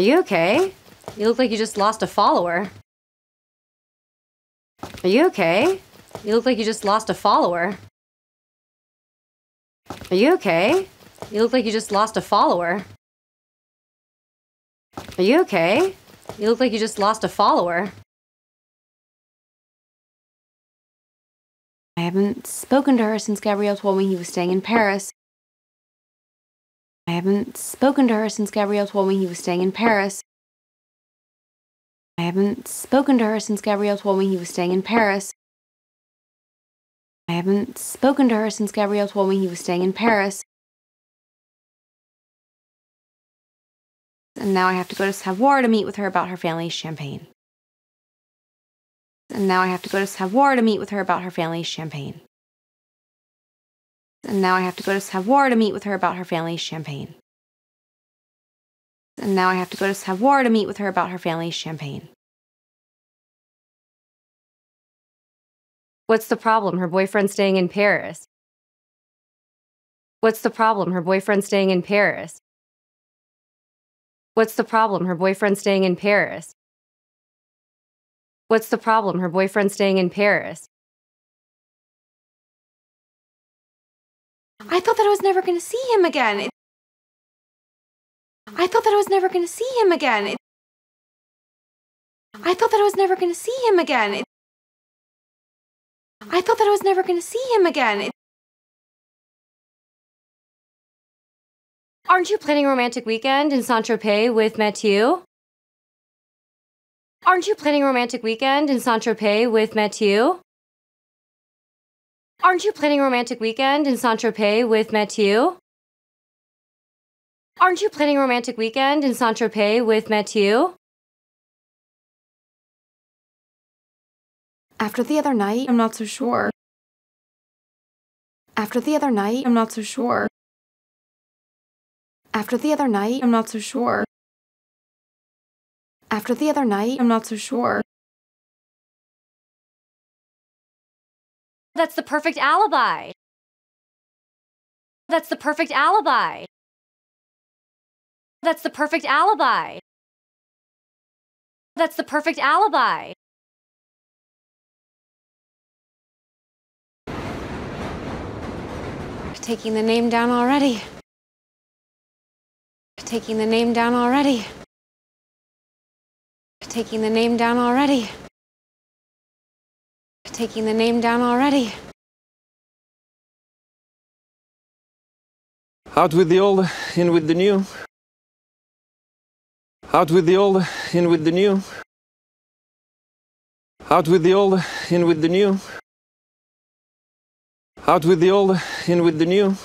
Are you okay? You look like you just lost a follower. Are you okay? You look like you just lost a follower. Are you okay? You look like you just lost a follower. Are you okay? You look like you just lost a follower. I haven't spoken to her since Gabriel told me he was staying in Paris. I haven't spoken to her since Gabriel told me he was staying in Paris. I haven't spoken to her since Gabriel told me he was staying in Paris. I haven't spoken to her since Gabriel told me he was staying in Paris. And now I have to go to Savoir to meet with her about her family's champagne. And now I have to go to Savoir to meet with her about her family's champagne. And now I have to go to Savoir to meet with her about her family's champagne. And now I have to go to Savoir to meet with her about her family's champagne. What's the problem? Her boyfriend's staying in Paris. What's the problem? Her boyfriend's staying in Paris. What's the problem? Her boyfriend's staying in Paris. What's the problem? Her boyfriend's staying in Paris. I thought that I was never going to see him again. It- I thought that I was never going to see him again. It- I thought that I was never going to see him again. It- I thought that I was never going to see him again. Aren't you planning a romantic weekend in Saint Tropez with Mathieu? Aren't you planning a romantic weekend in Saint Tropez with Mathieu? Aren't you planning a romantic weekend in Saint Tropez with Mathieu? Aren't you planning a romantic weekend in Saint Tropez with Mathieu? After the other night, I'm not so sure. After the other night, I'm not so sure. After the other night, I'm not so sure. After the other night, I'm not so sure. That's the perfect alibi. That's the perfect alibi. That's the perfect alibi. That's the perfect alibi. Taking the name down already. Taking the name down already. Taking the name down already. Taking the name down already. Out with the old, in with the new. Out with the old, in with the new. Out with the old, in with the new. Out with the old, in with the new.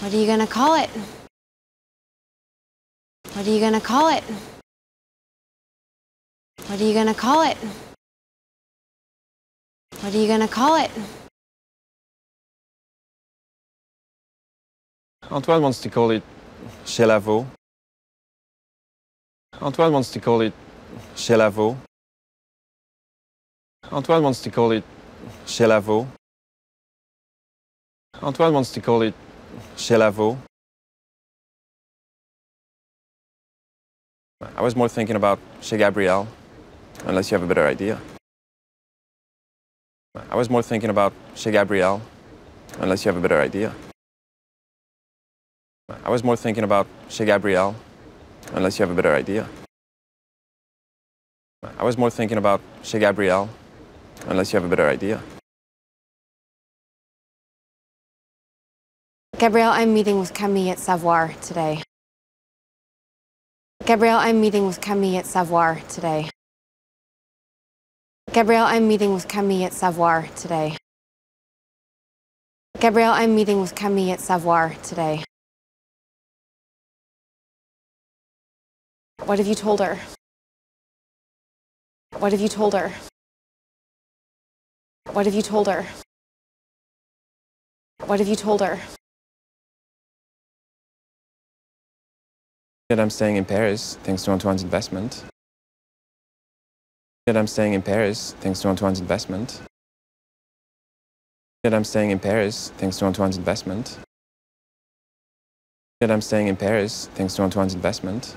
What are you gonna call it? What are you gonna call it? What are you gonna call it? What are you gonna call it? Antoine wants to call it Chez Lavaux. Antoine wants to call it Chez Lavaux. Antoine wants to call it Chez Lavaux. Antoine wants to call it Chez Lavaux. I was more thinking about Chez Gabriel, unless you have a better idea. I was more thinking about Chez Gabriel, unless you have a better idea. I was more thinking about Chez Gabriel, unless you have a better idea. I was more thinking about Chez Gabriel, unless you have a better idea. Gabriel, I'm meeting with Camille at Savoir today. Gabriel, I'm meeting with Camille at Savoir today. Gabriel, I'm meeting with Camille at Savoir today. Gabriel, I'm meeting with Camille at Savoir today. What have you told her? What have you told her? What have you told her? What have you told her? That I'm staying in Paris thanks to Antoine's investment. That I'm staying in Paris thanks to Antoine's investment. That I'm staying in Paris thanks to Antoine's investment. That I'm staying in Paris thanks to Antoine's investment.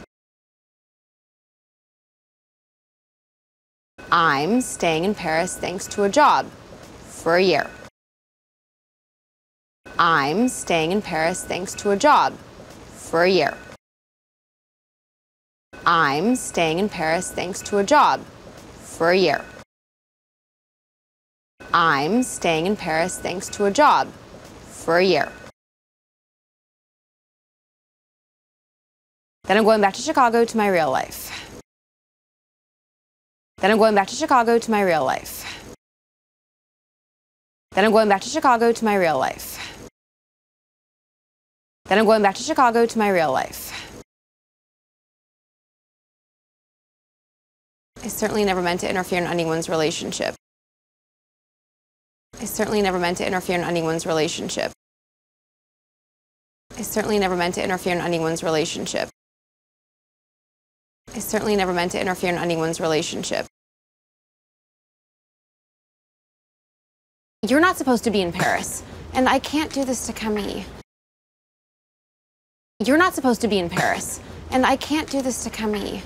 I'm staying in Paris thanks to a job for a year. I'm staying in Paris thanks to a job for a year. I'm staying in Paris thanks to a job for a year. I'm staying in Paris thanks to a job for a year. Then I'm going back to Chicago to my real life. Then I'm going back to Chicago to my real life. Then I'm going back to Chicago to my real life. Then I'm going back to Chicago to my real life. I certainly never meant to interfere in anyone's relationship. I certainly never meant to interfere in anyone's relationship. I certainly never meant to interfere in anyone's relationship. I certainly never meant to interfere in anyone's relationship. You're not supposed to be in Paris, and I can't do this to Camille. You're not supposed to be in Paris, and I can't do this to Camille.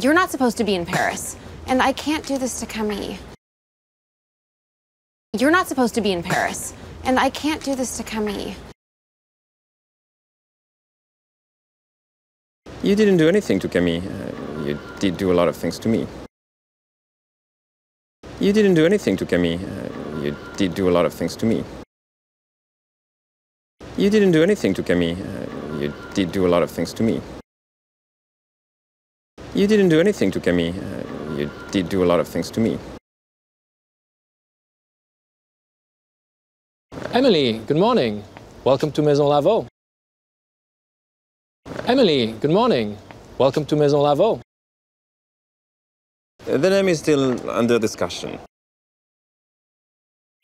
You're not supposed to be in Paris, and I can't do this to Camille. You're not supposed to be in Paris, and I can't do this to Camille. You didn't do anything to Camille. Uh, you did do a lot of things to me. You didn't do anything to Camille. Uh, you did do a lot of things to me. You didn't do anything to Camille. Uh, you did do a lot of things to me. You didn't do anything to Camille. Uh, you did do a lot of things to me. Emily, good morning. Welcome to Maison Lavaux. Emily, good morning. Welcome to Maison Lavaux. The name is still under discussion.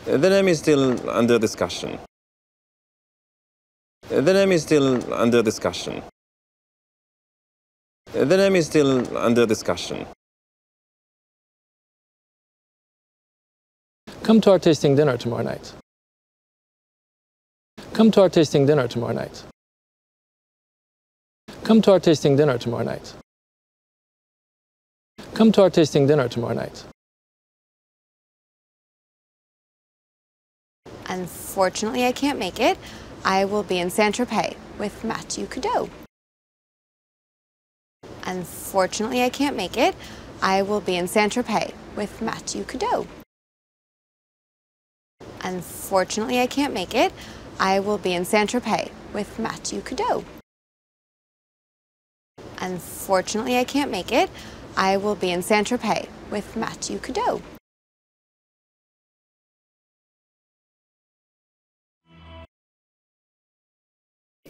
The name is still under discussion. The name is still under discussion. The name is still under discussion. Come to our tasting dinner tomorrow night. Come to our tasting dinner tomorrow night. Come to our tasting dinner tomorrow night. Come to our tasting dinner tomorrow night. Unfortunately, I can't make it. I will be in Saint Tropez with Mathieu Cadault. Unfortunately, I can't make it. I will be in Saint Tropez with Mathieu Cadault. Unfortunately, I can't make it. I will be in Saint Tropez with Mathieu Cadault. Unfortunately, I can't make it. I will be in Saint Tropez with Mathieu Cadault.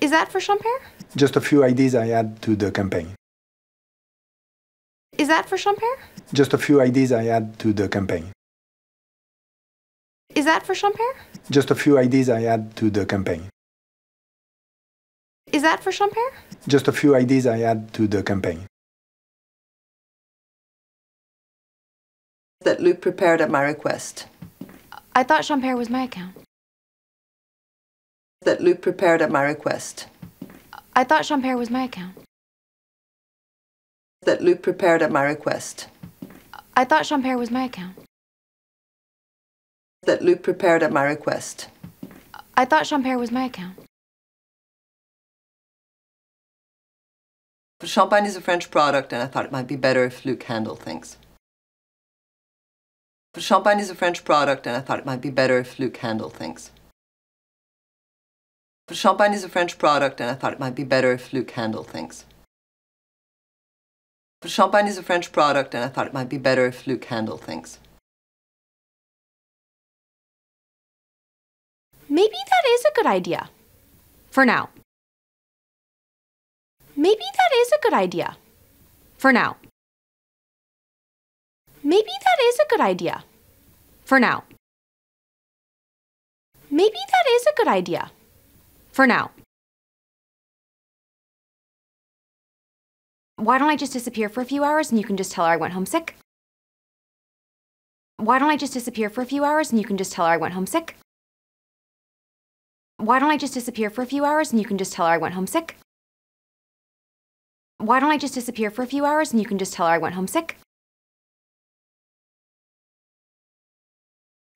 Is that for Champère? Just a few ideas I add to the campaign. Is that for Champère? Just a few ideas I add to the campaign. Is that for Champère? Just a few ideas I add to the campaign. Is that for Champère? Just a few ideas I add to the campaign. that Luke prepared at my request. I thought Champère was my account. That Luke prepared at my request. I thought Champère was my account. That Luke prepared at my request. I thought Champère was my account. That Luke prepared at my request. I thought Champère was my account. Champagne is a French product, and I thought it might be better if Luke handled things. Champagne is a French product, and I thought it might be better if Luke handled things. Champagne is a French product, and I thought it might be better if Luke handled things. Champagne is a French product, and I thought it might be better if Luke handled things. Maybe that is a good idea. For now. Maybe that is a good idea. For now. Maybe that is a good idea. For now. Maybe that is a good idea. For now. Why don't I just disappear for a few hours and you can just tell her I went homesick? Why don't I just disappear for a few hours and you can just tell her I went homesick? Why Why don't I just disappear for a few hours and you can just tell her I went homesick? Why don't I just disappear for a few hours and you can just tell her I went homesick?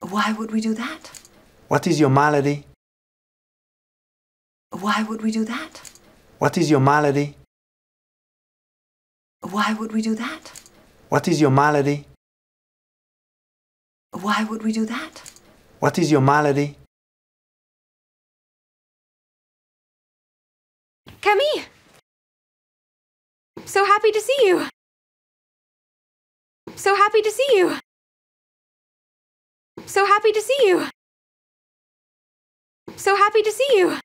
Why would we do that? What is your malady? Why would we do that? What is your malady? Why would we do that? What is your malady? Why would we do that? What is your malady? Camille! So happy to see you! So happy to see you! So happy to see you! So happy to see you!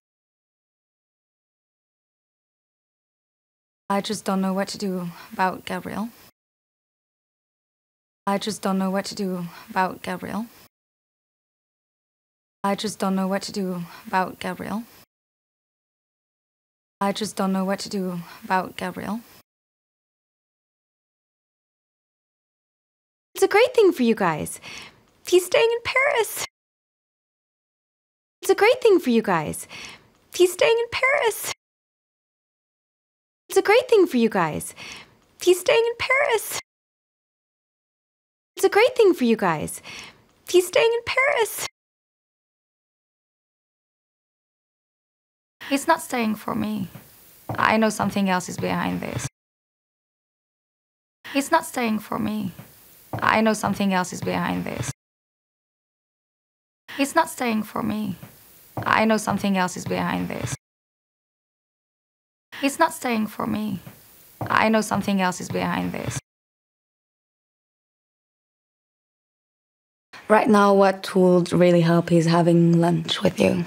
I just don't know what to do about Gabriel. I just don't know what to do about Gabriel. I just don't know what to do about Gabriel. I just don't know what to do about Gabriel. It's a great thing for you guys. He's staying in Paris. It's a great thing for you guys. He's staying in Paris. It's a great thing for you guys. He's staying in Paris. It's a great thing for you guys. He's staying in Paris. He's not staying for me. I know something else is behind this. He's not staying for me. I know something else is behind this. He's not staying for me. I know something else is behind this. He's not staying for me. I know something else is behind this. Right now, what would really help is having lunch with you.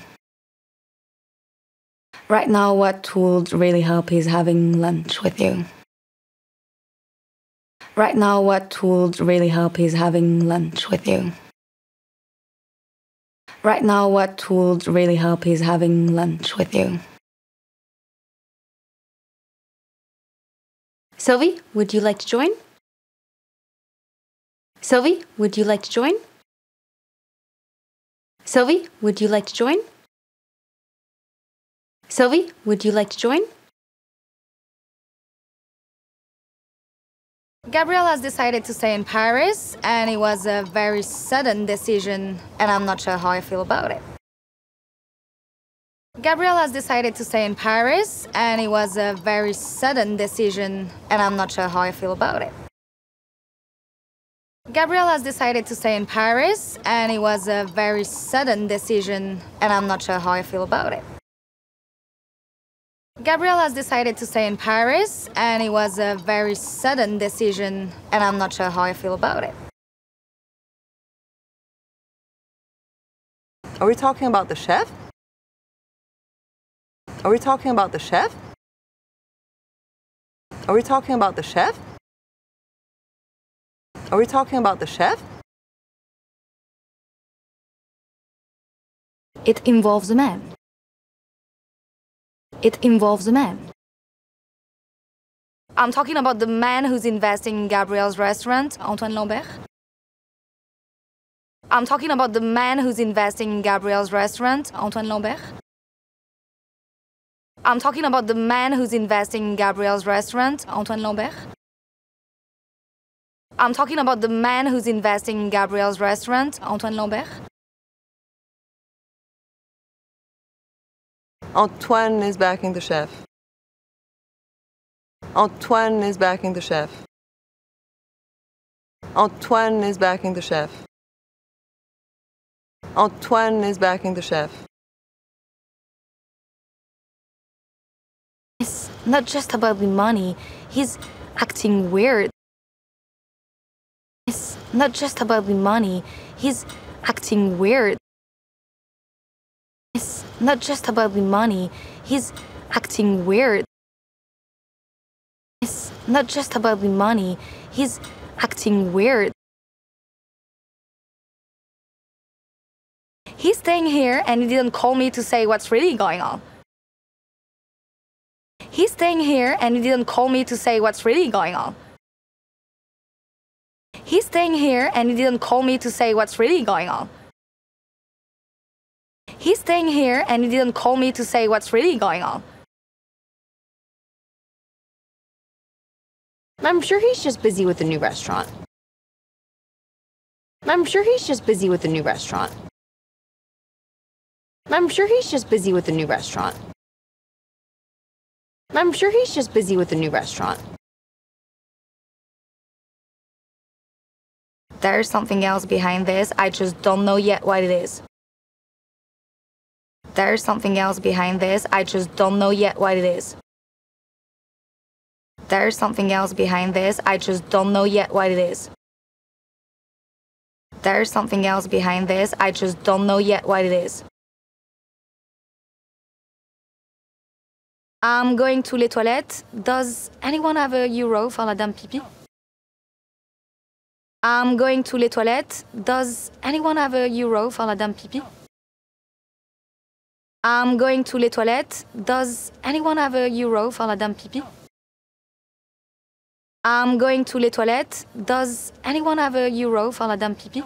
Right now, what would really help is having lunch with you. Right now, what would really help is having lunch with you. Right now, what would really help is having lunch with you. Sylvie, would you like to join? Sylvie, would you like to join? Sylvie, would you like to join? Sylvie, would you like to join? Gabriel has decided to stay in Paris, and it was a very sudden decision, and I'm not sure how I feel about it. Gabriel has decided to stay in Paris, and it was a very sudden decision, and I'm not sure how I feel about it. Gabriel has decided to stay in Paris, and it was a very sudden decision, and I'm not sure how I feel about it. Gabriel has decided to stay in Paris, and it was a very sudden decision, and I'm not sure how I feel about it. Are we talking about the chef? Are we talking about the chef? Are we talking about the chef? Are we talking about the chef? It involves a man. It involves a man. I'm talking about the man who's investing in Gabriel's restaurant, Antoine Lambert. I'm talking about the man who's investing in Gabriel's restaurant, Antoine Lambert. I'm talking about the man who's investing in Gabriel's restaurant, Antoine Lambert. I'm talking about the man who's investing in Gabrielle's restaurant, Antoine Lambert. Antoine is backing the chef. Antoine is backing the chef. Antoine is backing the chef. Antoine is backing the chef. It's not just about the money. He's acting weird. It's not just about the money. He's acting weird. It's not just about the money. He's acting weird. It's not just about the money. He's acting weird. He's staying here and he didn't call me to say what's really going on. He's staying here and he didn't call me to say what's really going on. He's staying here and he didn't call me to say what's really going on. He's staying here and he didn't call me to say what's really going on. I'm sure he's just busy with the new restaurant. I'm sure he's just busy with the new restaurant. I'm sure he's just busy with the new restaurant. I'm sure he's just busy with the new restaurant. There's something else behind this. I just don't know yet what it is. There's something else behind this. I just don't know yet what it is. There's something else behind this. I just don't know yet what it is. There's something else behind this. I just don't know yet what it is. I'm going to les toilettes. Does anyone have a euro for la dame pipi? I'm going to les toilettes. Does anyone have a euro for la dame pipi? I'm going to les toilettes. Does anyone have a euro for la dame pipi? I'm going to les toilettes. Does anyone have a euro for la dame pipi?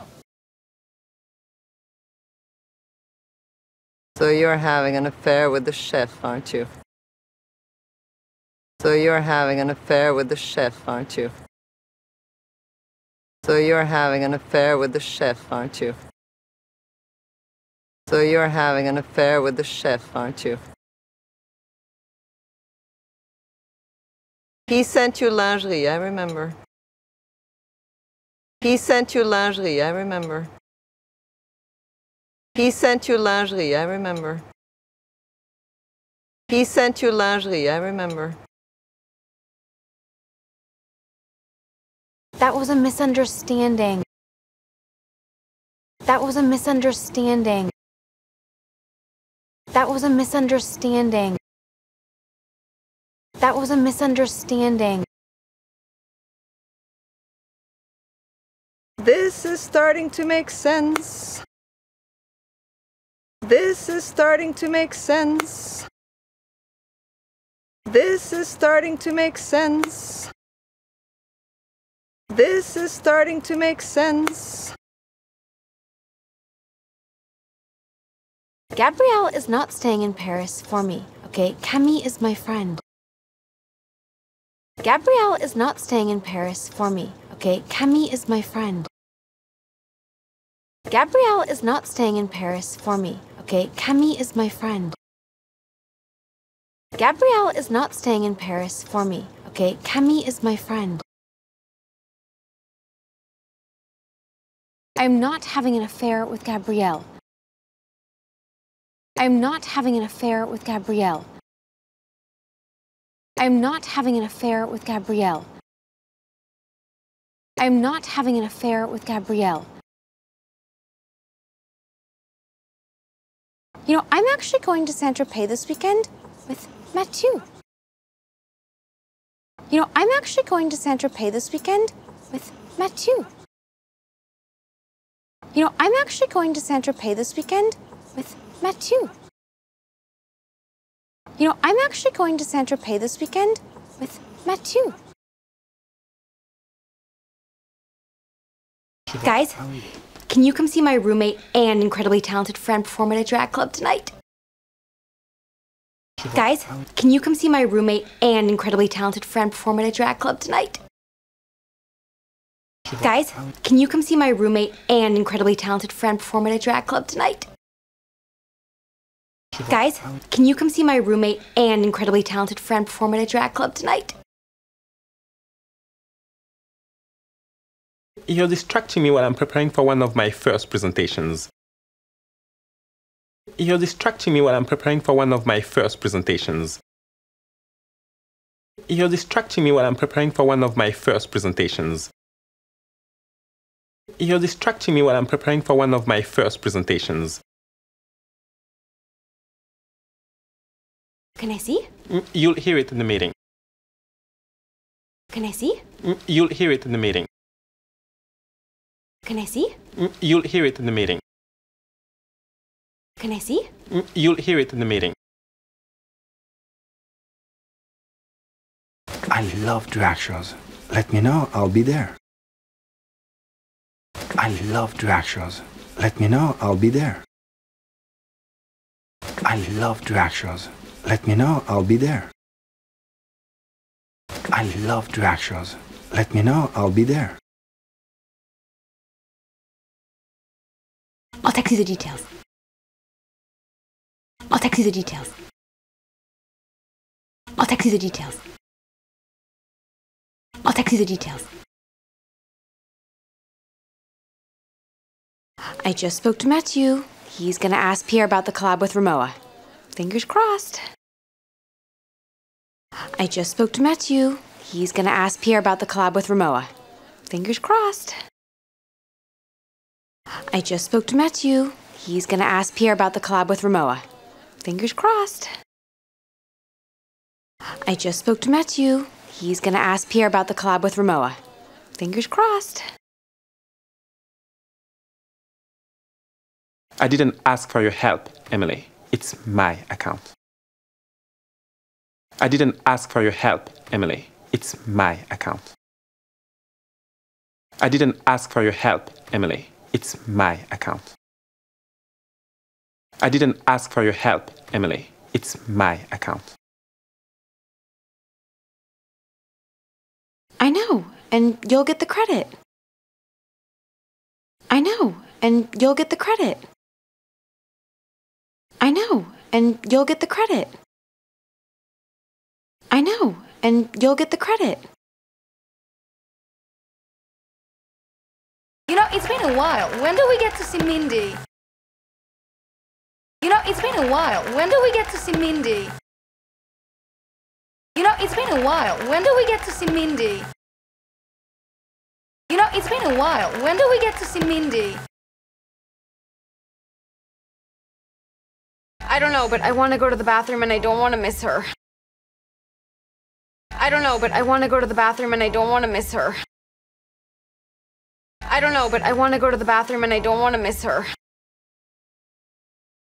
So you're having an affair with the chef, aren't you? So you're having an affair with the chef, aren't you? So you're having an affair with the chef, aren't you? So you're having an affair with the chef, aren't you? He sent you lingerie, I remember. He sent you lingerie, I remember. He sent you lingerie, I remember. He sent you lingerie, I remember. That was a misunderstanding. That was a misunderstanding. That was a misunderstanding. That was a misunderstanding. This is starting to make sense. This is starting to make sense. This is starting to make sense. This is starting to make sense. Gabriel is not staying in Paris for me, okay? Camille is my friend. Gabriel is not staying in Paris for me, okay? Camille is my friend. Gabriel is not staying in Paris for me, okay? Camille is my friend. Gabriel is not staying in Paris for me, okay? Camille is my friend. I'm not having an affair with Gabriel. I'm not having an affair with Gabriel. I'm not having an affair with Gabriel. I'm not having an affair with Gabriel. You know, I'm actually going to Saint Tropez this weekend with Mathieu. You know, I'm actually going to Saint Tropez this weekend with Mathieu. You know, I'm actually going to Saint Tropez this weekend with Mathieu. You know, I'm actually going to Saint Tropez this weekend with Mathieu. Guys, can you come see my roommate and incredibly talented friend perform at a drag club tonight? Guys, can you come see my roommate and incredibly talented friend perform at a drag club tonight? Guys, can you come see my roommate and incredibly talented friend perform at a drag club tonight? Guys, can you come see my roommate and incredibly talented friend perform at a drag club tonight? You're distracting me while I'm preparing for one of my first presentations. You're distracting me while I'm preparing for one of my first presentations. You're distracting me while I'm preparing for one of my first presentations. You're distracting me while I'm preparing for one of my first presentations. Can I see? Mm, You'll hear it in the meeting. Can I see? Mm, You'll hear it in the meeting. Can I see? Mm, You'll hear it in the meeting. Can I see? You'll hear it in the meeting. I love drag shows. Let me know, I'll be there. I love drag shows. Let me know, I'll be there. I love drag shows. Let me know, I'll be there. I love drag shows. Let me know, I'll be there. I'll text you the details. I'll text you the details. I'll text you the details. I'll text you the details. I just spoke to Matthew. He's gonna ask Pierre about the collab with Rimowa. Fingers crossed. I just spoke to Matthew. He's gonna ask Pierre about the collab with Rimowa. Fingers crossed. I just spoke to Matthew. He's gonna ask Pierre about the collab with Rimowa. Fingers crossed. I just spoke to Matthew. He's gonna ask Pierre about the collab with Rimowa. Fingers crossed. I didn't ask for your help, Emily. It's my account. I didn't ask for your help, Emily. It's my account. I didn't ask for your help, Emily. It's my account. I didn't ask for your help, Emily. It's my account. I know, and you'll get the credit. I know, and you'll get the credit. I know, and you'll get the credit. I know, and you'll get the credit. You know, it's been a while. When do we get to see Mindy? You know, it's been a while. When do we get to see Mindy? You know, it's been a while. When do we get to see Mindy? You know, it's been a while. When do we get to see Mindy? I don't know, but I want to go to the bathroom and I don't want to miss her. I don't know, but I want to go to the bathroom and I don't want to miss her. I don't know, but I want to go to the bathroom and I don't want to miss her.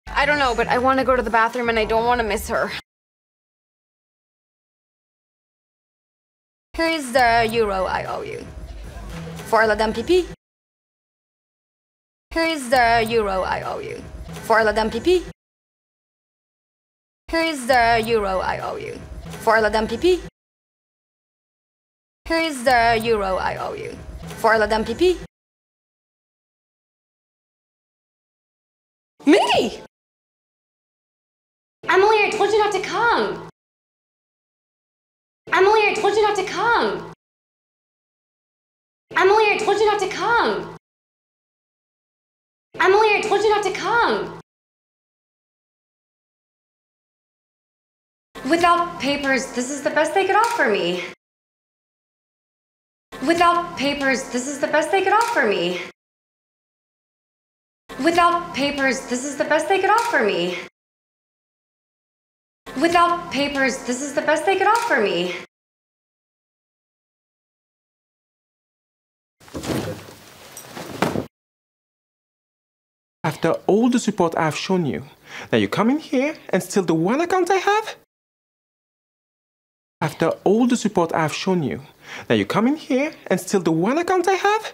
I don't know, but I want to go to the bathroom and I don't want to miss her. Here is the euro I owe you. For la dame pipi. Here is the euro I owe you. For la dame pipi. Here is the euro I owe you. For la dame pipi. Here is the euro I owe you. For la dame pipi. Mindy! Emily, I told you not to come. Emily, I told you not to come. Emily, I told you not to come. Emily, I told you not to come. Without papers, this is the best they could offer me. Without papers, this is the best they could offer me. Without papers, this is the best they could offer me. Without papers, this is the best they could offer me. After all the support I've shown you, now you come in here and steal the one account I have? After all the support I've shown you, now you come in here and steal the one account I have?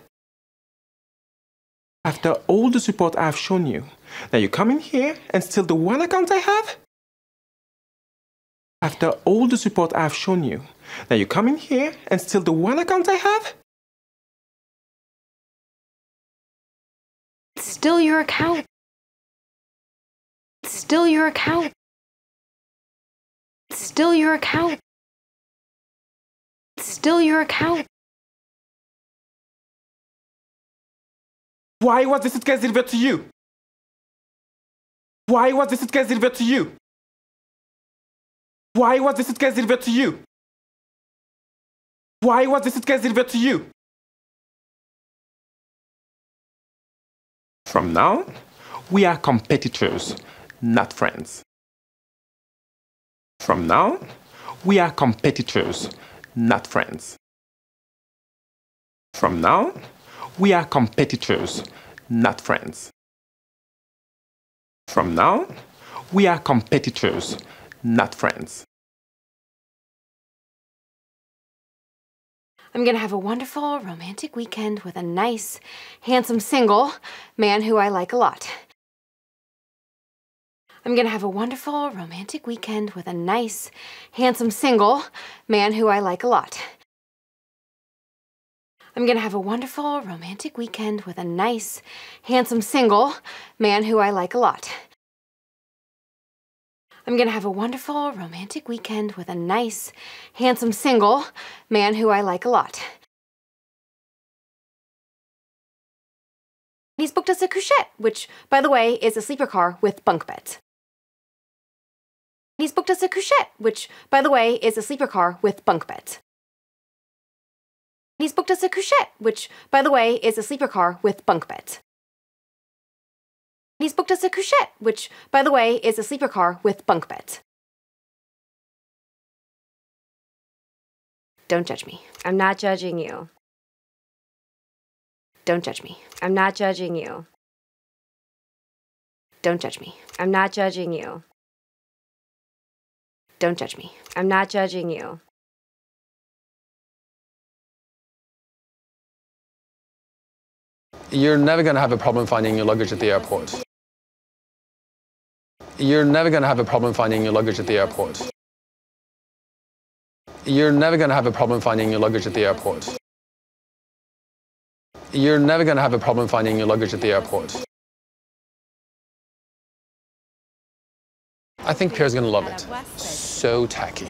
After all the support I've shown you, now you come in here and steal the one account I have? After all the support I've shown you, now you come in here and steal the one account I have? It's still your account. It's still your account. It's still your account. It's still your account. Why was the suitcase delivered to you? Why was the suitcase delivered to you? Why was the suitcase delivered to you? Why was the suitcase delivered to you? From now, we are competitors, not friends. From now, we are competitors, not friends. From now, we are competitors, not friends. From now, we are competitors, not friends. I'm gonna have a wonderful romantic weekend with a nice, handsome single man who I like a lot. I'm gonna have a wonderful romantic weekend with a nice, handsome single man who I like a lot. I'm gonna have a wonderful romantic weekend with a nice, handsome single man who I like a lot. I'm gonna have a wonderful romantic weekend with a nice, handsome single man who I like a lot. He's booked us a couchette, which, by the way, is a sleeper car with bunk beds. He's booked us a couchette, which, by the way, is a sleeper car with bunk beds. He's booked us a couchette, which, by the way, is a sleeper car with bunk beds. He's booked us a couchette, which, by the way, is a sleeper car with bunk beds. Don't judge me. I'm not judging you. Don't judge me. I'm not judging you. Don't judge me. I'm not judging you. Don't judge me. I'm not judging you. You're never going to have a problem finding your luggage at the airport. You're never going to have a problem finding your luggage at the airport. You're never going to have a problem finding your luggage at the airport. You're never going to have a problem finding your luggage at the airport. I think Pierre's to love it. So tacky.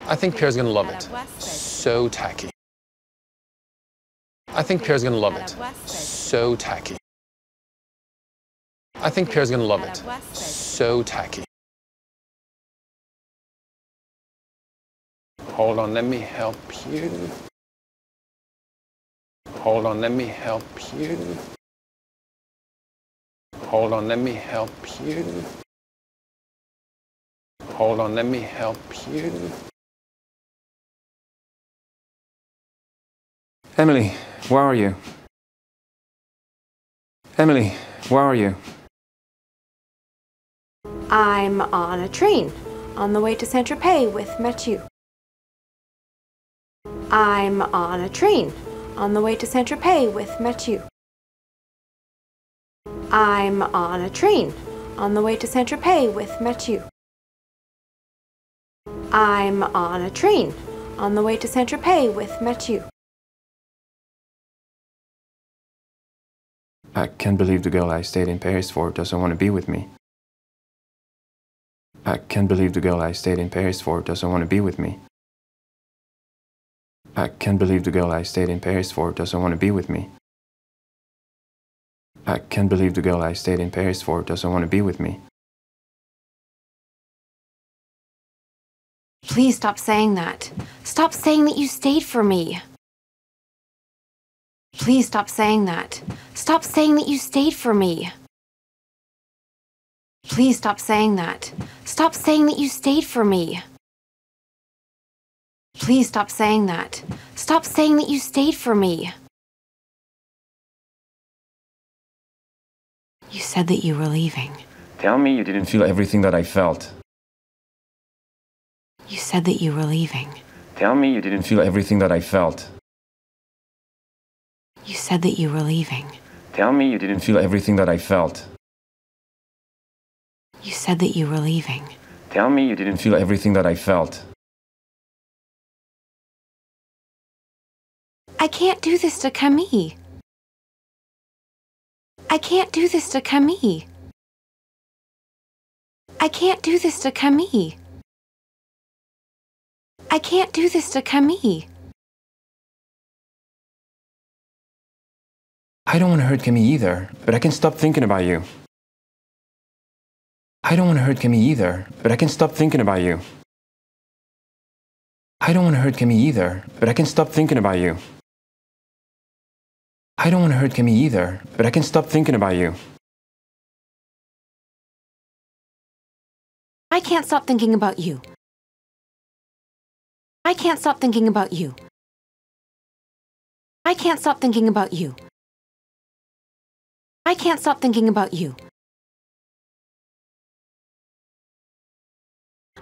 I think Pierre's to love it. So tacky. I think Pierre's to love it. So tacky. I think Pierre's to love it. So tacky. Hold on, let me help you. Hold on, let me help you. Hold on, let me help you. Hold on, let me help you. Emily, where are you? Emily, where are you? I'm on a train on the way to Saint Tropez with Mathieu. I'm on a train on the way to Saint Tropez with Mathieu. I'm on a train on the way to Saint Tropez with Mathieu. I'm on a train on the way to Saint Tropez with Mathieu. I can't believe the girl I stayed in Paris for doesn't want to be with me. I can't believe the girl I stayed in Paris for doesn't want to be with me. I can't believe the girl I stayed in Paris for doesn't want to be with me. I can't believe the girl I stayed in Paris for doesn't want to be with me. Please stop saying that. Stop saying that you stayed for me. Please stop saying that. Stop saying that you stayed for me. Please stop saying that. Stop saying that you stayed for me. Please stop saying that. Stop saying that you stayed for me. You said that you were leaving. Tell me you didn't feel everything that I felt. You said that you were leaving. Tell me you didn't feel everything that I felt. You said that you were leaving. Tell me you didn't feel everything that I felt. You said that you were leaving. Tell me you didn't feel everything that I felt. I can't do this to Camille. I can't do this to Camille. I can't do this to Camille. I can't do this to Camille. I don't want to hurt Camille either, but I can stop thinking about you. I don't want to hurt Camille either, but I can stop thinking about you. I don't want to hurt Camille either, but I can stop thinking about you. I don't want to hurt Camille either, but I can stop thinking about you. I can't stop thinking about you. I can't stop thinking about you. I can't stop thinking about you. I can't stop thinking about you.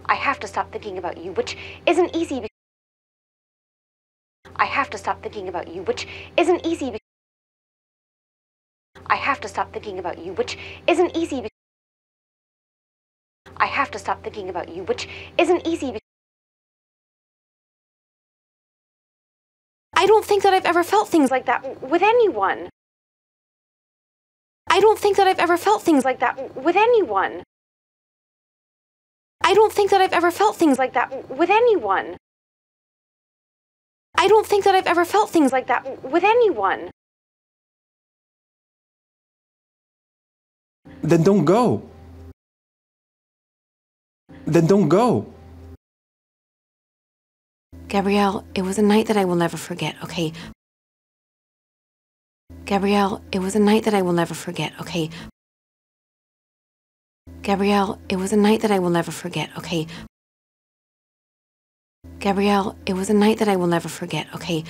I have to stop thinking about you, which isn't easy. be- I have to stop thinking about you, which isn't easy. I have to stop thinking about you, which isn't easy. I have to stop thinking about you, which isn't easy. I don't think that I've ever felt things like that with anyone. I don't think that I've ever felt things like that with anyone. I don't think that I've ever felt things like that with anyone. I don't think that I've ever felt things like that with anyone. Then don't go. Then don't go. Gabriel, it was a night that I will never forget, okay? Gabriel, it was a night that I will never forget, okay? Gabriel, it was a night that I will never forget, okay? Gabriel, it was a night that I will never forget, okay?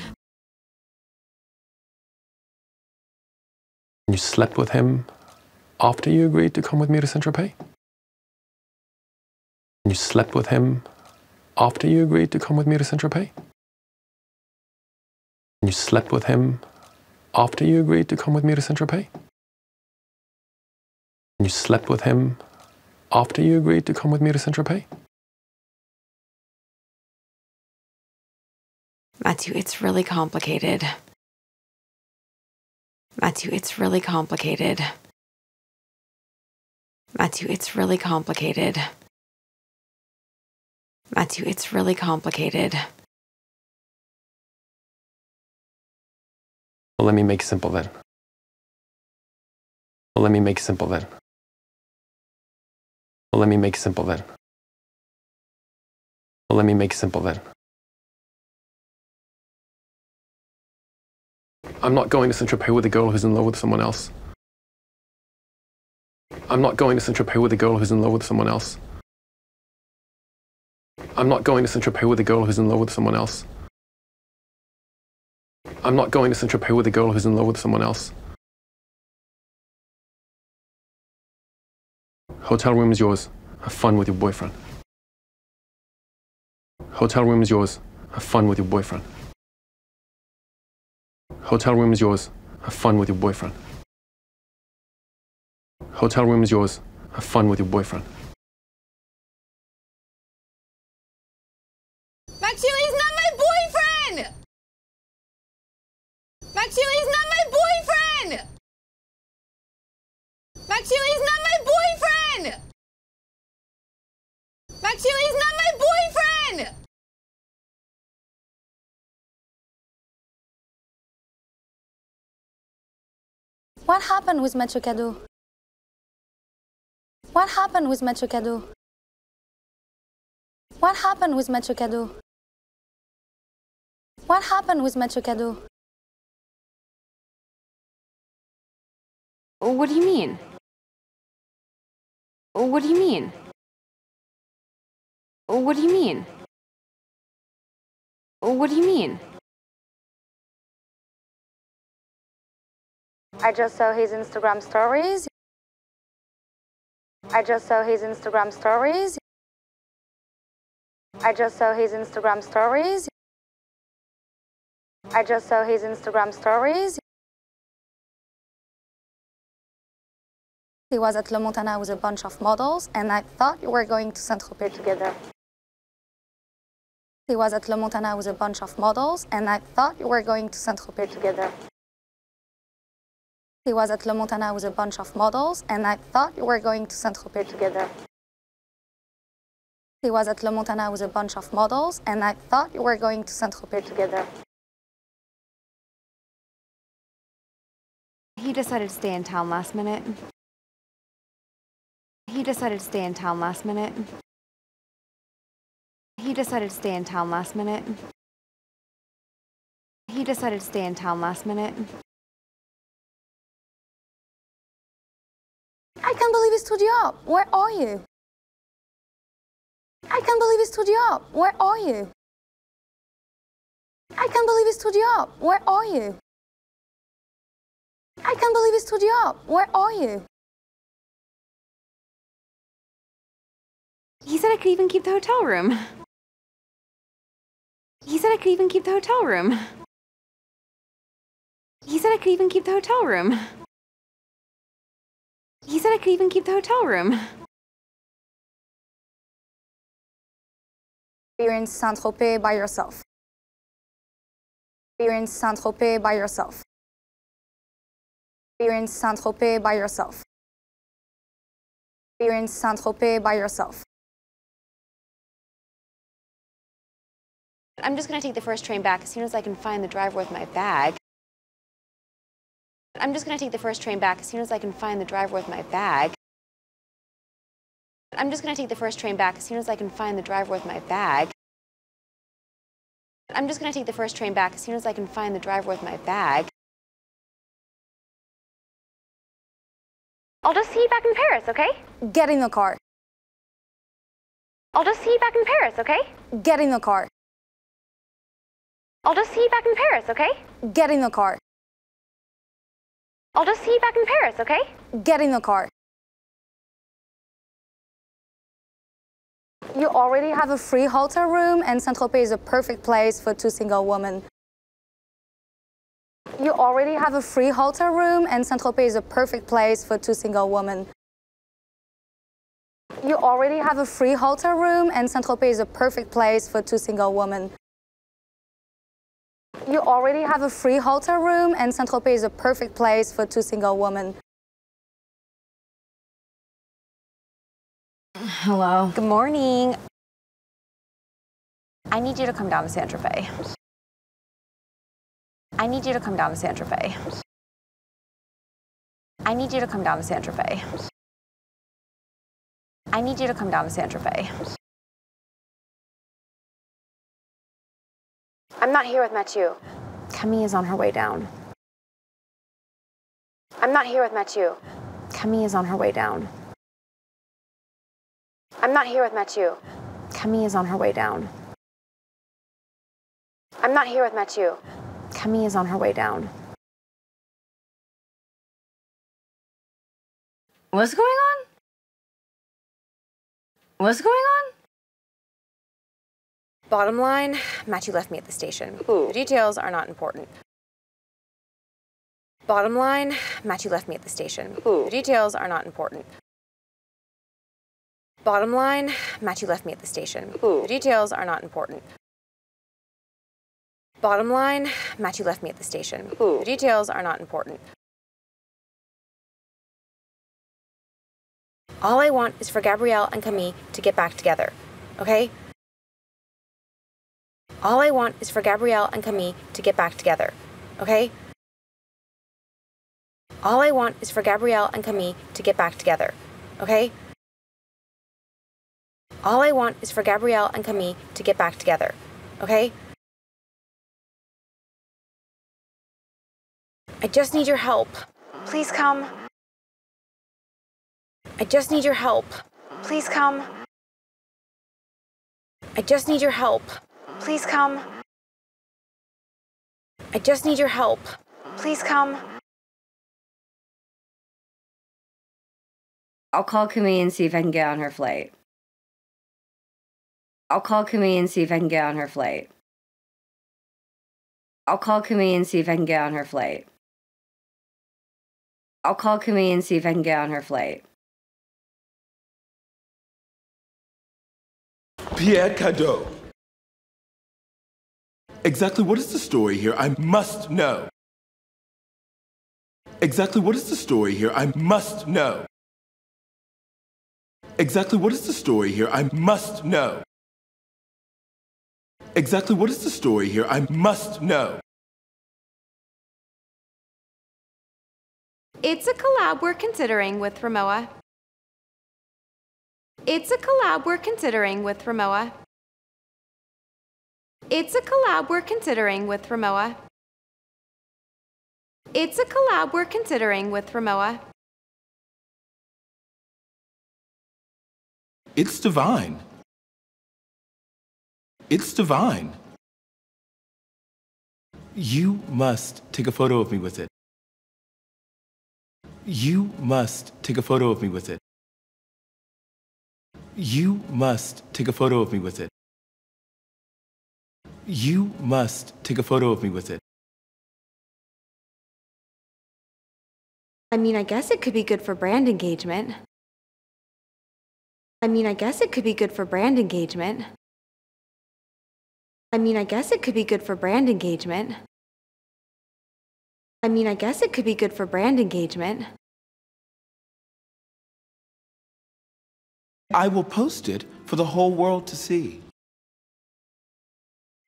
You slept with him after you agreed to come with me to Saint Tropez? You slept with him after you agreed to come with me to Saint Tropez? You slept with him after you agreed to come with me to Saint Tropez? You slept with him after you agreed to come with me to Saint Tropez? Mathieu, it's really complicated. Mathieu, it's really complicated. Mathieu, it's really complicated. Mathieu, it's really complicated. Well, let me make simple then. Well, let me make simple then. Well, let me make simple then. Well, let me make simple then. I'm not going to Saint Tropez with a girl who's in love with someone else. I'm not going to Saint Tropez with a girl who's in love with someone else. I'm not going to Saint Tropez with a girl who's in love with someone else. I'm not going to Saint Tropez with a girl who's in love with someone else. Hotel room is yours. Have fun with your boyfriend. Hotel room is yours. Have fun with your boyfriend. Hotel room is yours. Have fun with your boyfriend. Hotel room is yours. Have fun with your boyfriend. Mathieu is not my boyfriend! Mathieu is not my boyfriend! Mathieu is not my boyfriend! Mathieu is not my boyfriend! What happened with Mathieu Cadault? What happened with Mathieu Cadault? What happened with Mathieu Cadault? What happened with Mathieu Cadault? What do you mean? What do you mean? What do you mean? What do you mean? I just saw his Instagram stories. I just saw his Instagram stories. I just saw his Instagram stories. I just saw his Instagram stories. He was at Le Montana with a bunch of models, and I thought you were going to Saint Tropez together. He was at Le Montana with a bunch of models, and I thought you were going to Saint Tropez together. He was at Le Montana with a bunch of models, and I thought you were going to Saint Tropez together. He was at Le Montana with a bunch of models, and I thought you were going to Saint Tropez together. He decided to stay in town last minute. He decided to stay in town last minute. He decided to stay in town last minute. He decided to stay in town last minute. He stood you up. Where are you? I can't believe he stood you up. Where are you? I can't believe he stood you up. Where are you? I can't believe he stood you up. Where are you? He said I could even keep the hotel room. He said I could even keep the hotel room. He said I could even keep the hotel room. He said I could even keep the hotel room. You're in Saint Tropez by yourself. You're in Saint Tropez by yourself. You're in Saint Tropez by yourself. You're in Saint Tropez by yourself. I'm just gonna take the first train back as soon as I can find the driver with my bag. I'm just gonna take the first train back as soon as I can find the driver with my bag. I'm just gonna take the first train back as soon as I can find the driver with my bag. I'm just gonna take the first train back as soon as I can find the driver with my bag. I'll just see you back in Paris, okay? Get in the car. I'll just see you back in Paris, okay? Get in the car. I'll just see you back in Paris, okay? Get in the car. I'll just see you back in Paris, okay? Get in the car. You already have a free hotel room, and Saint Tropez is a perfect place for two single women. You already have a free hotel room, and Saint Tropez is a perfect place for two single women. You already have a free hotel room, and Saint Tropez is a perfect place for two single women. You already have a free hotel room, and Saint Tropez is a perfect place for two single women. Hello. Good morning. I need you to come down to Saint Tropez. I need you to come down to Saint Tropez. I need you to come down to Saint Tropez. I need you to come down to Saint Tropez. I'm not here with Mathieu. Camille is on her way down. I'm not here with Mathieu. Camille is on her way down. I'm not here with Mathieu. Camille is on her way down. I'm not here with Mathieu. Camille is on her way down. What's going on? What's going on? Bottom line, Mathieu left me at the station. The details are not important. Bottom line, Mathieu left me at the station. The details are not important. Bottom line, Mathieu left me at the station. The details are not important. Bottom line, Mathieu left me at the station. The details are not important. All I want is for Gabriel and Camille to get back together, okay? All I want is for Gabriel and Camille to get back together, okay? All I want is for Gabriel and Camille to get back together, okay? All I want is for Gabriel and Camille to get back together, okay? I just need your help. Please come. I just need your help. Please come. I just need your help. Please come. I just need your help. Please come. I'll call Camille and see if I can get on her flight. I'll call Camille and see if I can get on her flight. I'll call Camille and see if I can get on her flight. I'll call Camille and see if I can get on her flight. Pierre Cadault. Exactly what is the story here? I must know. Exactly what is the story here? I must know. Exactly what is the story here? I must know. Exactly what is the story here? I must know. It's a collab we're considering with Rimowa. It's a collab we're considering with Rimowa. It's a collab we're considering with Rimowa. It's a collab we're considering with Rimowa. It's divine. It's divine. You must take a photo of me with it. You must take a photo of me with it. You must take a photo of me with it. You must take a photo of me with it. I mean, I guess it could be good for brand engagement. I mean, I guess it could be good for brand engagement. I mean, I guess it could be good for brand engagement. I mean, I guess it could be good for brand engagement. I will post it for the whole world to see.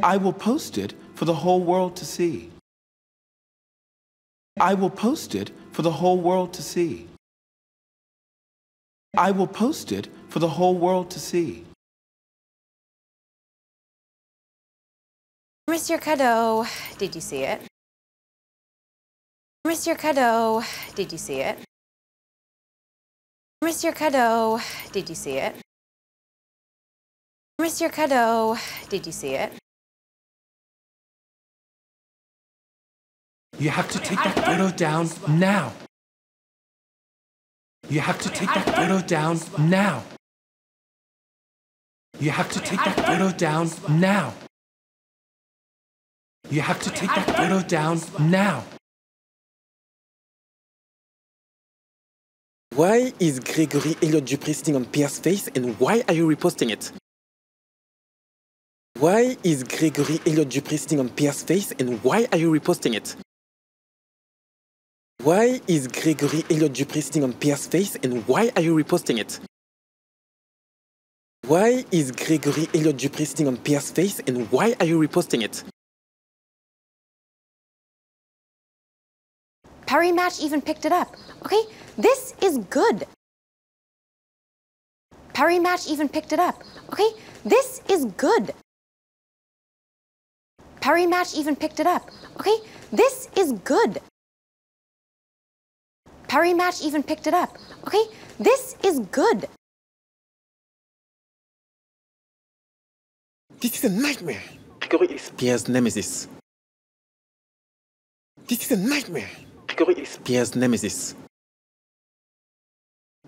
I will post it for the whole world to see. I will post it for the whole world to see. I will post it for the whole world to see. Monsieur Cadault, did you see it? Monsieur Cadault, did you see it? Monsieur Cadault, did you see it? Monsieur Cadault, did you see it? You have to take that photo down now. You have to take that photo down now. You have to take that photo down now. You have to take that photo down now. Why is Gregory Elliott Dupree sitting on Pierre's face and why are you reposting it? Why is Gregory Elliott Dupree sitting on Pierre's face and why are you reposting it? Why is Gregory Elliott Dupree sitting on Pierre's face and why are you reposting it? Why is Gregory Elliott Dupree sitting on Pierre's face and why are you reposting it? Paris Match even picked it up. Okay, this is good. Paris Match even picked it up. Okay, this is good. Paris Match even picked it up. Okay, this is good. Paris Match even picked it up. Okay, this is good. This is a nightmare. Gregory is Pierre's nemesis. This is a nightmare. Gregory is Pierre's nemesis.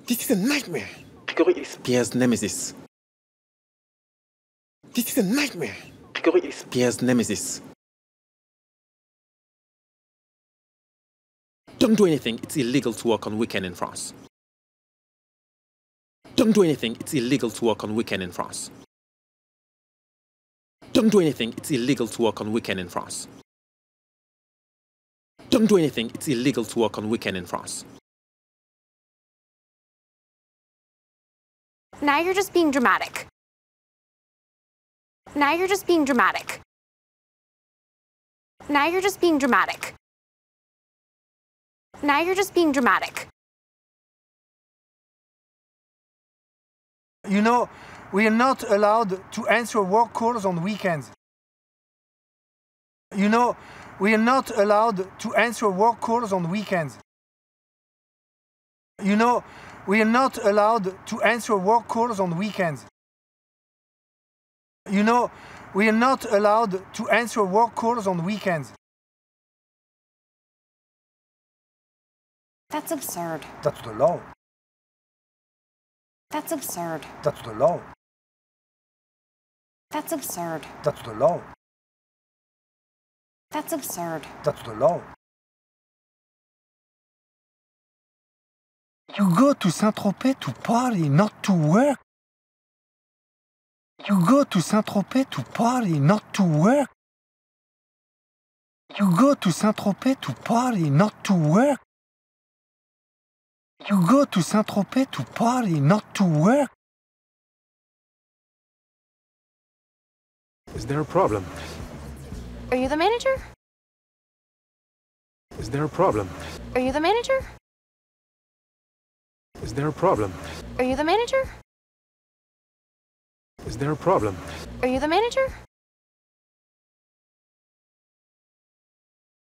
This is a nightmare. Gregory is Pierre's nemesis. This is a nightmare. Gregory is Pierre's nemesis. Don't do anything, it's illegal to work on weekend in France. Don't do anything, it's illegal to work on weekend in France. Don't do anything, it's illegal to work on weekend in France. Don't do anything, it's illegal to work on weekend in France. Now you're just being dramatic. Now you're just being dramatic. Now you're just being dramatic. Now you're just being dramatic. You know, we are not allowed to answer work calls on weekends. You know, we are not allowed to answer work calls on weekends. You know, we are not allowed to answer work calls on weekends. You know, we are not allowed to answer work calls on weekends. That's absurd. That's the law. That's absurd. That's the law. That's absurd. That's the law. That's absurd. That's the law. You go to Saint-Tropez to party, not to work. You go to Saint-Tropez to party, not to work. You go to Saint-Tropez to party, not to work. You go to Saint-Tropez to party, not to work. Is there a problem? Are you the manager? Is there a problem? Are you the manager? Is there a problem? Are you the manager? Is there a problem? Are you the manager?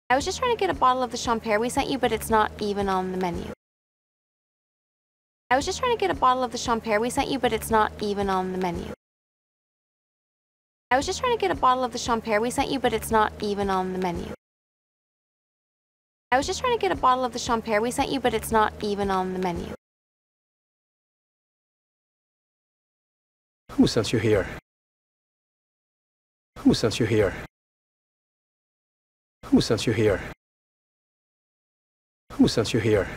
I was just trying to get a bottle of the champagne we sent you, but it's not even on the menu. I was just trying to get a bottle of the champagne we sent you, but it's not even on the menu. I was just trying to get a bottle of the champagne we sent you, but it's not even on the menu. I was just trying to get a bottle of the champagne we sent you, but it's not even on the menu. Who sent you here? Who sent you here? Who sent you here? Who sent you here?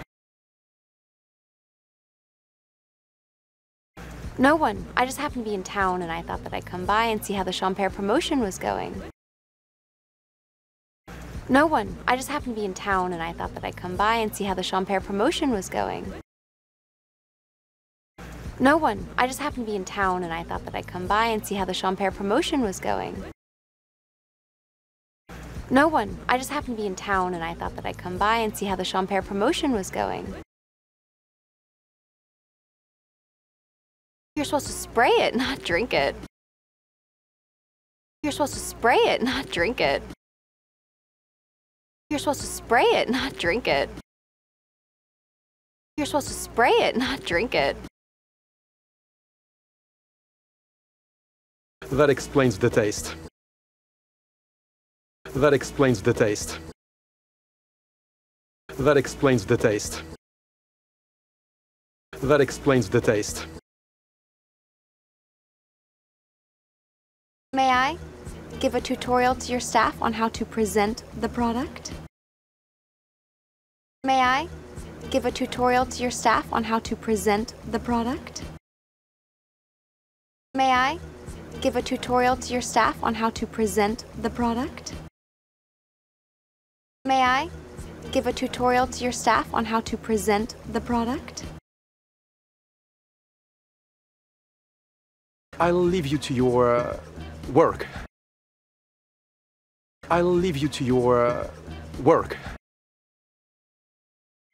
No one. I just happened to be in town and I thought that I'd come by and see how the Champère promotion was going. No one. I just happened to be in town and I thought that I'd come by and see how the Champère promotion was going. No one. I just happened to be in town and I thought that I'd come by and see how the Champère promotion was going. No one. I just happened to be in town and I thought that I'd come by and see how the Champère promotion was going. You're supposed to spray it, not drink it. You're supposed to spray it, not drink it. You're supposed to spray it, not drink it. You're supposed to spray it, not drink it. That explains the taste. That explains the taste. That explains the taste. That explains the taste. May I give a tutorial to your staff on how to present the product? May I give a tutorial to your staff on how to present the product? May I give a tutorial to your staff on how to present the product? May I give a tutorial to your staff on how to present the product? I'll leave you to your uh, work. I'll leave you to your uh, work.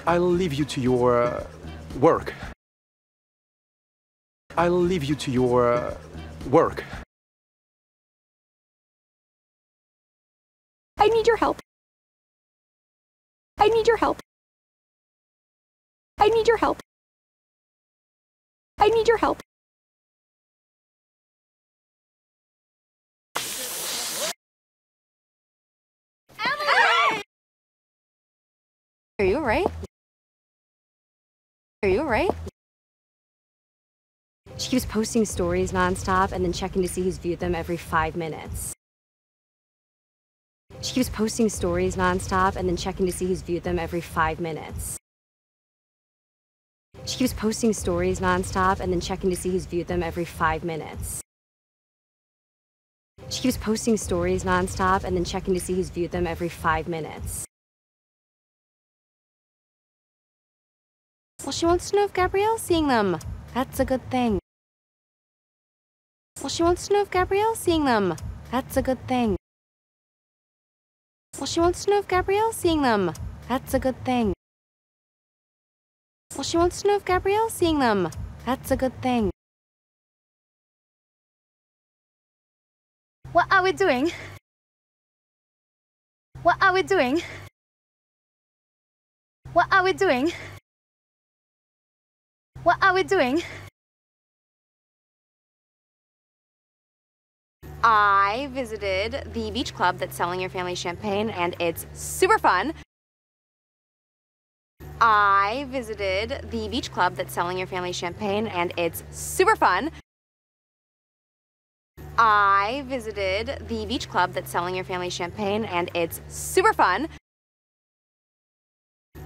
I'll leave you to your uh, work. I'll leave you to your uh, work. I need your help. I need your help. I need your help. I need your help. Alright? Are you alright? She keeps posting stories nonstop and then checking to see who's viewed them every five minutes. She keeps posting stories nonstop and then checking to see who's viewed them every five minutes. She keeps posting stories nonstop and then checking to see who's viewed them every five minutes. She keeps posting stories nonstop and then checking to see who's viewed them every five minutes. Well, she wants to know if Gabriel's seeing them. That's a good thing. Well, she wants to know if Gabriel's seeing them. That's a good thing. Well, she wants to know if Gabriel's seeing them. That's a good thing. Well, she wants to know if Gabriel's seeing them. That's a good thing. What are we doing? What are we doing? What are we doing? What are we doing? I visited the beach club that's selling your family champagne, and it's super fun. I visited the beach club that's selling your family champagne, and it's super fun. I visited the beach club that's selling your family champagne, and it's super fun.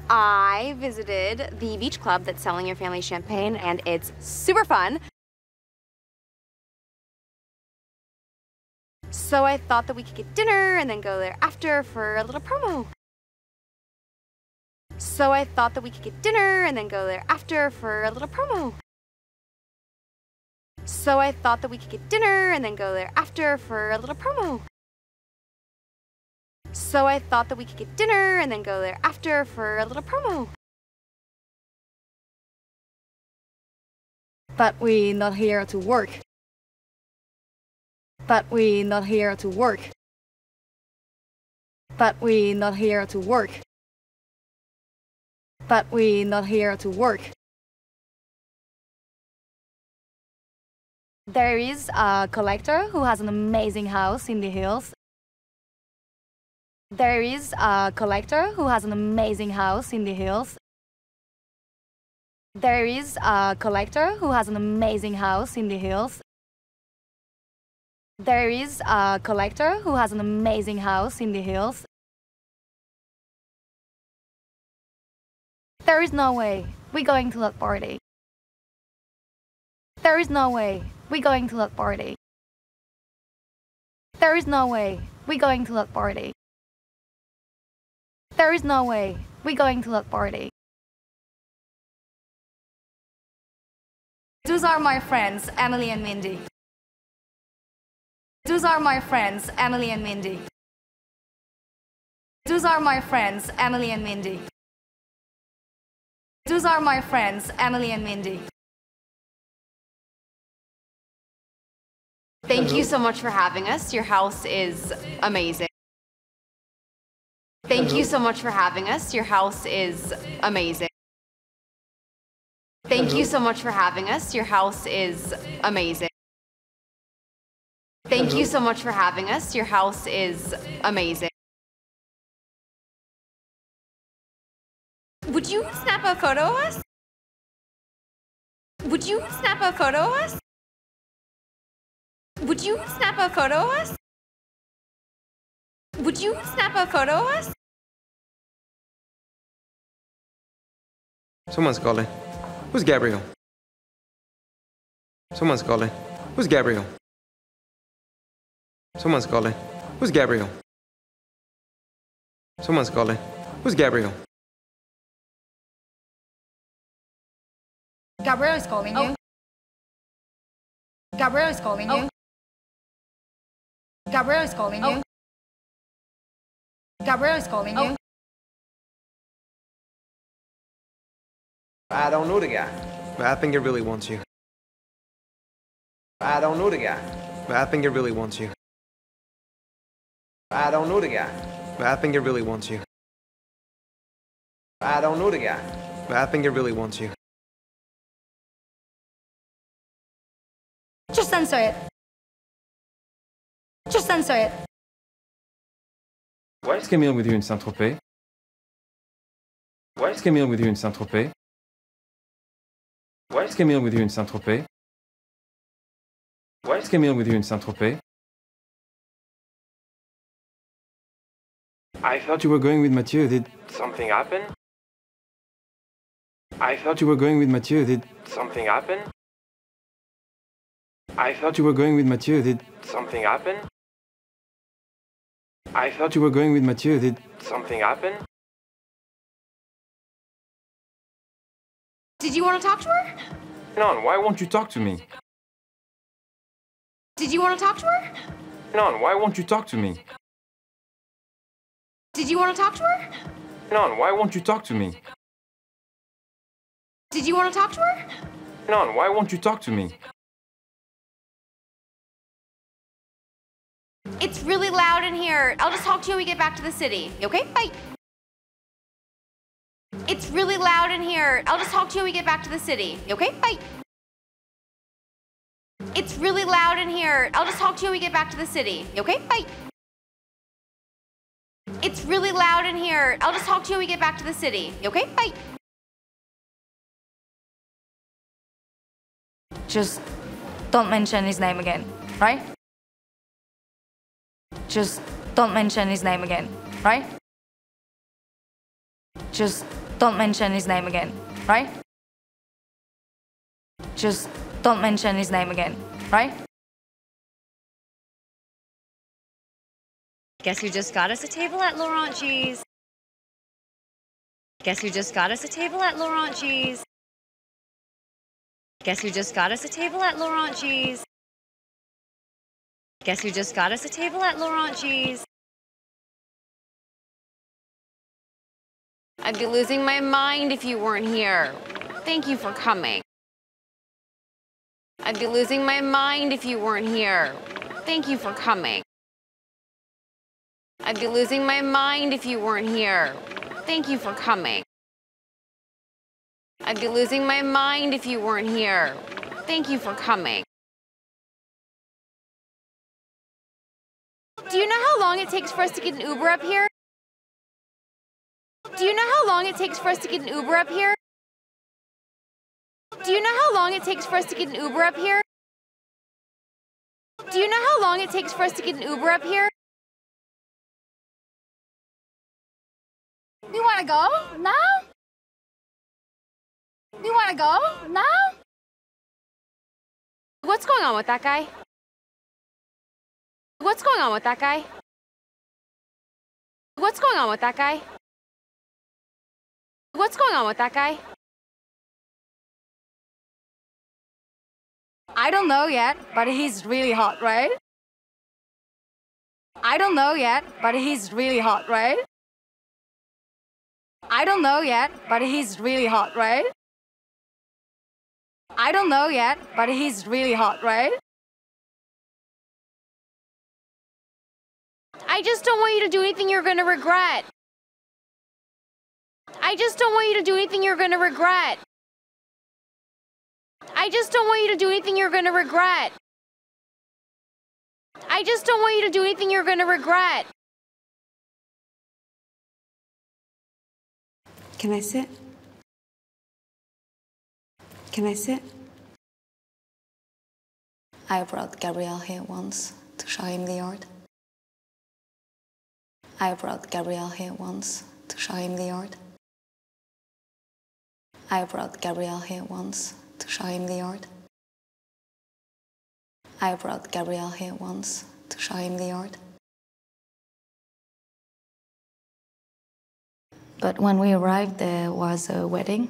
I visited the beach club that's selling your family champagne, and it's super fun. So I thought that we could get dinner and then go there after for a little promo. So I thought that we could get dinner and then go there after for a little promo. So I thought that we could get dinner and then go there after for a little promo. So I thought that we could get dinner and then go there after for a little promo. But we not here to work. But we not here to work. But we not here to work. But we not here to work. There is a collector who has an amazing house in the hills. There is a collector who has an amazing house in the hills. There is a collector who has an amazing house in the hills. There is a collector who has an amazing house in the hills. There is no way we're going to that party. There is no way we're going to that party. There is no way we're going to that party. There is no way we're going to that party. Those are my friends, Emily and Mindy. Those are my friends, Emily and Mindy. Those are my friends, Emily and Mindy. Those are my friends, Emily and Mindy. Thank you so much for having us. Your house is amazing. Thank you so much for having us. Your house is amazing. Thank you so much for having us. Your house is amazing. Thank you so much for having us. Your house is amazing. Would you snap a photo of us? Would you snap a photo of us? Would you snap a photo of us? Would you snap a photo of us? Someone's calling. Who's Gabriel? Someone's calling. Who's Gabriel? Someone's calling. Who's Gabriel? Someone's calling. Who's Gabriel? Gabriel is calling you. Gabriel is calling you. Gabriel is calling you. Gabriel is calling you. I don't know the guy. But I think he really wants you. I don't know the guy. But I think he really wants you. I don't know the guy. But I think he really wants you. I don't know the guy. But I think he really wants you. Just censor it. Just censor it. Why is Camille with you in Saint Tropez? Why is Camille with you in Saint Tropez? Why is Camille with you in Saint Tropez? Why is Camille with you in Saint Tropez? I thought you were going with Mathieu. Did something happen? I thought you were going with Mathieu. Did something happen? I thought you were going with Mathieu. Did something happen? I thought you were going with Mathieu. Did something happen? Did you want to talk to her? Non, why won't you talk to me? Did you want to talk to her? Non, why won't you talk to me? Did you want to talk to her? Non, why won't you talk to me? Did you want to talk to her? Non, why won't you talk to me? It's really loud in here. I'll just talk to you when we get back to the city. Okay? Bye. It's really loud in here. I'll just talk to you when we get back to the city. Okay? Bye. It's really loud in here. I'll just talk to you when we get back to the city. Okay? Bye. It's really loud in here. I'll just talk to you when we get back to the city. Okay? Bye. Just don't mention his name again, right? Just don't mention his name again, right? Just don't mention his name again, right? Just don't mention his name again, right? Guess who just got us a table at Laurent Cheese? Guess who just got us a table at Laurent Cheese? Guess who just got us a table at Laurent? Guess who just got us a table at Laurent Cheese? I'd be losing my mind if you weren't here. Thank you for coming. I'd be losing my mind if you weren't here. Thank you for coming. I'd be losing my mind if you weren't here. Thank you for coming. I'd be losing my mind if you weren't here. Thank you for coming. Do you know how long it takes for us to get an Uber up here? Do you know how long it takes for us to get an Uber up here? Do you know how long it takes for us to get an Uber up here? Do you know how long it takes for us to get an Uber up here? You wanna go now? You wanna go now? What's going on with that guy? What's going on with that guy? What's going on with that guy? What's going on with that guy? I don't know yet, but he's really hot, right? I don't know yet, but he's really hot, right? I don't know yet, but he's really hot, right? I don't know yet, but he's really hot, right? I just don't want you to do anything you're gonna regret. I just don't want you to do anything you're gonna regret. I just don't want you to do anything you're gonna regret. I just don't want you to do anything you're gonna regret. Can I sit? Can I sit? I brought Gabriel here once to show him the art. I brought Gabriel here once to show him the art. I brought Gabriel here once to show him the art. I brought Gabriel here once to show him the art. But when we arrived, there was a wedding,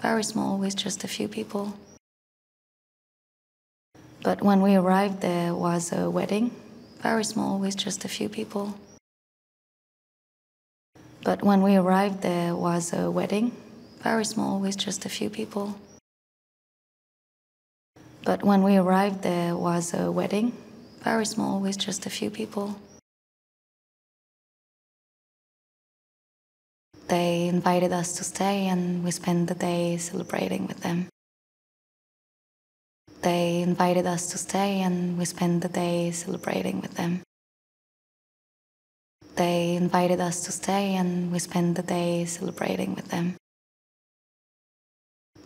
very small, with just a few people. But when we arrived, there was a wedding, very small, with just a few people. But when we arrived, there was a wedding, very small, with just a few people. But when we arrived, there was a wedding, very small, with just a few people. They invited us to stay, and we spent the day celebrating with them. They invited us to stay, and we spent the day celebrating with them. They invited us to stay, and we spent the day celebrating with them.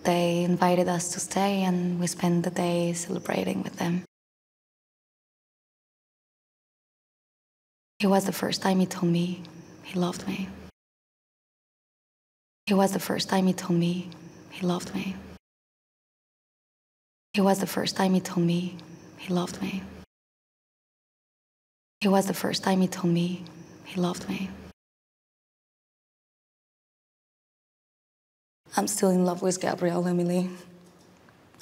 They invited us to stay, and we spent the day celebrating with them. It was the first time he told me he loved me. It was the first time he told me he loved me. It was the first time he told me he loved me. It was the first time he told me he loved me. I'm still in love with Gabriel Emily,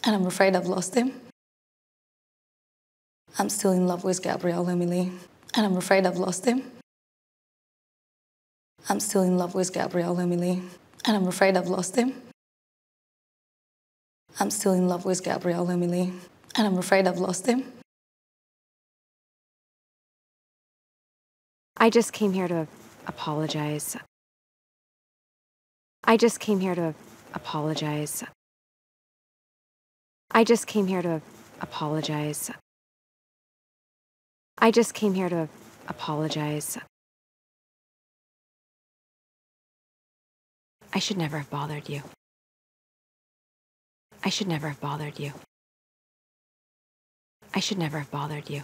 and I'm afraid I've lost him. I'm still in love with Gabriel Emily, and I'm afraid I've lost him. I'm still in love with Gabriel Emily, and I'm afraid I've lost him. I'm still in love with Gabriel Emily, and I'm afraid I've lost him. I just came here to apologize. I just came here to apologize. I just came here to apologize. I just came here to apologize. I should never have bothered you. I should never have bothered you. I should never have bothered you.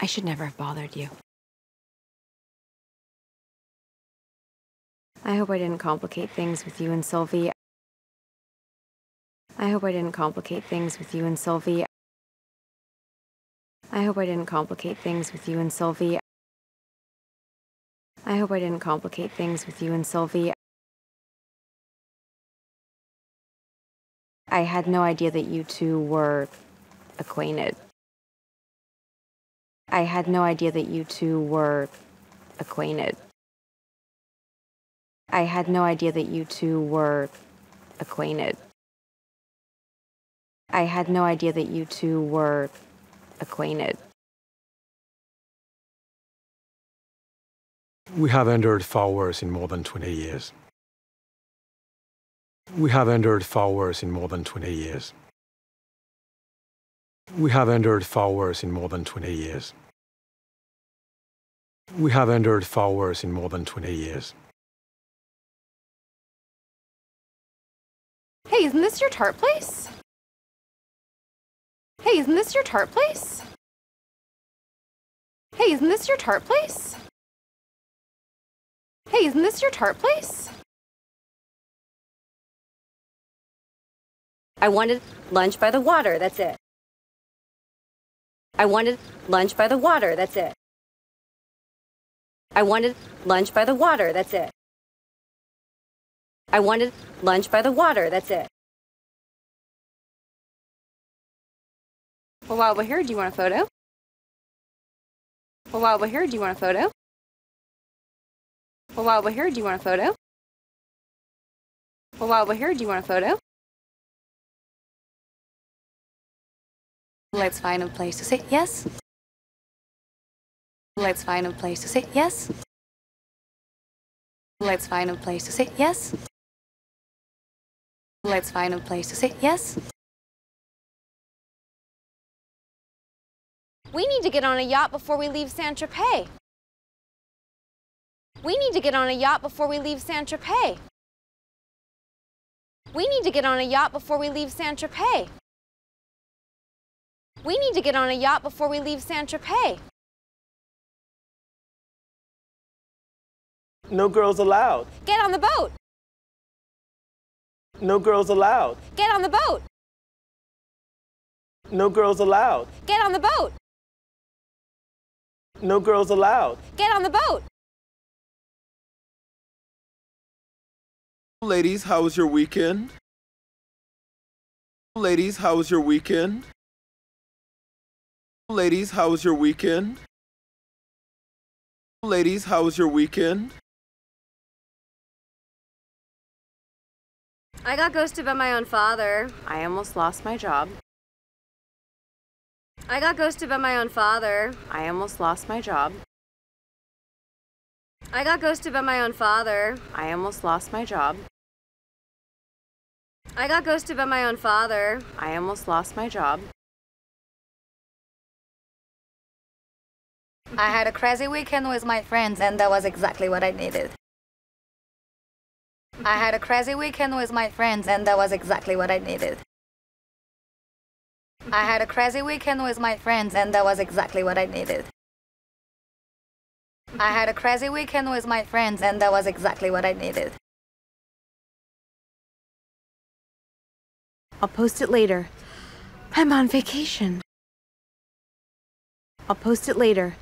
I should never have bothered you. I hope I didn't complicate things with you and Sylvie. I hope I didn't complicate things with you and Sylvie. I hope I didn't complicate things with you and Sylvie. I hope I didn't complicate things with you and Sylvie. I had no idea that you two were acquainted. I had no idea that you two were acquainted. I had no idea that you two were acquainted. I had no idea that you two were acquainted. We have entered far worse in more than 20 years. We have entered far worse in more than 20 years. We have entered far worse in more than 20 years. We have entered far worse in more than 20 years. Hey, isn't this your tart place? Hey, isn't this your tart place? Hey, isn't this your tart place? Hey, isn't this your tart place? I wanted lunch by the water, that's it. I wanted lunch by the water, that's it. I wanted lunch by the water, that's it. I wanted lunch by the water, that's it. Well, while we're here, do you want a photo? Well, while we're here, do you want a photo? Well, while we're here, do you want a photo? Well, while we're here, do you want a photo? Let's find a place to sit, yes? Let's find a place to sit, yes? Let's find a place to sit, yes? Let's find a place to sit, yes? We need to get on a yacht before we leave Saint Tropez. We need to get on a yacht before we leave Saint Tropez. We need to get on a yacht before we leave Saint Tropez. We need to get on a yacht before we leave Saint Tropez. No girls allowed. Get on the boat. No girls allowed. Get on the boat. No girls allowed. Get on the boat. No girls allowed. Get on the boat. Ladies, how was your weekend? Ladies, how was your weekend? Ladies, how was your weekend? Ladies, how was your weekend? I got ghosted by my own father. I almost lost my job. I got ghosted by my own father. I almost lost my job. I got ghosted by my own father. I almost lost my job. I got ghosted by my own father. I almost lost my job. I had a crazy weekend with my friends, and that was exactly what I needed. I had a crazy weekend with my friends, and that was exactly what I needed. I had a crazy weekend with my friends, and that was exactly what I needed. I had a crazy weekend with my friends, and that was exactly what I needed. I'll post it later. I'm on vacation. I'll post it later.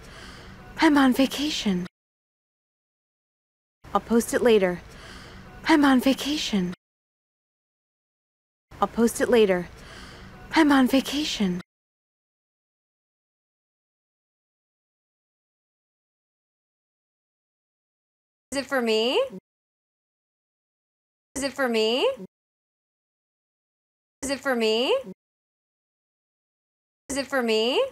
I'm on vacation. I'll post it later. I'm on vacation. I'll post it later. I'm on vacation. Is it for me? Is it for me? Is it for me? Is it for me?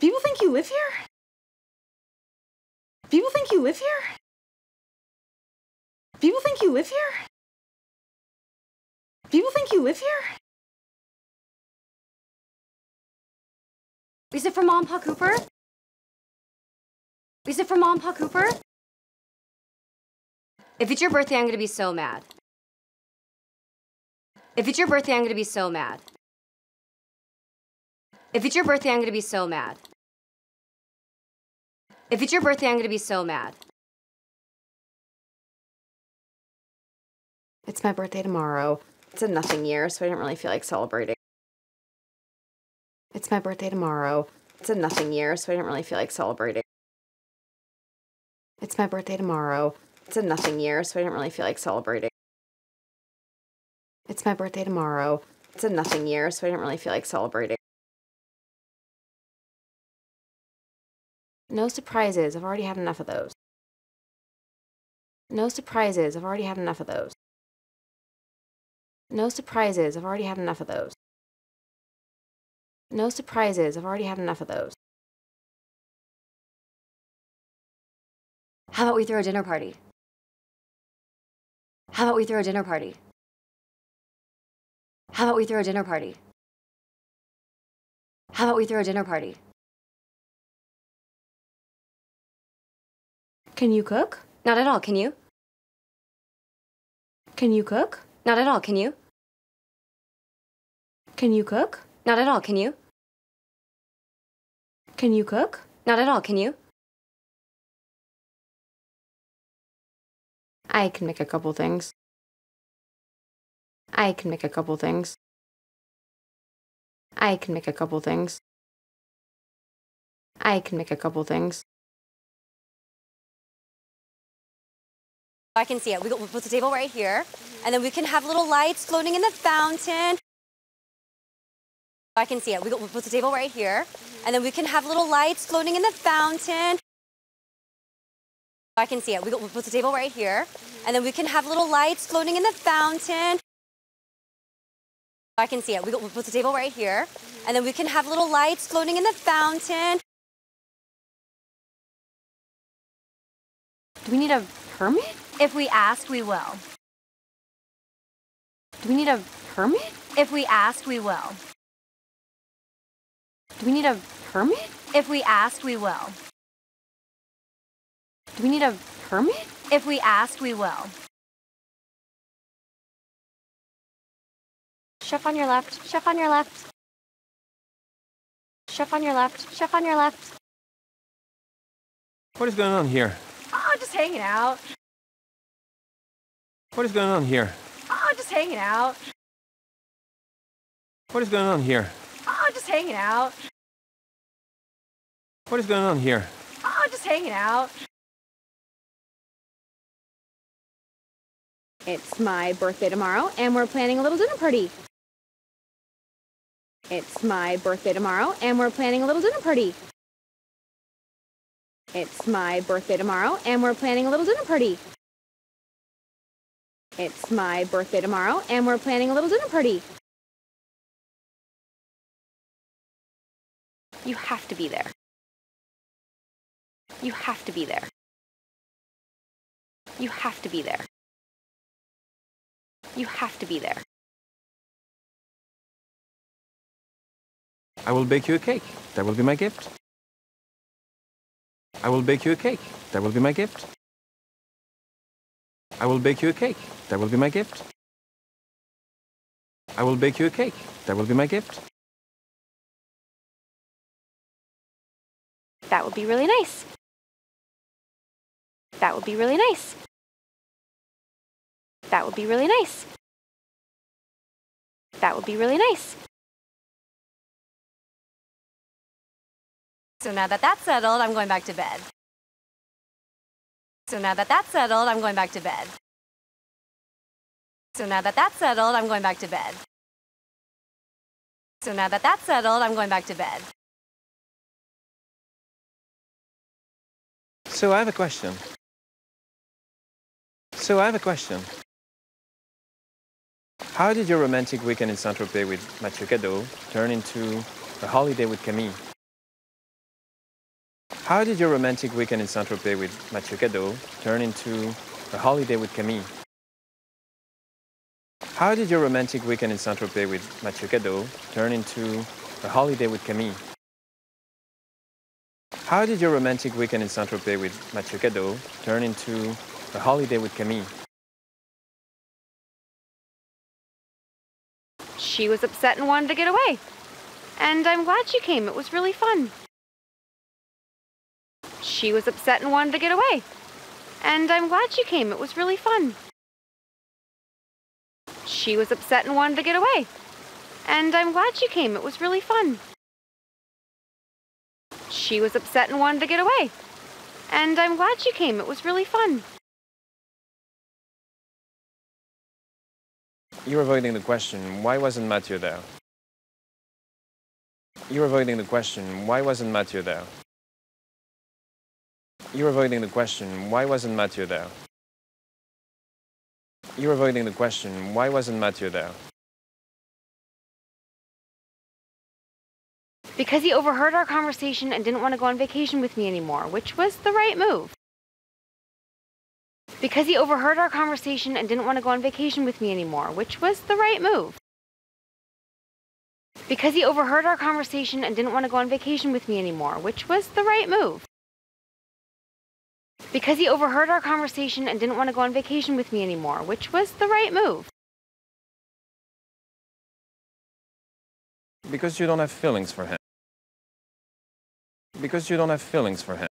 People think you live here? People think you live here? People think you live here? People think you live here? Is it for Mom Pa Cooper? Is it for Mom Pa Cooper? If it's your birthday, I'm gonna be so mad. If it's your birthday, I'm gonna be so mad. If it's your birthday, I'm gonna be so mad. If it's your birthday, I'm gonna be so mad. It's my birthday tomorrow. It's a nothing year, so I didn't really feel like celebrating. It's my birthday tomorrow. It's a nothing year, so I didn't really feel like celebrating. It's my birthday tomorrow. It's a nothing year, so I didn't really feel like celebrating. It's my birthday tomorrow. It's a nothing year, so I didn't really feel like celebrating. No surprises. I've already had enough of those. No surprises. I've already had enough of those. No surprises. I've already had enough of those. No surprises. I've already had enough of those. How about we throw a dinner party? How about we throw a dinner party? How about we throw a dinner party? How about we throw a dinner party? Can you cook? Not at all, can you? Can you cook? Not at all, can you? Can you cook? Not at all, can you? Can you cook? Not at all, can you? I can make a couple things. I can make a couple things. I can make a couple things. I can make a couple things. I can see it. We will put the table right here, and then we can have little lights floating in the fountain. I can see it. We will put the table right here, and then we can have little lights floating in the fountain. I can see it. We will put the table right here, and then we can have little lights floating in the fountain. I can see it. We will put the table right here, and then we can have little lights floating in the fountain. Do we need a permit? If we ask, we will. Do we need a permit? If we ask, we will. Do we need a permit? If we ask, we will. Do we need a permit? If we ask, we will. Chef on your left, chef on your left. Chef on your left, chef on your left. What is going on here? Oh, just hanging out. What is going on here? Oh, just hanging out. What is going on here? Oh, just hanging out. What is going on here? Oh, just hanging out. It's my birthday tomorrow, and we're planning a little dinner party. It's my birthday tomorrow, and we're planning a little dinner party. It's my birthday tomorrow, and we're planning a little dinner party. It's my birthday tomorrow, and we're planning a little dinner party. You have to be there. You have to be there. You have to be there. You have to be there. I will bake you a cake. That will be my gift. I will bake you a cake. That will be my gift. I will bake you a cake. That will be my gift. I will bake you a cake. That will be my gift. That would be really nice. That would be really nice. That would be really nice. That would be really nice. So now that that's settled, I'm going back to bed. So now that that's settled, I'm going back to bed. So now that that's settled, I'm going back to bed. So now that that's settled, I'm going back to bed. So I have a question. So I have a question. How did your romantic weekend in Saint-Tropez with Mathieu Cadault turn into a holiday with Camille? How did your romantic weekend in Saint-Tropez with Mathieu turn into a holiday with Camille? How did your romantic weekend in Saint-Tropez with Mathieu turn into a holiday with Camille? How did your romantic weekend in Saint-Tropez with Mathieu turn into a holiday with Camille? She was upset and wanted to get away. And I'm glad she came. It was really fun. She was upset and wanted to get away. And I'm glad she came. It was really fun. She was upset and wanted to get away. And I'm glad she came. It was really fun. She was upset and wanted to get away. And I'm glad she came. It was really fun. You're avoiding the question, why wasn't Mathieu there? You're avoiding the question, why wasn't Mathieu there? You're avoiding the question, why wasn't Mathieu there? You're avoiding the question, why wasn't Mathieu there? Because he overheard our conversation and didn't want to go on vacation with me anymore, which was the right move. Because he overheard our conversation and didn't want to go on vacation with me anymore, which was the right move. Because he overheard our conversation and didn't want to go on vacation with me anymore, which was the right move because he overheard our conversation and didn't want to go on vacation with me anymore, which was the right move. Because you don't have feelings for him. Because you don't have feelings for him.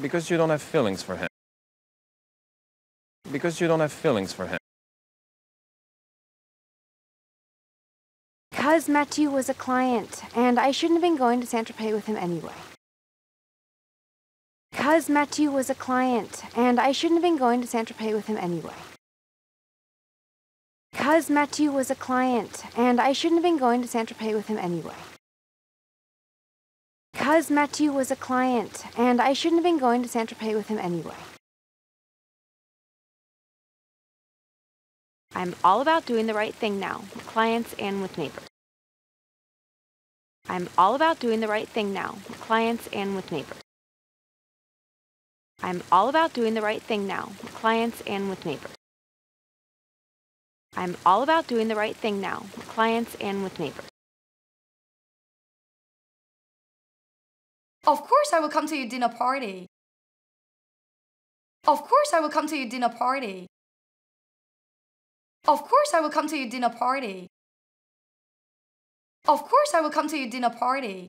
Because you don't have feelings for him. Because you don't have feelings for him. Because Mathieu was a client, and I shouldn't have been going to Saint-Tropez with him anyway. Because Mathieu was a client, and I shouldn't have been going to Saint Tropez with him anyway. Because Mathieu was a client, and I shouldn't have been going to Saint Tropez with him anyway. Because Mathieu was a client, and I shouldn't have been going to Saint Tropez with him anyway. I'm all about doing the right thing now, with clients and with neighbors. I'm all about doing the right thing now, with clients and with neighbors. I'm all about doing the right thing now, with clients and with neighbors. I'm all about doing the right thing now, with clients and with neighbors. Of course I will come to your dinner party. Of course I will come to your dinner party. Of course I will come to your dinner party. Of course I will come to your dinner party.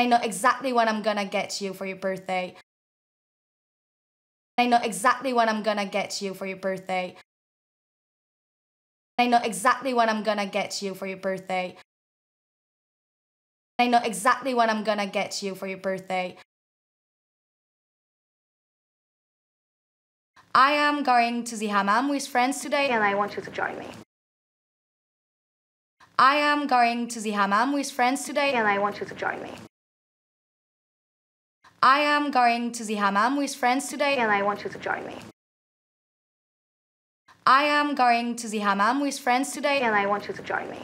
I know exactly what I'm gonna get you for your birthday. I know exactly what I'm gonna get you for your birthday. I know exactly what I'm gonna get you for your birthday. I know exactly what I'm gonna get you for your birthday. I am going to the hammam with friends today and I want you to join me. I am going to the hammam with friends today and I want you to join me. I am going to the hammam with friends today and I want you to join me. I am going to the hammam with friends today and I want you to join me.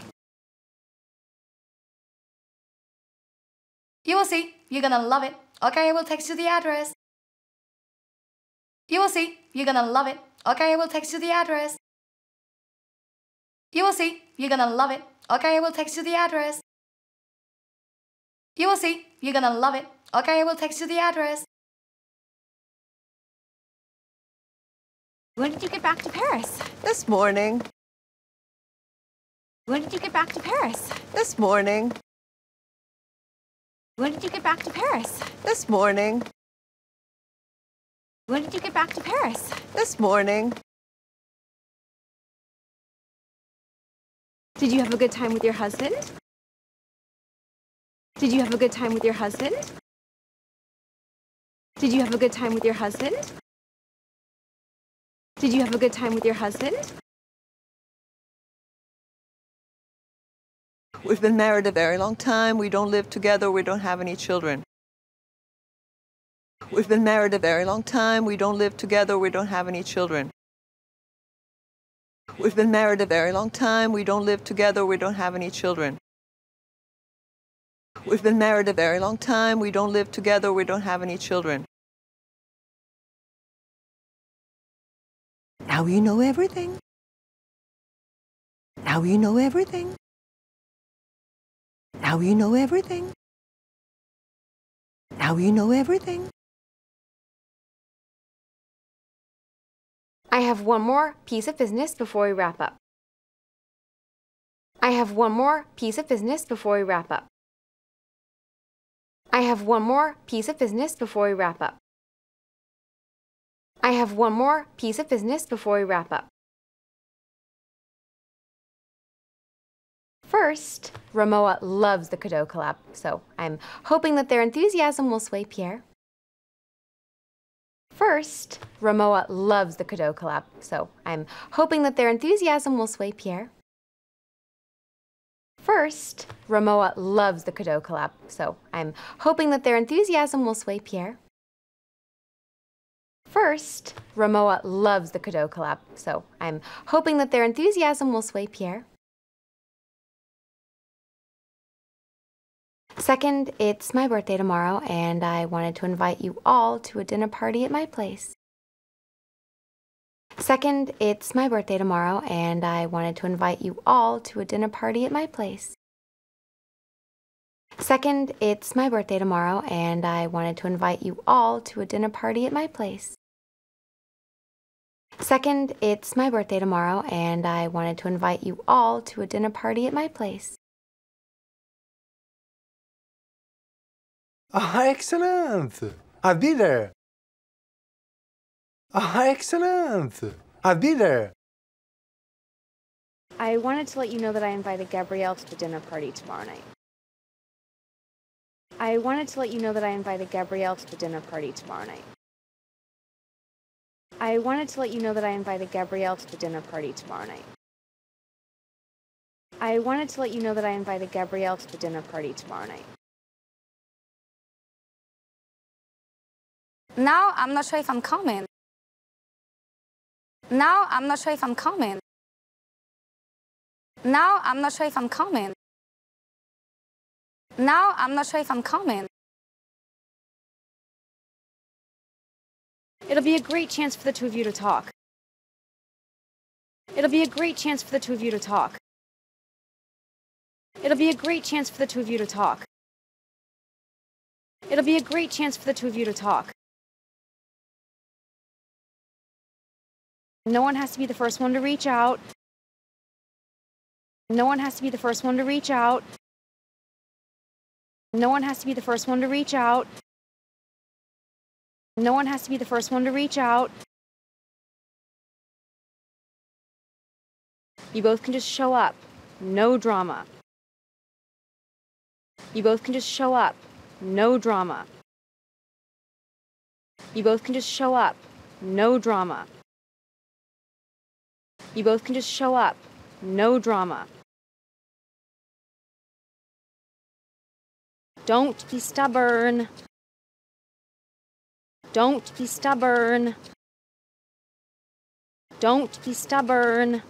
You will see. You're gonna love it. Okay, I will text you the address. You will see. You're gonna love it. Okay, I will text you the address. You will see. You're gonna love it. Okay, I will text you the address. You will see. You're gonna love it. Okay, I will text you the address. When did you get back to Paris? This morning. When did you get back to Paris? This morning. When did you get back to Paris? This morning. When did you get back to Paris? This morning. Did you have a good time with your husband? Did you have a good time with your husband? Did you have a good time with your husband? Did you have a good time with your husband? We've been married a very long time. We don't live together. We don't have any children. We've been married a very long time. We don't live together. We don't have any children. We've been married a very long time. We don't live together. We don't have any children. We've been married a very long time. We don't live together. We don't have any children. Now you know everything. Now you know everything. Now you know everything. Now you know everything. I have one more piece of business before we wrap up. I have one more piece of business before we wrap up. I have one more piece of business before we wrap up. I have one more piece of business before we wrap up. First, Rimowa loves the Cadault collab, so I'm hoping that their enthusiasm will sway Pierre. First, Rimowa loves the Cadault collab, so I'm hoping that their enthusiasm will sway Pierre. First, Rimowa loves the Cadault collab, so I'm hoping that their enthusiasm will sway Pierre. First, Rimowa loves the Cadault collab, so I'm hoping that their enthusiasm will sway Pierre. Second, it's my birthday tomorrow, and I wanted to invite you all to a dinner party at my place. Second, it's my birthday tomorrow, and I wanted to invite you all to a dinner party at my place. Second, it's my birthday tomorrow, and I wanted to invite you all to a dinner party at my place. Second, it's my birthday tomorrow, and I wanted to invite you all to a dinner party at my place. Ah, excellent! I'll be there. Ah, excellent! I'll be there. I wanted to let you know that I invited Gabriel to the dinner party tomorrow night. I wanted to let you know that I invited Gabriel to the dinner party tomorrow night. I wanted to let you know that I invited Gabriel to the dinner party tomorrow night. I wanted to let you know that I invited Gabriel to the dinner party tomorrow night. Now I'm not sure if I'm coming. Now I'm not sure if I'm coming. Now I'm not sure if I'm coming. Now I'm not sure if I'm coming. It'll be a great chance for the two of you to talk. It'll be a great chance for the two of you to talk. It'll be a great chance for the two of you to talk. It'll be a great chance for the two of you to talk. No one has to be the first one to reach out. No one has to be the first one to reach out. No one has to be the first one to reach out. No one has to be the first one to reach out. You both can just show up. No drama. You both can just show up. No drama. You both can just show up. No drama. You both can just show up. No drama. Don't be stubborn. Don't be stubborn. Don't be stubborn.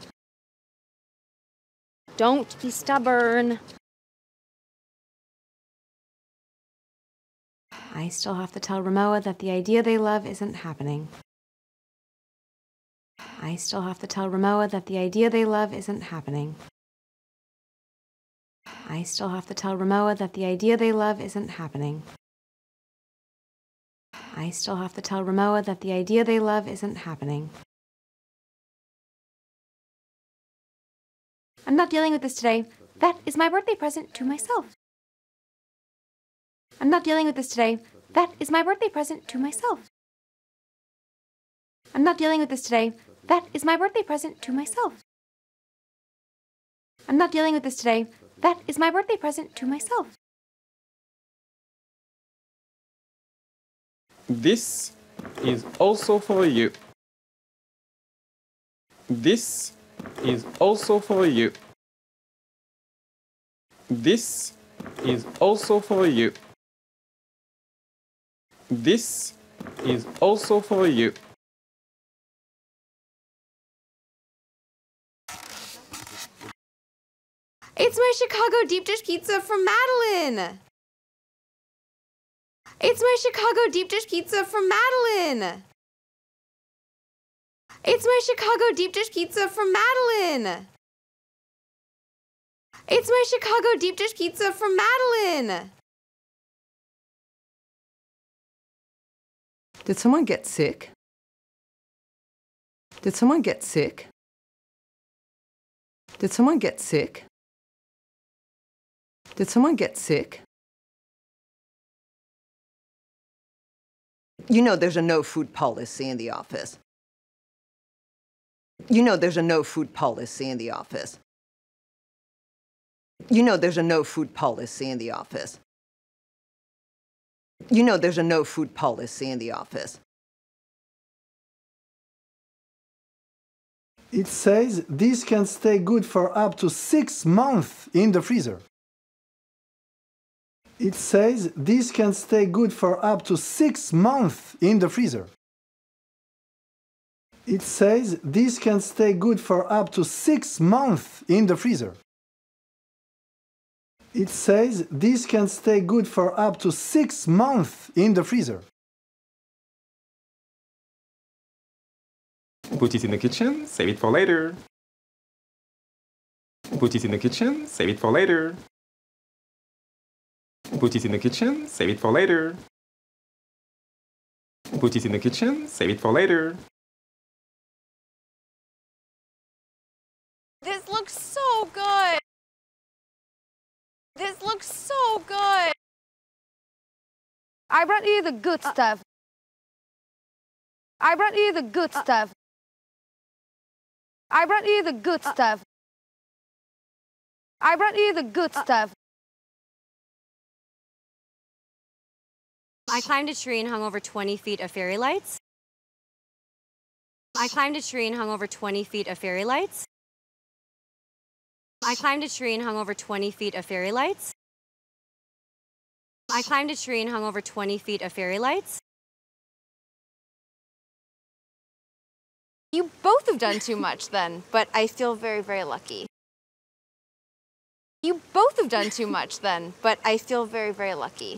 Don't be stubborn. I still have to tell Rimowa that the idea they love isn't happening. I still have to tell Rimowa that the idea they love isn't happening. I still have to tell Rimowa that the idea they love isn't happening. I still have to tell Rimowa that the idea they love isn't happening. I'm not dealing with this today. That is my birthday present to myself. I'm not dealing with this today. That is my birthday present to myself. I'm not dealing with this today. That is my birthday present to myself. I'm not dealing with this today. That is my birthday present to myself. This is also for you. This is also for you. This is also for you. This is also for you. It's my Chicago deep dish pizza from Madeline. It's my Chicago deep dish pizza from Madeline. It's my Chicago deep dish pizza from Madeline. It's my Chicago deep dish pizza from Madeline. Did someone get sick? Did someone get sick? Did someone get sick? Did someone get sick? You know there's a no food policy in the office. You know there's a no food policy in the office. You know there's a no food policy in the office. You know there's a no food policy in the office. It says this can stay good for up to six months in the freezer. It says this can stay good for up to six months in the freezer. It says this can stay good for up to six months in the freezer. It says this can stay good for up to six months in the freezer. Put it in the kitchen, save it for later. Put it in the kitchen, save it for later. Put it in the kitchen, save it for later. Put it in the kitchen, save it for later. This looks so good. This looks so good. I brought you the good uh. stuff. I brought you the good uh. stuff. I brought you the good uh. stuff. I brought you the good stuff. I climbed a tree and hung over 20 feet of fairy lights. I climbed a tree and hung over 20 feet of fairy lights. I climbed a tree and hung over 20 feet of fairy lights. I climbed a tree and hung over 20 feet of fairy lights. You both have done too much then, but I feel very, very lucky. You both have done too much then, but I feel very, very lucky.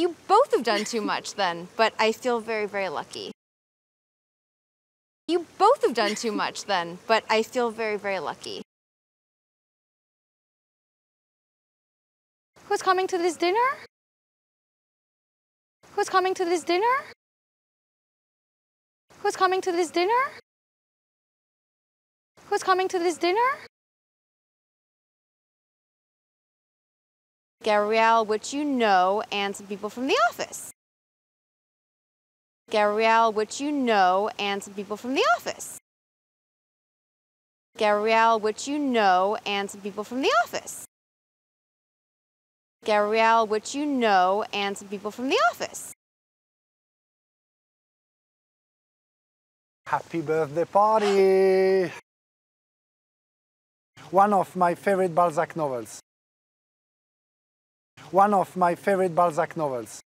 You both have done too much then, but I feel very, very lucky. You both have done too much then, but I feel very, very lucky. Who's coming to this dinner? Who's coming to this dinner? Who's coming to this dinner? Who's coming to this dinner? Gabriel, which you know, and some people from the office. Gabriel, which you know, and some people from the office. Gabriel, which you know, and some people from the office. Gabriel, which you know, and some people from the office. Happy birthday party! One of my favorite Balzac novels. One of my favorite Balzac novels.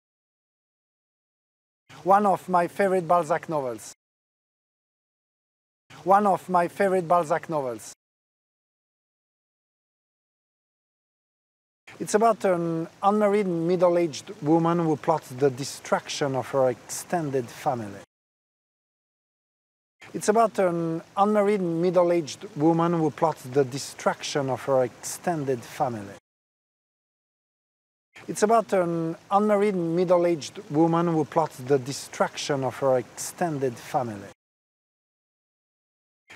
One of my favorite Balzac novels. One of my favorite Balzac novels. It's about an unmarried middle-aged woman who plots the destruction of her extended family. It's about an unmarried middle-aged woman who plots the destruction of her extended family. It's about an unmarried middle-aged woman who plots the destruction of her extended family.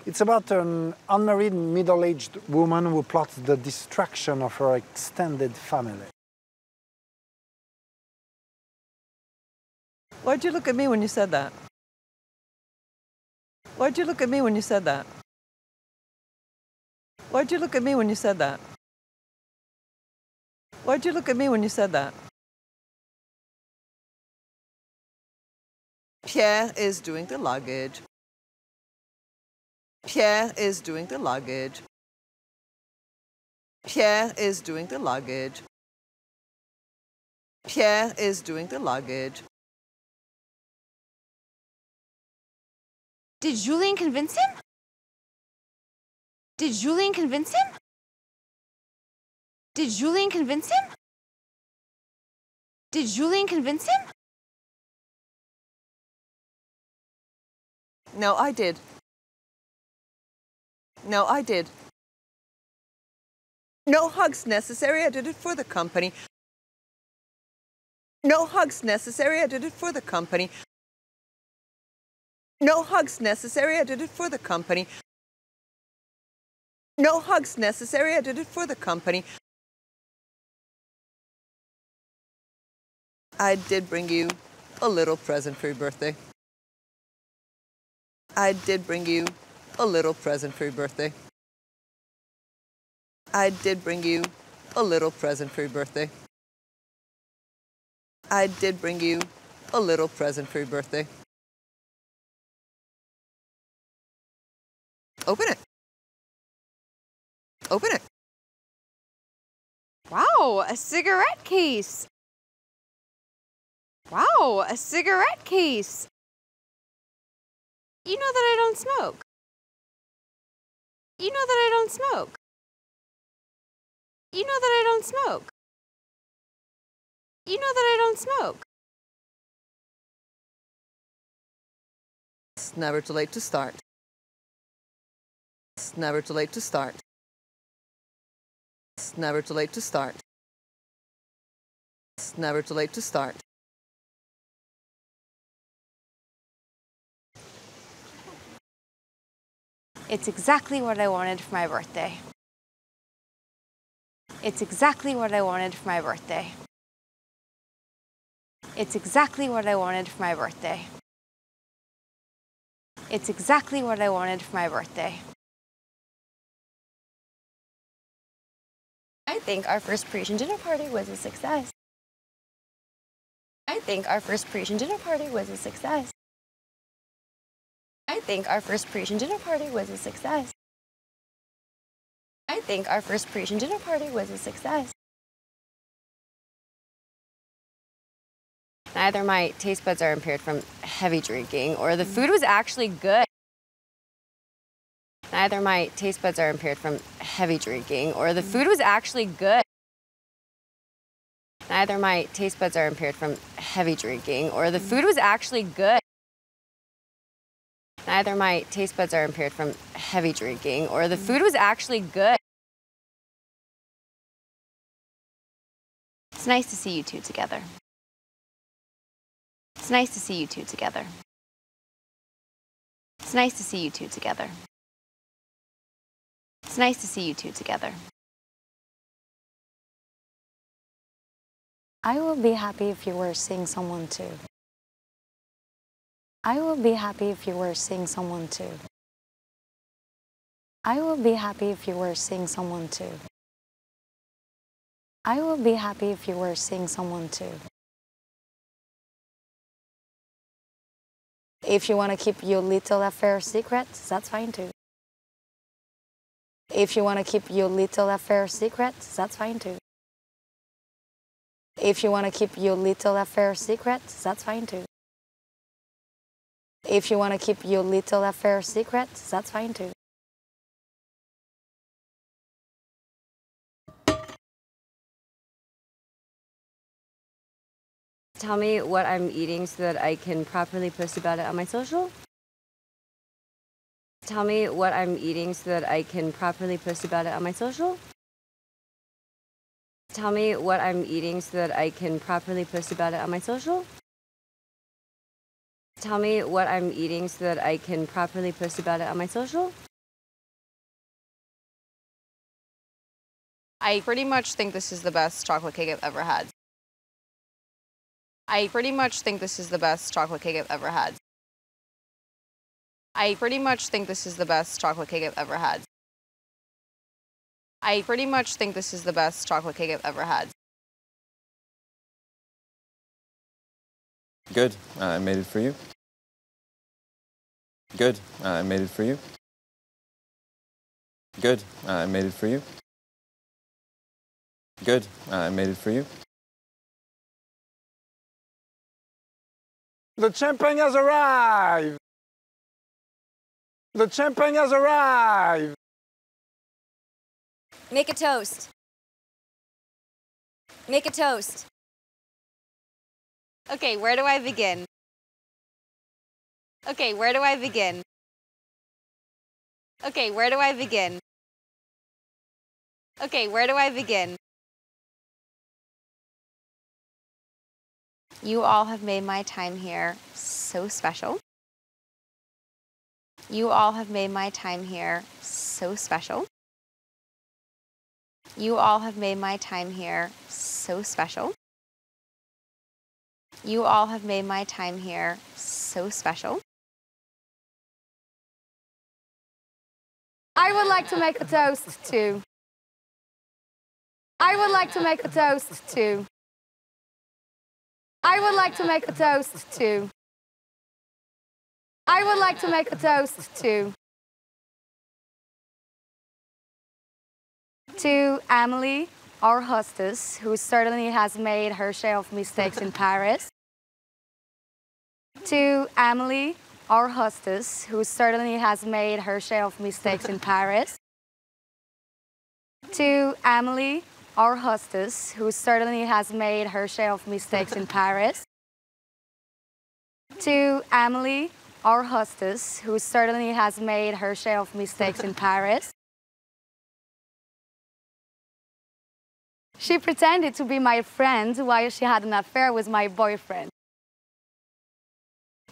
It's about an unmarried middle-aged woman who plots the destruction of her extended family. Why'd you look at me when you said that? Why'd you look at me when you said that? Why'd you look at me when you said that? Why'd you look at me when you said that? Pierre is doing the luggage. Pierre is doing the luggage. Pierre is doing the luggage. Pierre is doing the luggage. Did Julien convince him? Did Julien convince him? Did Julien convince him? Did Julien convince him? No, I did. No, I did. No hugs necessary. I did it for the company. No hugs necessary. I did it for the company. No hugs necessary. I did it for the company. No hugs necessary. I did it for the company. I did bring you a little present for your birthday. I did bring you a little present for your birthday. I did bring you a little present for your birthday. I did bring you a little present for your birthday. Open it. Open it. Wow, a cigarette case. Wow, a cigarette case. You know that I don't smoke. You know that I don't smoke. You know that I don't smoke. You know that I don't smoke. It's never too late to start. It's never too late to start. It's never too late to start. It's never too late to start. It's exactly what I wanted for my birthday. It's exactly what I wanted for my birthday. It's exactly what I wanted for my birthday. It's exactly what I wanted for my birthday. I think our first Parisian dinner party was a success. I think our first Parisian dinner party was a success. I think our first Parisian dinner party was a success. I think our first Parisian dinner party was a success. Neither my taste buds are impaired from heavy drinking or the food was actually good. Neither my taste buds are impaired from heavy drinking or the food was actually good. Neither my taste buds are impaired from heavy drinking or the food was actually good. Neither my taste buds are impaired from heavy drinking or the food was actually good. It's nice to see you two together. It's nice to see you two together. It's nice to see you two together. It's nice to see you two together. I will be happy if you were seeing someone too. I will be happy if you were seeing someone too. I will be happy if you were seeing someone too. I will be happy if you were seeing someone too. If you want to keep your little affair secret, that's fine too. If you want to keep your little affair secret, that's fine too. If you want to keep your little affair secret, that's fine too. If you want to keep your little affair secret, that's fine too. Tell me what I'm eating so that I can properly post about it on my social. Tell me what I'm eating so that I can properly post about it on my social. Tell me what I'm eating so that I can properly post about it on my social. Tell me what I'm eating so that I can properly post about it on my social. I pretty much think this is the best chocolate cake I've ever had. I pretty much think this is the best chocolate cake I've ever had. I pretty much think this is the best chocolate cake I've ever had. I pretty much think this is the best chocolate cake I've ever had. Good. Uh, I made it for you. Good. Uh, I made it for you. Good. Uh, I made it for you. Good. I made it for you. The champagne has arrived! The champagne has arrived! Make a toast. Make a toast. Okay, where do I begin? Okay, where do I begin? Okay, where do I begin? Okay, where do I begin? You all have made my time here so special. You all have made my time here so special. You all have made my time here so special. You all have made my time here so special. I would like to make a toast to. I would like to make a toast to. I would like to make a toast to. I would like to make a toast to. To Emily, our hostess, who certainly has made her share of mistakes in Paris. To Emily, our hostess, who certainly has made her share of mistakes in Paris. To Emily, our hostess, who certainly has made her share of mistakes in Paris. To Emily, our hostess, who certainly has made her share of mistakes in Paris. She pretended to be my friend while she had an affair with my boyfriend.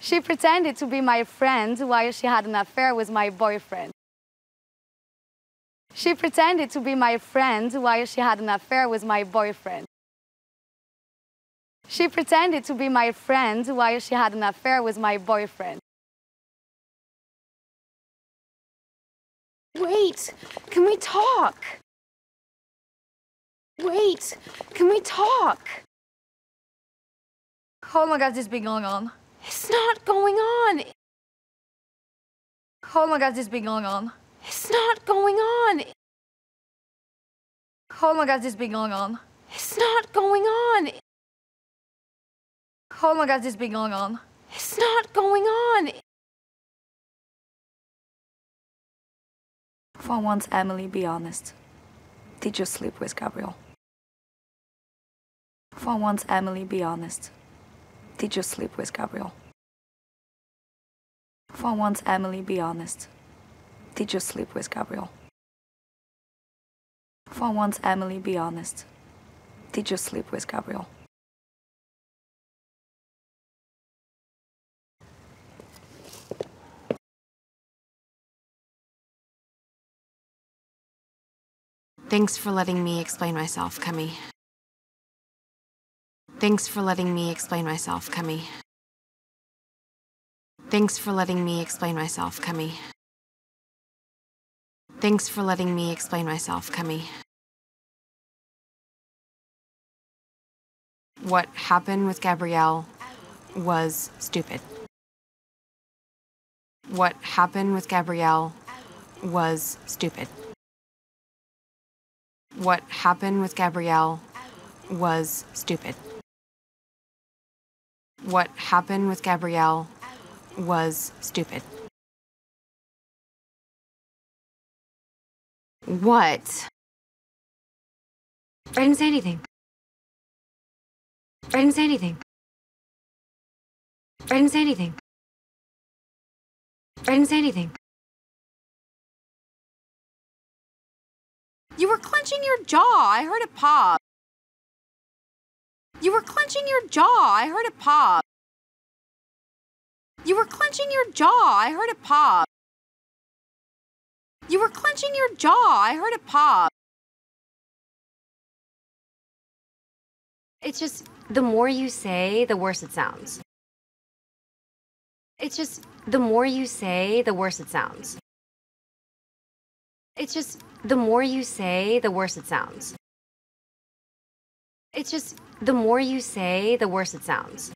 She pretended to be my friend while she had an affair with my boyfriend. She pretended to be my friend while she had an affair with my boyfriend. She pretended to be my friend while she had an affair with my boyfriend. Wait, can we talk? Wait, can we talk? Oh my god, this been going on. It's not going on. Oh my god, this been going on. It's not going on. Oh my god, this been going on. It's not going on. Oh my god, this been going on. It's not going on. For once, Emily, be honest. Did you sleep with Gabriel? For once, Emily, be honest. Did you sleep with Gabriel? For once, Emily, be honest. Did you sleep with Gabriel? For once, Emily, be honest. Did you sleep with Gabriel? Thanks for letting me explain myself, Kemi. Thanks for letting me explain myself, Kemi. Thanks for letting me explain myself, Kemi. Thanks for letting me explain myself, Kemi. What happened with Gabriel was stupid. What happened with Gabriel was stupid. What happened with Gabriel was stupid. What happened with Gabriel was stupid. What? I didn't say anything. I didn't say anything. I didn't say anything. I didn't say anything. You were clenching your jaw. I heard it pop. You were clenching your jaw. I heard it pop. You were clenching your jaw. I heard it pop. You were clenching your jaw. I heard it pop. It's just the more you say, the worse it sounds. It's just the more you say, the worse it sounds. It's just the more you say, the worse it sounds. It's just the more you say, the worse it sounds.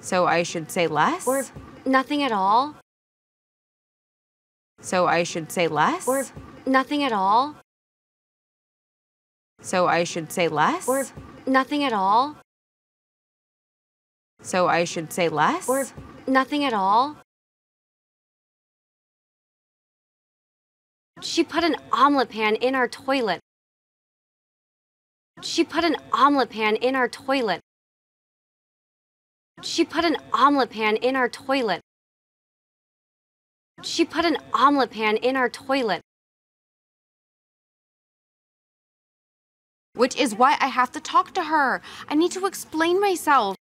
So I should say less? Or nothing at all. So I should say less? Or nothing at all. So I should say less? Or nothing at all. So I should say less? Or nothing at all. She put an omelet pan in our toilet. She put an omelet pan in our toilet. She put an omelet pan in our toilet. She put an omelet pan in our toilet. Which is why I have to talk to her. I need to explain myself.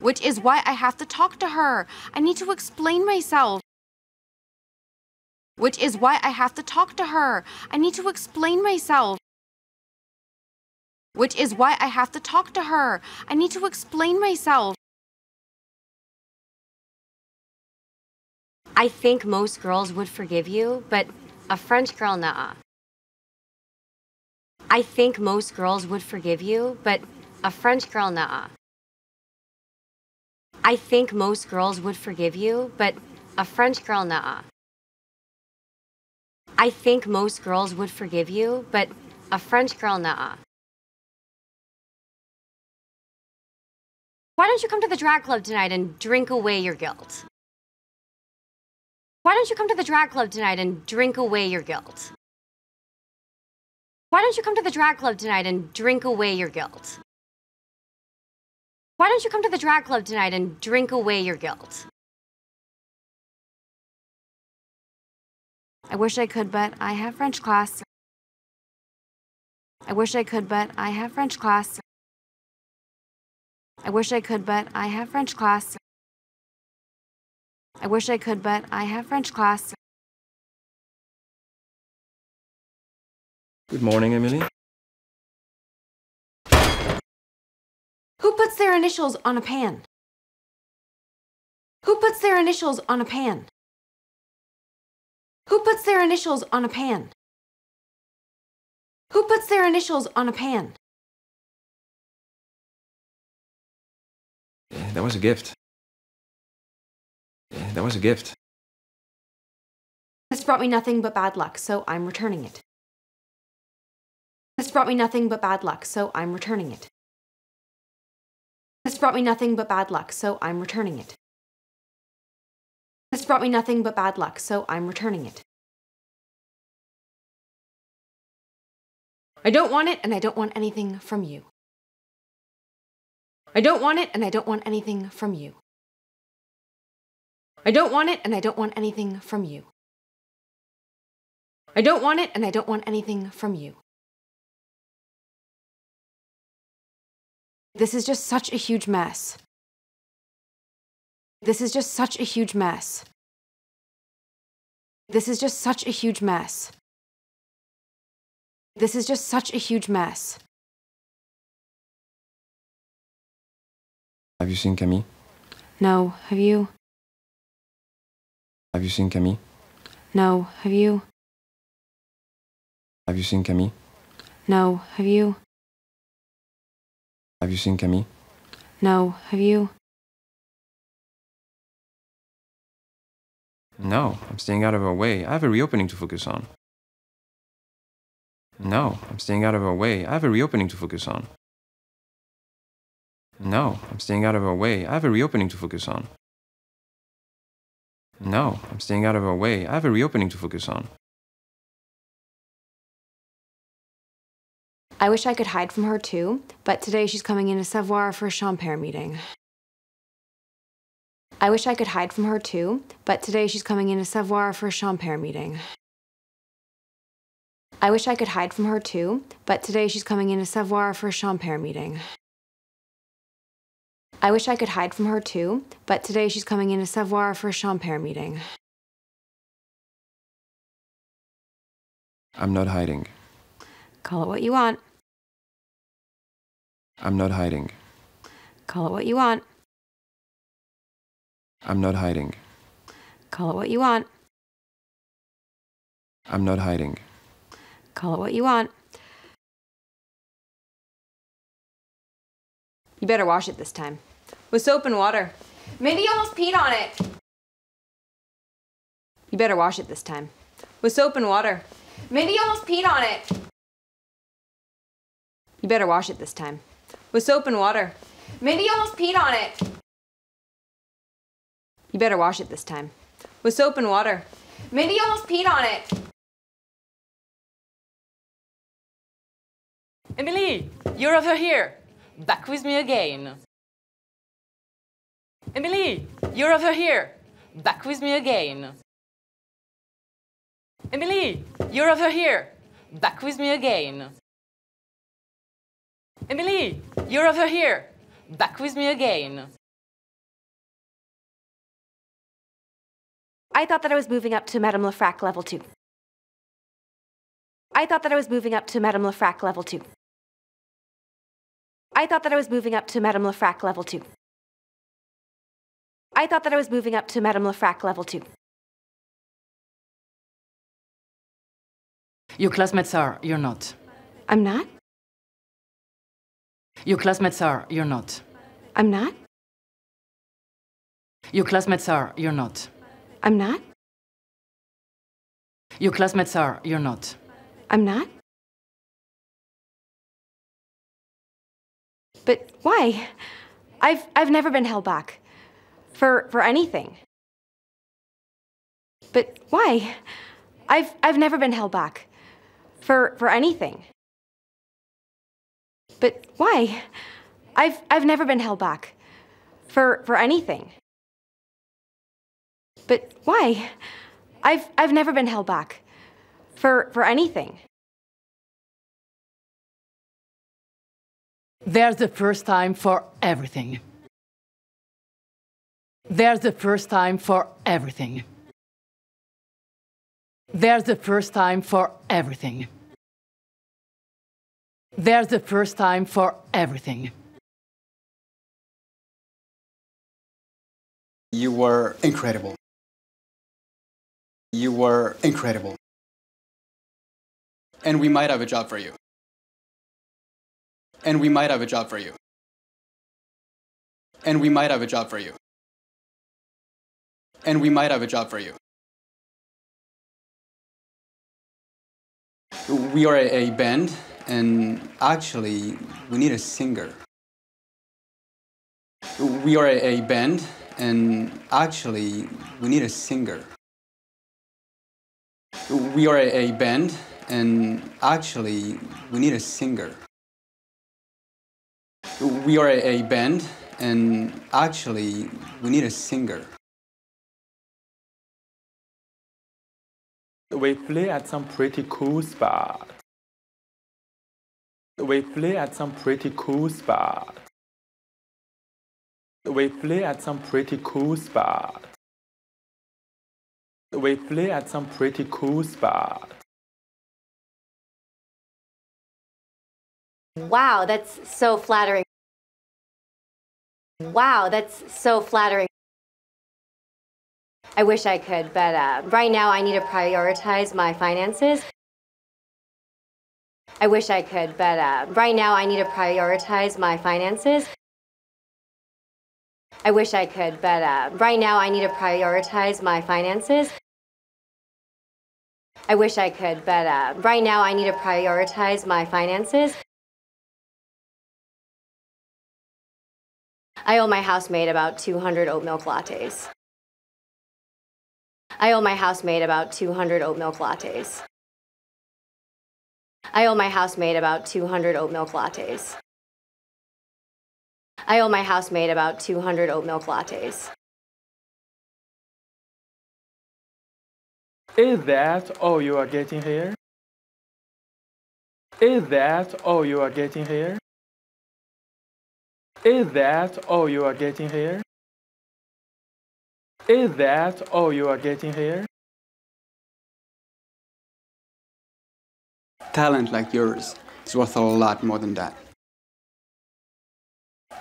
Which is why I have to talk to her. I need to explain myself. Which is why I have to talk to her. I need to explain myself. Which is why I have to talk to her. I need to explain myself. I think most girls would forgive you, but a French girl, nah. I think most girls would forgive you, but a French girl, nah. I think most girls would forgive you, but a French girl, nah. I think most girls would forgive you, but a French girl, nah. Why don't you come to the drag club tonight and drink away your guilt? Why don't you come to the drag club tonight and drink away your guilt? Why don't you come to the drag club tonight and drink away your guilt? Why don't you come to the drag club tonight and drink away your guilt? I wish I could, but I have French class. I wish I could, but I have French class. I wish I could, but I have French class. I wish I could, but I have French class. Good morning, Emily. Who puts their initials on a pan? Who puts their initials on a pan? Who puts their initials on a pan? Who puts their initials on a pan? That was a gift. That was a gift. This brought me nothing but bad luck, so I'm returning it. This brought me nothing but bad luck, so I'm returning it. This brought me nothing but bad luck, so I'm returning it. This brought me nothing but bad luck, so I'm returning it. I don't want it, and I don't want anything from you. I don't want it, and I don't want anything from you. I don't want it, and I don't want anything from you. I don't want it, and I don't want anything from you. This is just such a huge mess. This is just such a huge mess. This is just such a huge mess. This is just such a huge mess. Have you seen Camille? No, have you? Have you seen Camille? No, have you? Have you seen Camille? No, have you? Have you seen Camille? No, have you? No, I'm staying out of her way. I have a reopening to focus on. No, I'm staying out of her way. I have a reopening to focus on. No, I'm staying out of her way. I have a reopening to focus on. No, I'm staying out of her way. I have a reopening to focus on. I wish I could hide from her too, but today she's coming into Savoir for a Champère meeting. I wish I could hide from her too, but today she's coming into Savoir for a Champère meeting. I wish I could hide from her too, but today she's coming into Savoir for a Champère meeting. I wish I could hide from her too, but today she's coming into Savoir for a Champère meeting. I'm not hiding. Call it what you want. I'm not hiding. Call it what you want. I'm not hiding. Call it what you want. I'm not hiding. Call it what you want. You better wash it this time. With soap and water. Mindy almost peed on it. You better wash it this time. With soap and water. Mindy almost peed on it. You better wash it this time. With soap and water. Mindy almost peed on it. You better wash it this time. With soap and water. Mindy almost peed on it. Emily, you're over here. Back with me again. Emily, you're over here. Back with me again. Emily, you're over here. Back with me again. Emily, you're over here. Back with me again. I thought that I was moving up to Madame Lefrac level 2. I thought that I was moving up to Madame Lefrac level 2. I thought that I was moving up to Madame Lefrac level 2. I thought that I was moving up to Madame Lefrac level 2. Your classmates are, you're not. I'm not? Your classmates are, you're not. I'm not? Your classmates are, you're not. I'm not? Your classmates are, you're not. I'm not? But why? I've I've never been held back for for anything. But why? I've I've never been held back for for anything. But why? I've I've never been held back for for anything. But why? I've I've never been held back for for anything. There's the first time for everything. There's the first time for everything. There's the first time for everything. There's the first time for everything. You were incredible. You were incredible. And we might have a job for you. And we might have a job for you. And we might have a job for you. And we might have a job for you. We are a, a band, and actually, we need a singer. We are a, a band, and actually, we need a singer. We are a, band, and actually, we need a singer. We are a, a band, and actually, we need a singer. We play at some pretty cool spot. We play at some pretty cool spot. We play at some pretty cool spot. We play at some pretty cool spot. Wow, that's so flattering. Wow, that's so flattering. I wish I could, but uh, right now I need to prioritize my finances. I wish I could, but uh, right now I need to prioritize my finances. I wish I could, but uh, right now I need to prioritize my finances. I wish I could, but uh, right now I need to prioritize my finances. I owe my housemaid about 200 oat milk lattes. I owe my housemaid about 200 oat milk lattes. I owe my housemaid about 200 oat milk lattes. I owe my housemaid about 200 oat milk lattes. Is that all you are getting here? Is that all you are getting here? Is that all you are getting here? Is that all you are getting here? Talent like yours is worth a lot more than that.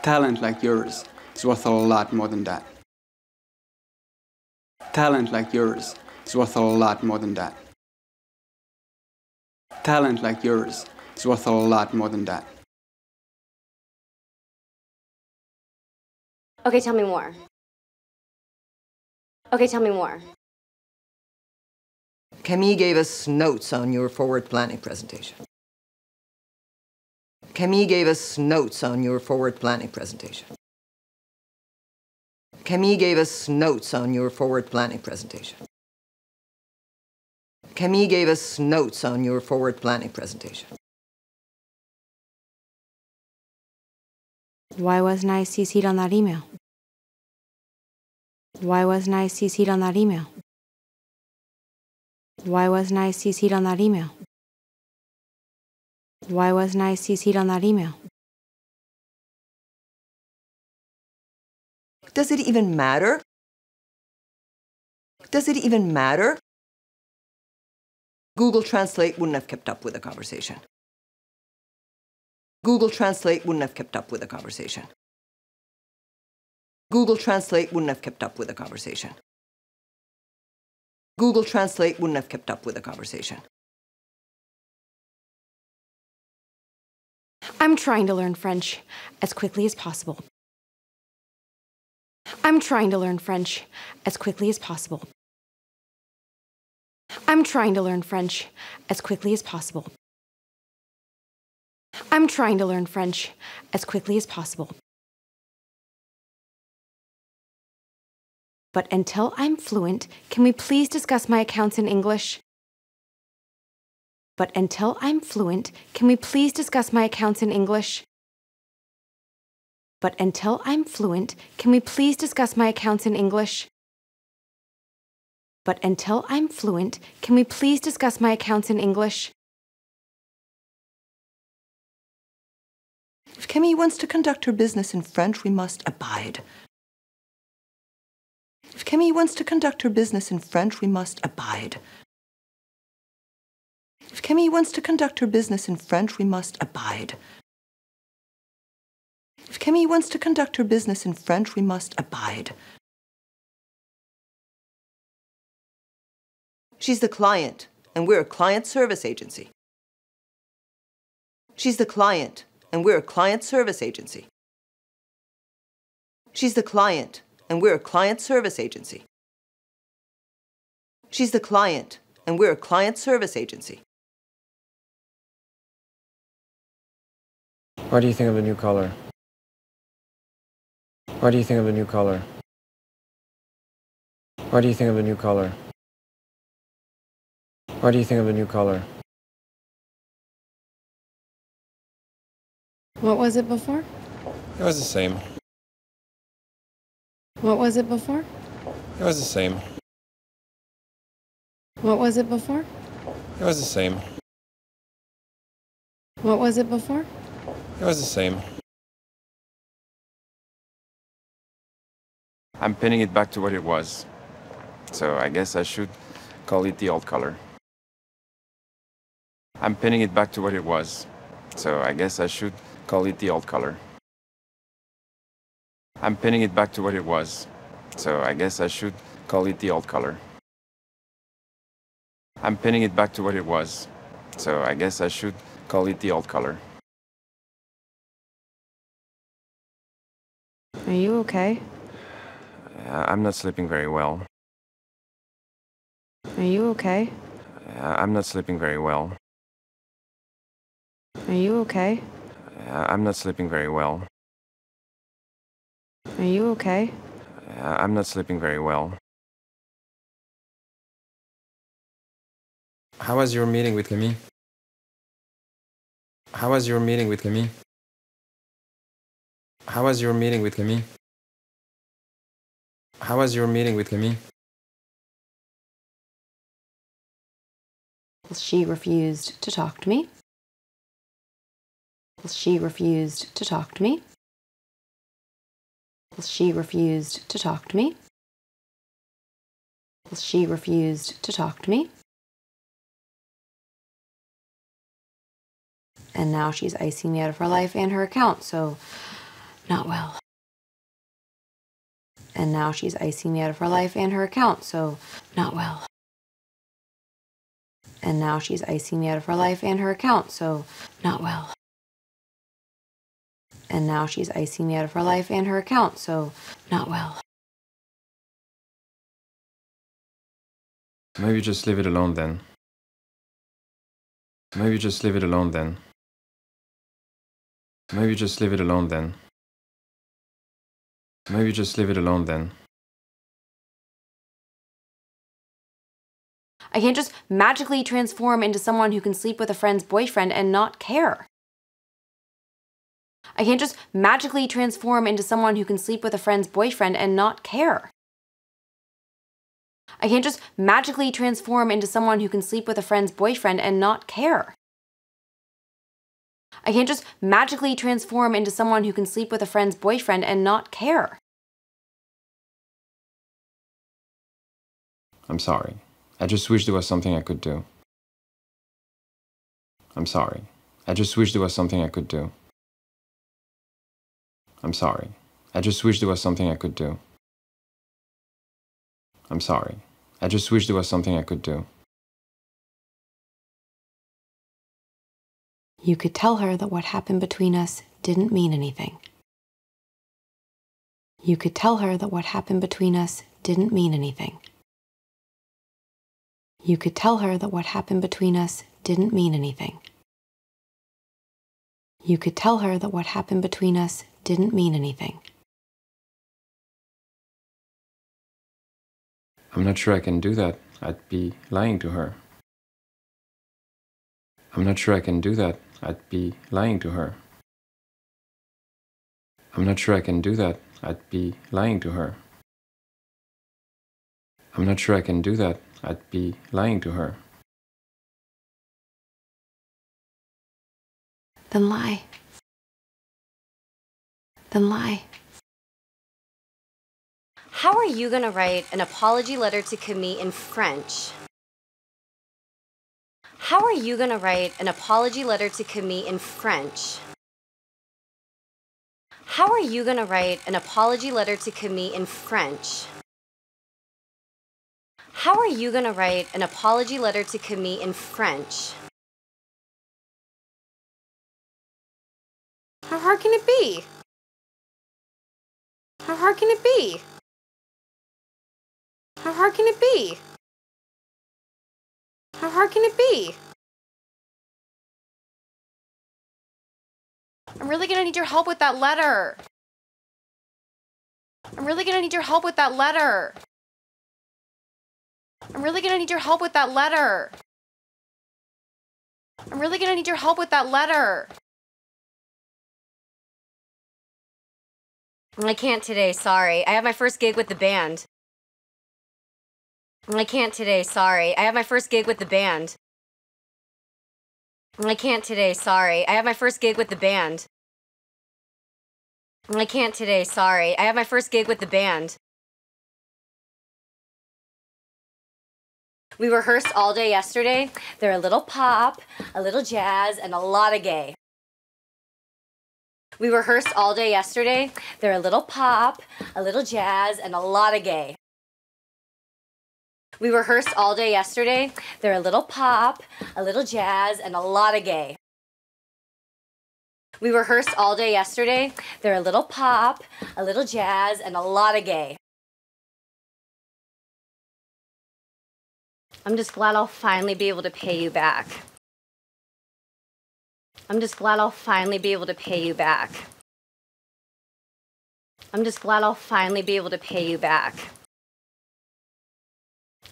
Talent like yours is worth a lot more than that. Talent like yours is worth a lot more than that. Talent like yours is worth a lot more than that. Okay, tell me more. Okay, tell me more. Camille gave us notes on your forward planning presentation. Camille gave us notes on your forward planning presentation. Camille gave us notes on your forward planning presentation. Camille gave us notes on your forward planning presentation. Why wasn't I CC'd on that email? Why wasn't I CC'd on that email? Why wasn't I CC'd on that email? Why wasn't I CC'd on that email? Does it even matter? Does it even matter? Google Translate wouldn't have kept up with the conversation. Google Translate wouldn't have kept up with the conversation. Google Translate wouldn't have kept up with the conversation. Google Translate wouldn't have kept up with the conversation. I'm trying to learn French as quickly as possible. I'm trying to learn French as quickly as possible. I'm trying to learn French as quickly as possible. I'm trying to learn French as quickly as possible. But until I'm fluent, can we please discuss my accounts in English? But until I'm fluent, can we please discuss my accounts in English? But until I'm fluent, can we please discuss my accounts in English? But until I'm fluent, can we please discuss my accounts in English? If Camille wants to conduct her business in French, we must abide. If Camille wants to conduct her business in French, we must abide. If Camille wants to conduct her business in French, we must abide. If Camille wants to conduct her business in French, we must abide. She's the client, and we're a client service agency. She's the client, and we're a client service agency. She's the client, and we're a client service agency. She's the client, and we're a client service agency. What do you think of the new color? What do you think of the new color? What do you think of the new color? What do you think of the new color? What was it before? It was the same. What was it before? It was the same. What was it before? It was the same. What was it before? It was the same. I'm pinning it back to what it was. So I guess I should call it the old color. I'm pinning it back to what it was. So I guess I should call it the old color. I'm pinning it back to what it was. So I guess I should call it the old color. I'm pinning it back to what it was. So I guess I should call it the old color. Are you okay? Uh, I'm not sleeping very well. Are you okay? Uh, I'm not sleeping very well. Are you okay? Uh, I'm not sleeping very well. Are you okay? Uh, I'm not sleeping very well. How was your meeting with Camille? How was your meeting with Camille? How was your meeting with Camille? How was your meeting with Camille? She refused to talk to me. She refused to talk to me. She refused to talk to me. She refused to talk to me. And now she's icing me out of her life and her account, so not well. And now she's icing me out of her life and her account, so not well. And now she's icing me out of her life and her account, so not well. And now she's icing me out of her life and her account, so not well. Maybe just leave it alone then. Maybe just leave it alone then. Maybe just leave it alone then. Maybe just leave it alone then. I can't just magically transform into someone who can sleep with a friend's boyfriend and not care. I can't just magically transform into someone who can sleep with a friend's boyfriend and not care. I can't just magically transform into someone who can sleep with a friend's boyfriend and not care. I can't just magically transform into someone who can sleep with a friend's boyfriend and not care. I'm sorry. I just wish there was something I could do. I'm sorry. I just wish there was something I could do. I'm sorry. I just wish there was something I could do. I'm sorry. I just wish there was something I could do. You could tell her that what happened between us didn't mean anything. You could tell her that what happened between us didn't mean anything. You could tell her that what happened between us didn't mean anything. You could tell her that what happened between us didn't mean anything. I'm not sure I can do that. I'd be lying to her. I'm not sure I can do that. I'd be lying to her. I'm not sure I can do that. I'd be lying to her. I'm not sure I can do that. I'd be lying to her. Then lie. Then lie. How are you going to write an apology letter to Camille in French? How are you going to write an apology letter to Camille in French? How are you going to write an apology letter to Camille in French? How are you gonna write an apology letter to Camille in French? How hard can it be? How hard can it be? How hard can it be? How hard can it be? I'm really gonna need your help with that letter. I'm really gonna need your help with that letter. I'm really gonna need your help with that letter. I'm really gonna need your help with that letter. I can't today, sorry. I have my first gig with the band. I can't today, sorry. I have my first gig with the band. I can't today, sorry. I have my first gig with the band. I can't today, sorry. I have my first gig with the band. We rehearsed all day yesterday. They're a little pop, a little jazz, and a lot of gay. We rehearsed all day yesterday. They're a little pop, a little jazz, and a lot of gay. We rehearsed all day yesterday. They're a little pop, a little jazz, and a lot of gay. We rehearsed all day yesterday. They're a little pop, a little jazz, and a lot of gay. I'm just glad I'll finally be able to pay you back. I'm just glad I'll finally be able to pay you back. I'm just glad I'll finally be able to pay you back.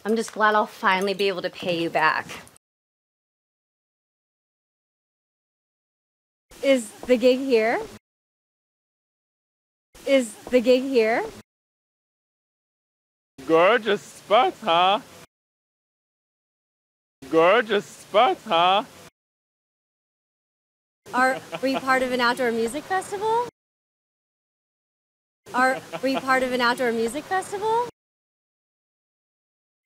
I'm just glad I'll finally be able to pay you back. Is the gig here? Is the gig here? Gorgeous spot, huh? Gorgeous spot, huh? Are we part of an outdoor music festival? Are we part of an outdoor music festival?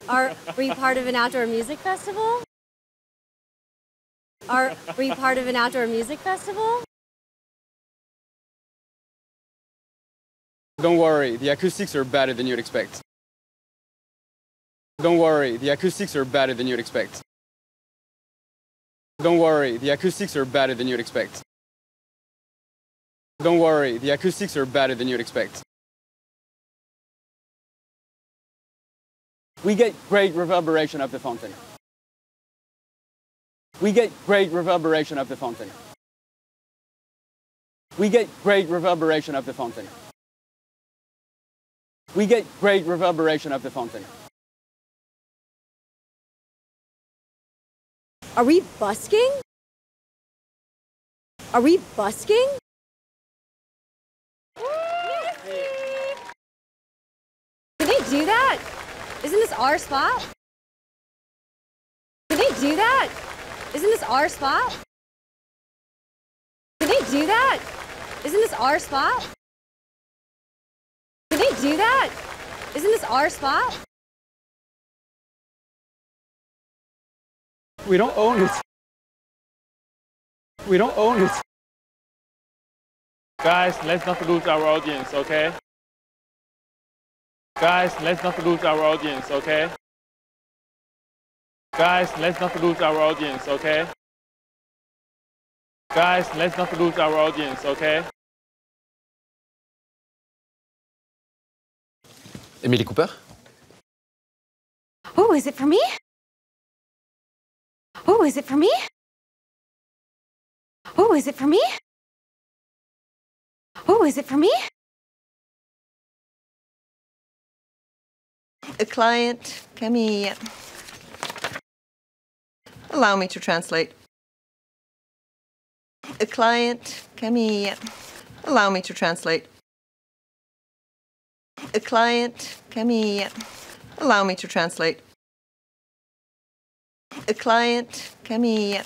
Are we part of an outdoor music festival? Are we part of an outdoor music festival? Don't worry, the acoustics are better than you'd expect. Don't worry, the acoustics are better than you'd expect. Don't worry, the acoustics are better than you'd expect. Don't worry, the acoustics are better than you'd expect. We get great reverberation of the fountain. We get great reverberation of the fountain. We get great reverberation of the fountain. We get great reverberation of the fountain. Are we busking? Are we busking? Can they do that? Isn't this our spot? Can they do that? Isn't this our spot? Can they do that? Isn't this our spot? Can they do that? Isn't this our spot? We don't own it. We don't own it. Guys, let's not lose our audience, okay? Guys, let's not lose our audience, okay? Guys, let's not lose our audience, okay? Guys, let's not lose our audience, okay? Emily Cooper Oh, is it for me? Oh, is it for me? Oh, is it for me? Oh, is it for me? A client, Camille. Allow me to translate. A client, Camille. Allow me to translate. A client, Camille. Allow me to translate. A client, Camille.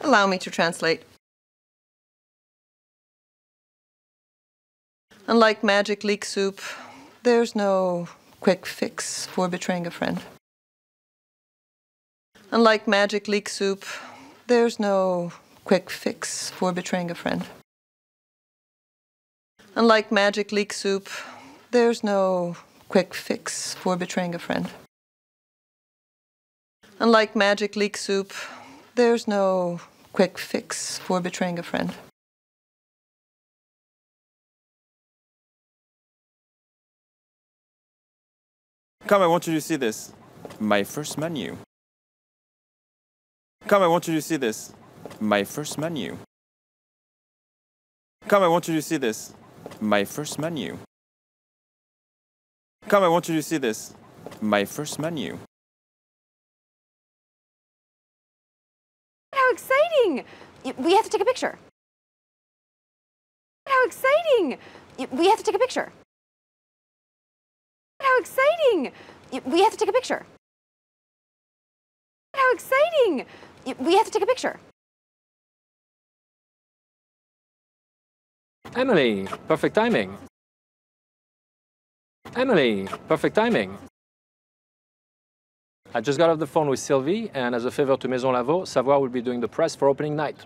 Allow me to translate. Unlike magic leek soup, there's no quick fix for betraying a friend. Unlike magic leek soup, there's no quick fix for betraying a friend. Unlike magic leek soup, there's no quick fix for betraying a friend. Unlike magic leek soup, there's no quick fix for betraying a friend. Come, I want you to see this. My first menu. Come, I want you to see this. My first menu. Come, I want you to see this. My first menu. Come, I want you to see this. My first menu. Exciting! We have to take a picture. How exciting! We have to take a picture. How exciting! We have to take a picture. How exciting! We have to take a picture. Emily, perfect timing. Emily, perfect timing. I just got off the phone with Sylvie, and as a favor to Maison Lavaux, Savoir will be doing the press for opening night.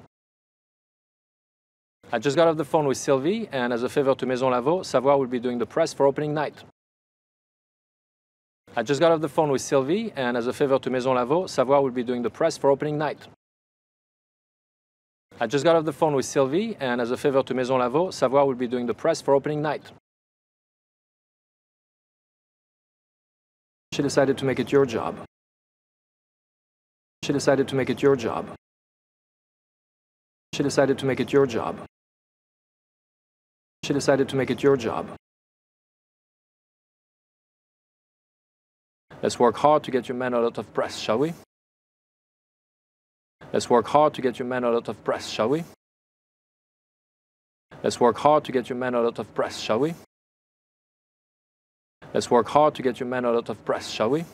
I just got off the phone with Sylvie, and as a favor to Maison Lavaux, Savoir will be doing the press for opening night. I just got off the phone with Sylvie, and as a favor to Maison Lavaux, Savoir will be doing the press for opening night. I just got off the phone with Sylvie, and as a favor to Maison Lavaux, Savoir will be doing the press for opening night. She decided to make it your job. She decided to make it your job. She decided to make it your job. She decided to make it your job. Let's work hard to get your man out of press, shall we? Let's work hard to get your man out of press, shall we? Let's work hard to get your man out of press, shall we? Let's work hard to get your man out of press, shall we?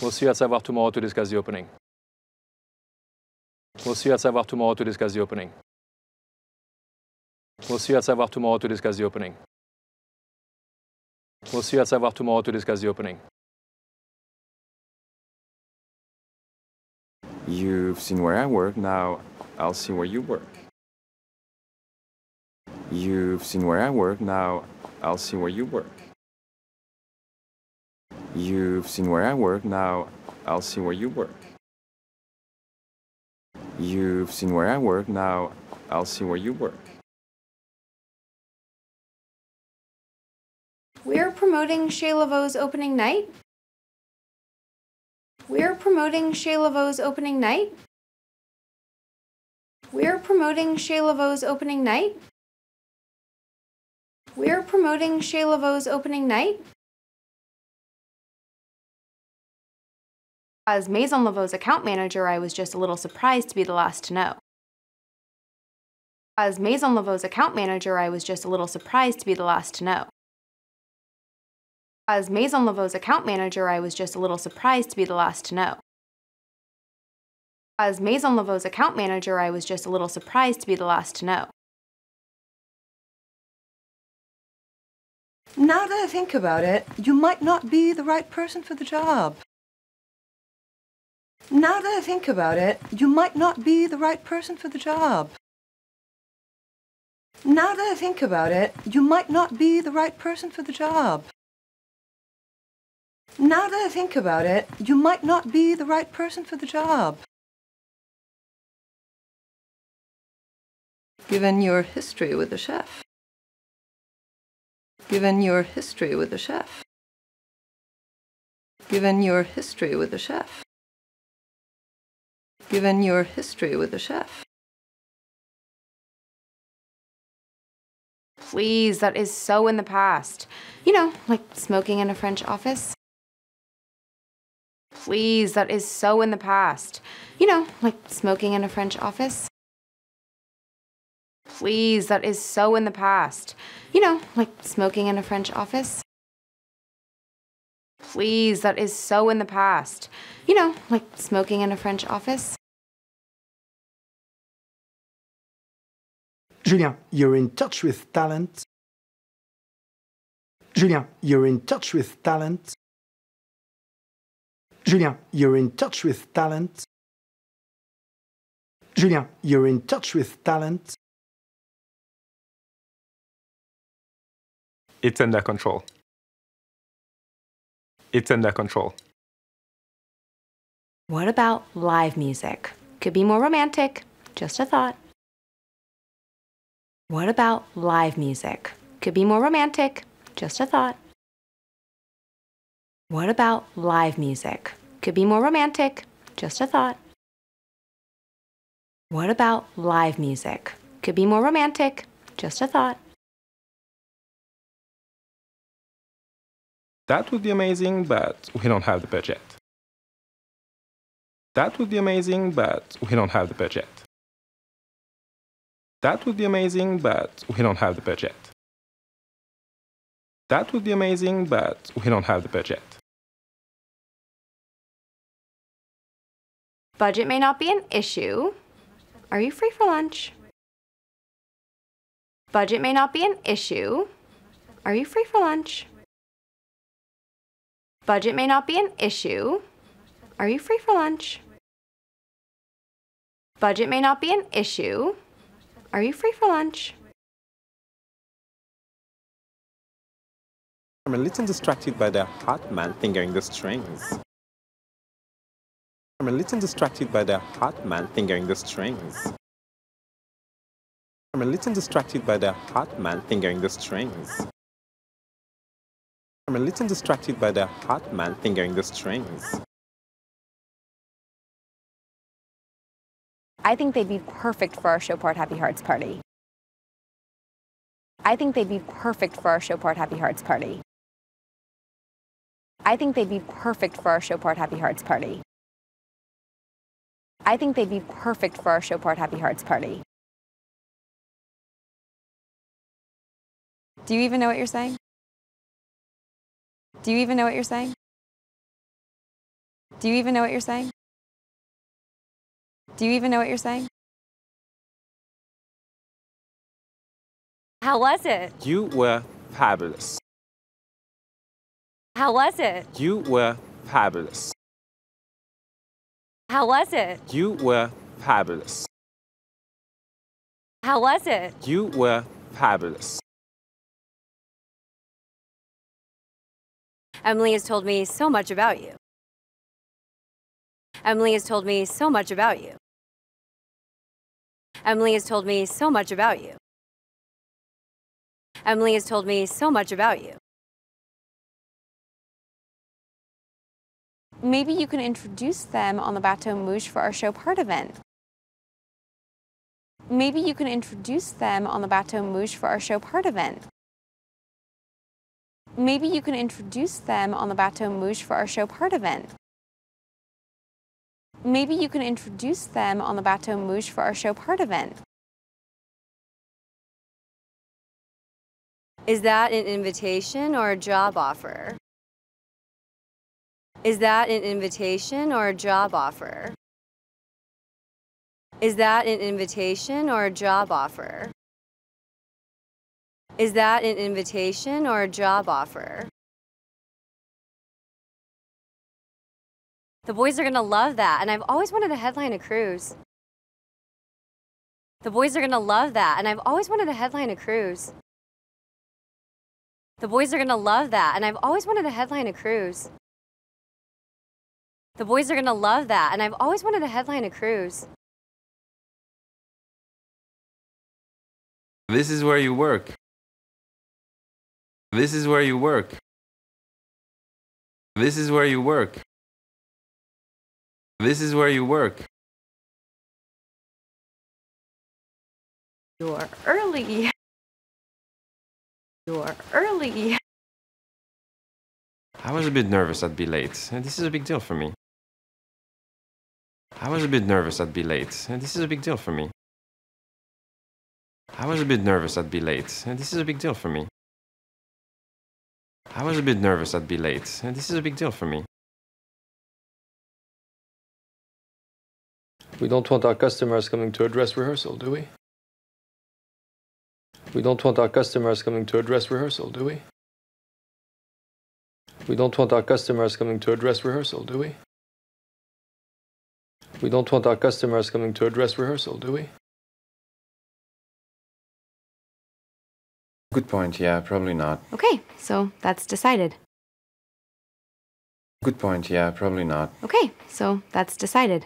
We'll see you at Savoir tomorrow to discuss the opening. We'll see you at Savoir tomorrow to discuss the opening. We'll see you at Savoir tomorrow to discuss the opening. We'll see you at Savoir tomorrow to discuss the opening. You've seen where I work, now I'll see where you work. You've seen where I work, now I'll see where you work. You've seen where I work, now I'll see where you work. You've seen where I work, now I'll see where you work. We're promoting Chez Lavaux's opening night. We're promoting Chez Lavaux's opening night. We're promoting Chez Lavaux's opening night. We're promoting Chez Lavaux's opening night. As Maison Lavaux's account manager, I was just a little surprised to be the last to know. As Maison Lavaux's account manager, I was just a little surprised to be the last to know. As Maison Lavaux's account manager, I was just a little surprised to be the last to know. As Maison Lavaux's account manager, I was just a little surprised to be the last to know. Now that I think about it, you might not be the right person for the job. Now that I think about it, you might not be the right person for the job. Now that I think about it, you might not be the right person for the job. Now that I think about it, you might not be the right person for the job. Given your history with the chef. Given your history with the chef. Given your history with the chef. Given your history with the chef. Please, that is so in the past. You know, like smoking in a French office. Please, that is so in the past. You know, like smoking in a French office. Please, that is so in the past. You know, like smoking in a French office. Please, that is so in the past. You know, like smoking in a French office. Julien, you're in touch with talent. Julien, you're in touch with talent. Julien, you're in touch with talent. Julien, you're in touch with talent. It's under control. It's under control. What about live music? Could be more romantic. Just a thought. What about live music? Could be more romantic. Just a thought. What about live music? Could be more romantic. Just a thought. What about live music? Could be more romantic. Just a thought. That would be amazing, but we don't have the budget. That would be amazing, but we don't have the budget. That would be amazing, but we don't have the budget. That would be amazing, but we don't have the budget. Budget may not be an issue. Are you free for lunch? Budget may not be an issue. Are you free for lunch? Budget may not be an issue. Are you free for lunch? Budget may not be an issue. Are you free for lunch? I'm a little distracted by the hot man fingering the strings. I'm a little distracted by the hot man fingering the strings. I'm a little distracted by the hot man fingering the strings. I'm a little distracted by the hot man fingering the strings. I think they'd be perfect for our Chopard Happy Hearts party. I think they'd be perfect for our Chopard Happy Hearts party. I think they'd be perfect for our Chopard Happy Hearts party. I think they'd be perfect for our Chopard Happy Hearts party. Do you even know what you're saying? Do you even know what you're saying? Do you even know what you're saying? Do you even know what you're saying? How was it? You were fabulous. How was it? You were fabulous. How was it? You were fabulous. How was it? You were fabulous. Emily has told me so much about you. Emily has told me so much about you. Emily has told me so much about you. Emily has told me so much about you. Maybe you can introduce them on the Bateau Mouche for our Chopard event. Maybe you can introduce them on the Bateau Mouche for our Chopard event. Maybe you can introduce them on the Bateau Mouche for our Chopard event. Maybe you can introduce them on the Bateau Mouche for our Chopard event. Is that an invitation or a job offer? Is that an invitation or a job offer? Is that an invitation or a job offer? Is that an invitation or a job offer? The boys are gonna love that, and I've always wanted to headline a cruise. The boys are gonna love that, and I've always wanted to headline a cruise. The boys are gonna love that, and I've always wanted to headline a cruise. The boys are gonna love that, and I've always wanted to headline a cruise. This is where you work. This is where you work. This is where you work. This is where you work. You're early. You're early. I was a bit nervous I'd be late, and this is a big deal for me. I was a bit nervous I'd be late, and this is a big deal for me. I was a bit nervous I'd be late, and this is a big deal for me. I was a bit nervous I'd be late, and this is a big deal for me. We don't want our customers coming to a dress rehearsal, do we? We don't want our customers coming to a dress rehearsal, do we? We don't want our customers coming to a dress rehearsal, do we? We don't want our customers coming to a dress rehearsal, do we? Good point, yeah, probably not. Okay, so that's decided. Good point, yeah, probably not. Okay, so that's decided.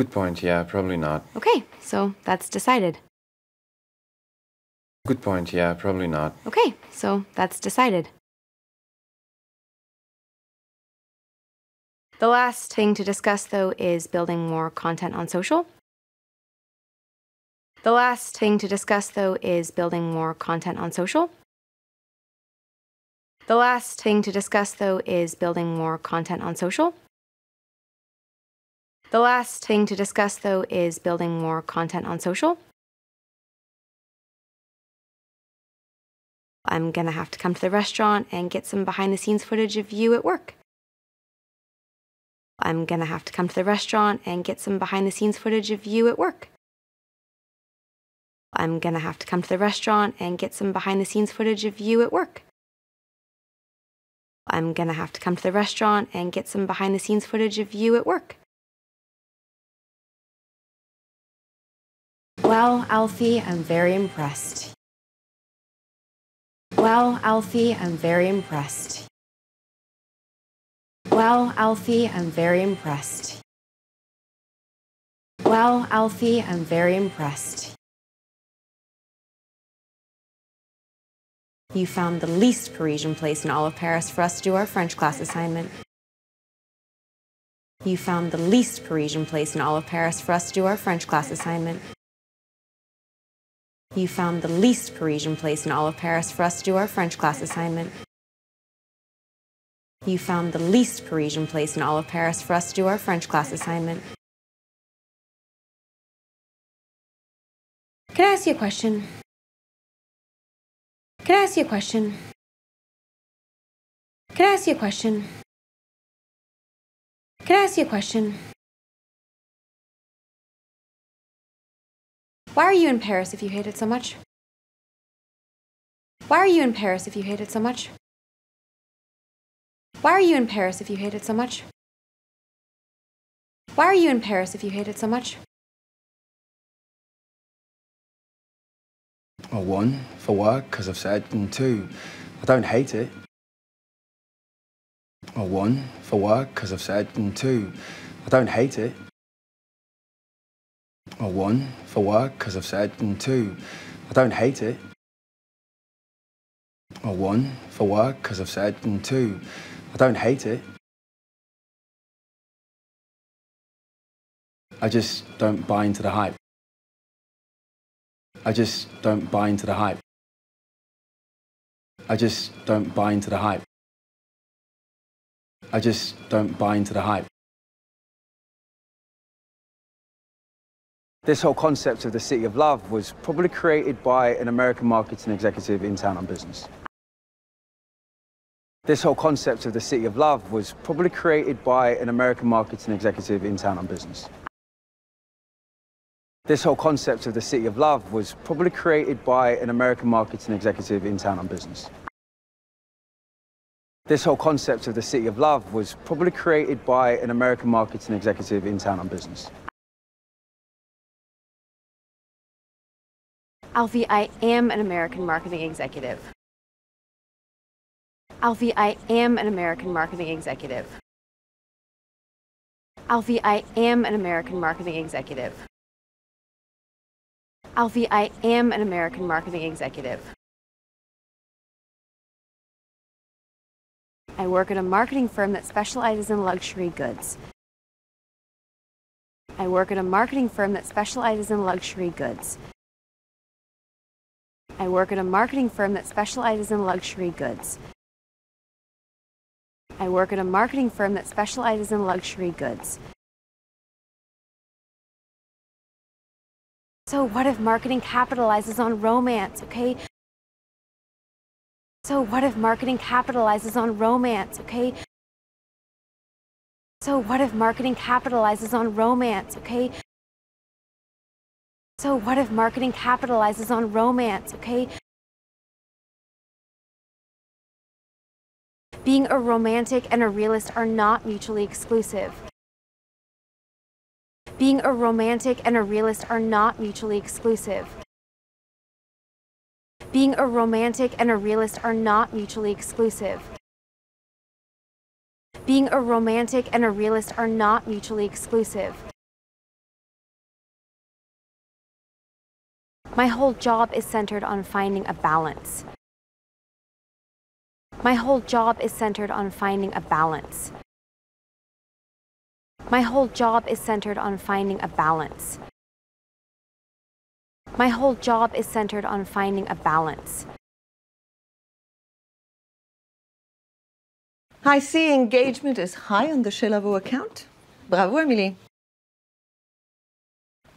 Good point, yeah, probably not. Okay, so that's decided. Good point, yeah, probably not. Okay, so that's decided. The last thing to discuss, though, is building more content on social. The last thing to discuss, though, is building more content on social. The last thing to discuss, though, is building more content on social. The last thing to discuss, though, is building more content on social. I'm gonna have to come to the restaurant and get some behind the scenes footage of you at work. I'm gonna have to come to the restaurant and get some behind the scenes footage of you at work. I'm gonna have to come to the restaurant and get some behind the scenes footage of you at work. I'm gonna have to come to the restaurant and get some behind the scenes footage of you at work. Well, Alfie, I'm very impressed. Well, Alfie, I'm very impressed. Well, Alfie, I'm very impressed. Well, Alfie, I'm very impressed. You found the least Parisian place in all of Paris for us to do our French class assignment. You found the least Parisian place in all of Paris for us to do our French class assignment. You found the least Parisian place in all of Paris for us to do our French class assignment. You found the least Parisian place in all of Paris for us to do our French class assignment. Can I ask you a question? Can I ask you a question? Can I ask you a question? Can I ask you a question? Why are you in Paris if you hate it so much? Why are you in Paris if you hate it so much? Why are you in Paris if you hate it so much? Why are you in Paris if you hate it so much? Well, one, for work, as I've said, and two, I don't hate it. Well, one, for work, as I've said, and two, I don't hate it. Well, one, for work, as I've said, and two, I don't hate it. Well, one, for work, as I've said, and two, I don't hate it. I just don't buy into the hype. I just don't buy into the hype. I just don't buy into the hype. I just don't buy into the hype. This whole concept of the City of Love was probably created by an American marketing executive in town on business. This whole concept of the City of Love was probably created by an American marketing executive in town on business. This whole concept of the City of Love was probably created by an American marketing executive in town on business. This whole concept of the City of Love was probably created by an American marketing executive in town on business. Alfie, I am an American marketing executive. Alfie, I am an American marketing executive. Alfie, I am an American marketing executive. Alfie, I am an American marketing executive. I work at a marketing firm that specializes in luxury goods. I work at a marketing firm that specializes in luxury goods. I work at a marketing firm that specializes in luxury goods. I work at a marketing firm that specializes in luxury goods. So, what if marketing capitalizes on romance, okay? So, what if marketing capitalizes on romance, okay? So, what if marketing capitalizes on romance, okay? So, what if marketing capitalizes on romance, okay? Being a romantic and a realist are not mutually exclusive. Being a romantic and a realist are not mutually exclusive. Being a romantic and a realist are not mutually exclusive. Being a romantic and a realist are not mutually exclusive. My whole job is centered on finding a balance. My whole job is centered on finding a balance. My whole job is centered on finding a balance. My whole job is centered on finding a balance. I see engagement is high on the Chez account. Bravo, Emily.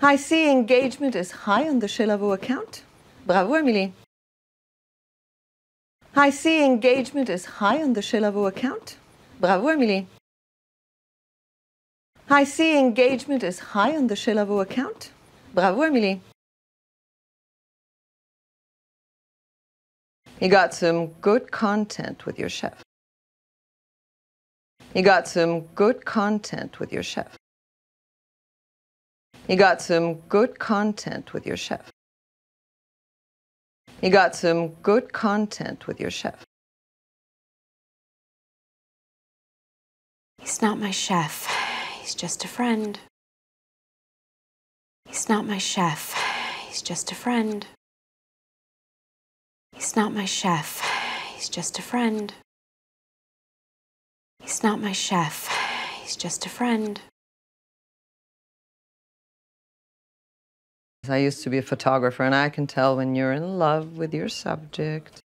I see engagement is high on the Chez Lavaux account. Bravo, Emily. I see engagement is high on the Chez Lavaux account. Bravo, Emily. I see engagement is high on the Chez Lavaux account. Bravo, Emily. You got some good content with your chef. You got some good content with your chef. You got some good content with your chef. You got some good content with your chef. He's not my chef. He's just a friend. He's not my chef. He's just a friend. He's not my chef. He's just a friend. He's not my chef. He's just a friend. I used to be a photographer, and I can tell when you're in love with your subject.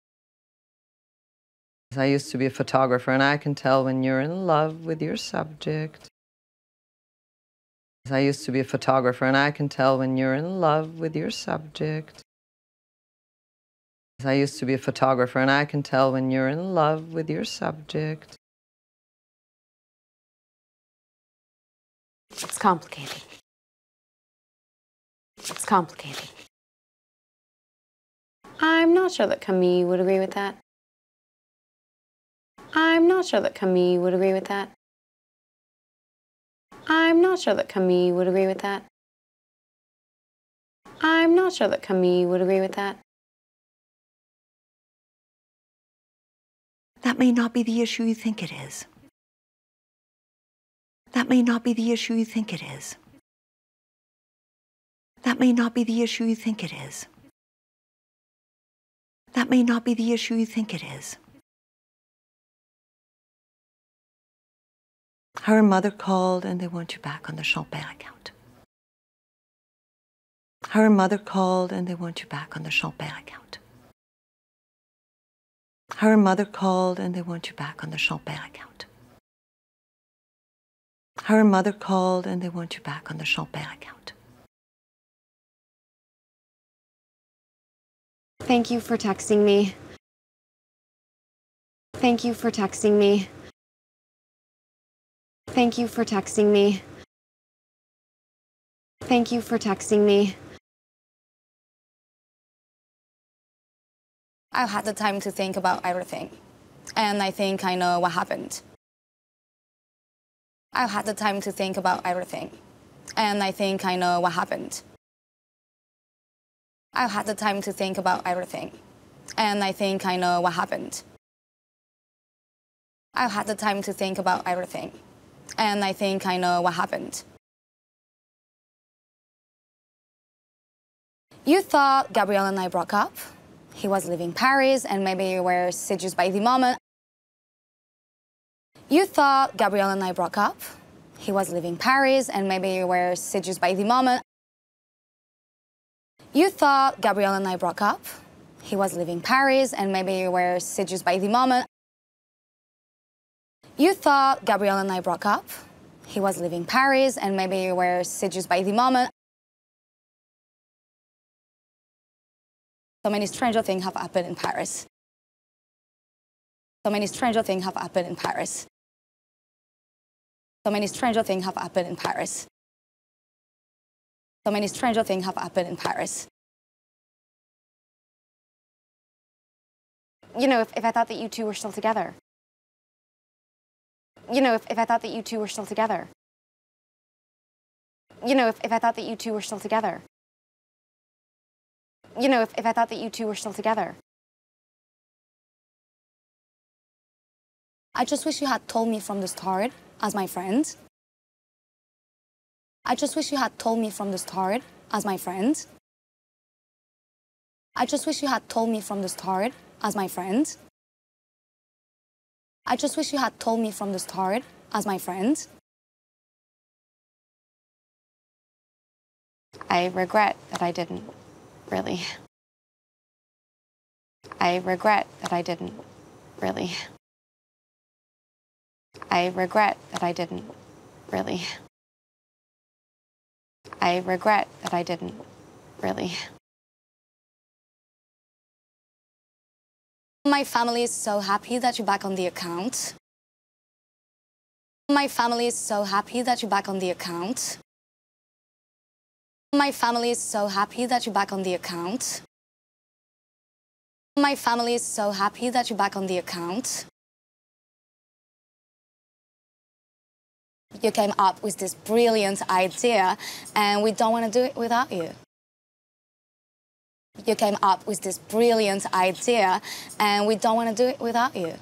I used to be a photographer, and I can tell when you're in love with your subject. I used to be a photographer, and I can tell when you're in love with your subject. I used to be a photographer, and I can tell when you're in love with your subject. It's complicated. It's complicated. I'm not sure that Camille would agree with that. I'm not sure that Camille would agree with that. I'm not sure that Camille would agree with that. I'm not sure that Camille would agree with that. That may not be the issue you think it is. That may not be the issue you think it is. That may not be the issue you think it is. That may not be the issue you think it is. Her mother called and they want you back on the Champère account. Her mother called and they want you back on the Champère account. Her mother called and they want you back on the Champère account. Her mother called and they want you back on the Champère account. Thank you for texting me. Thank you for texting me. Thank you for texting me. Thank you for texting me. I've had the time to think about everything, and I think I know what happened. I've had the time to think about everything, and I think I know what happened. I've had the time to think about everything, and I think I know what happened. I've had the time to think about everything, and I think I know what happened. You thought Gabriel and I broke up. He was leaving Paris, and maybe you were seduced by the moment. You thought Gabriel and I broke up. He was leaving Paris, and maybe you were seduced by the moment. You thought Gabriel and I broke up. He was leaving Paris, and maybe you were seduced by the moment. You thought Gabriel and I broke up. He was leaving Paris, and maybe you were seduced by the moment. So many stranger things have happened in Paris. So many stranger things have happened in Paris. So many stranger things have happened in Paris. So many stranger things have happened in Paris. You know, if, if I thought that you two were still together. You know, if, if I thought that you two were still together. You know, if, if I thought that you two were still together. You know, if, if I thought that you two were still together. I just wish you had told me from the start as my friend. I just wish you had told me from the start as my friend. I just wish you had told me from the start as my friend. I just wish you had told me from the start as my friend. I regret that I didn't, really. I regret that I didn't, really. I regret that I didn't, really. I regret that I didn't, really. My family is so happy that you're back on the account. My family is so happy that you're back on the account. My family is so happy that you're back on the account. My family is so happy that you're back on the account. You came up with this brilliant idea, and we don't want to do it without you. You came up with this brilliant idea, and we don't want to do it without you.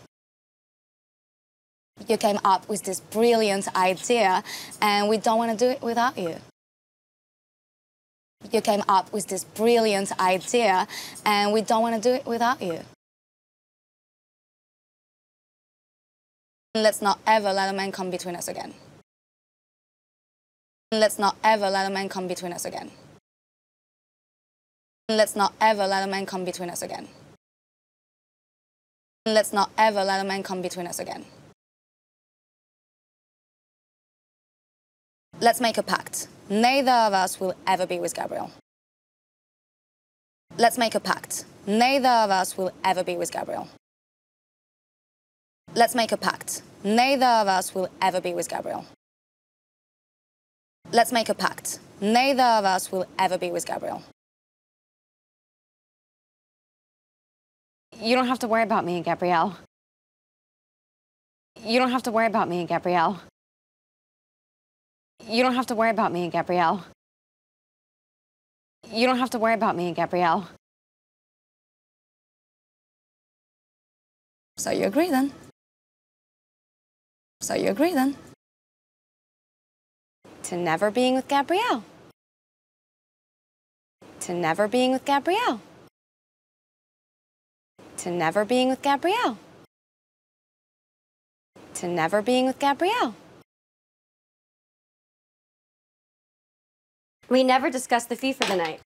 You came up with this brilliant idea, and we don't want to do it without you. You came up with this brilliant idea, and we don't want to do it without you. Let's not ever let a man come between us again. Let's not ever let a man come between us again. Let's not ever let a man come between us again. Let's not ever let a man come between us again. Let's make a pact. Neither of us will ever be with Gabriel. Let's make a pact. Neither of us will ever be with Gabriel. Let's make a pact. Neither of us will ever be with Gabriel. Let's make a pact. Neither of us will ever be with Gabriel. You don't have to worry about me and Gabriel. You don't have to worry about me and Gabriel. You don't have to worry about me and Gabriel. You don't have to worry about me and Gabriel. So you agree then? So you agree then? To never being with Gabriel. To never being with Gabriel. To never being with Gabriel. To never being with Gabriel. We never discussed the fee for the night.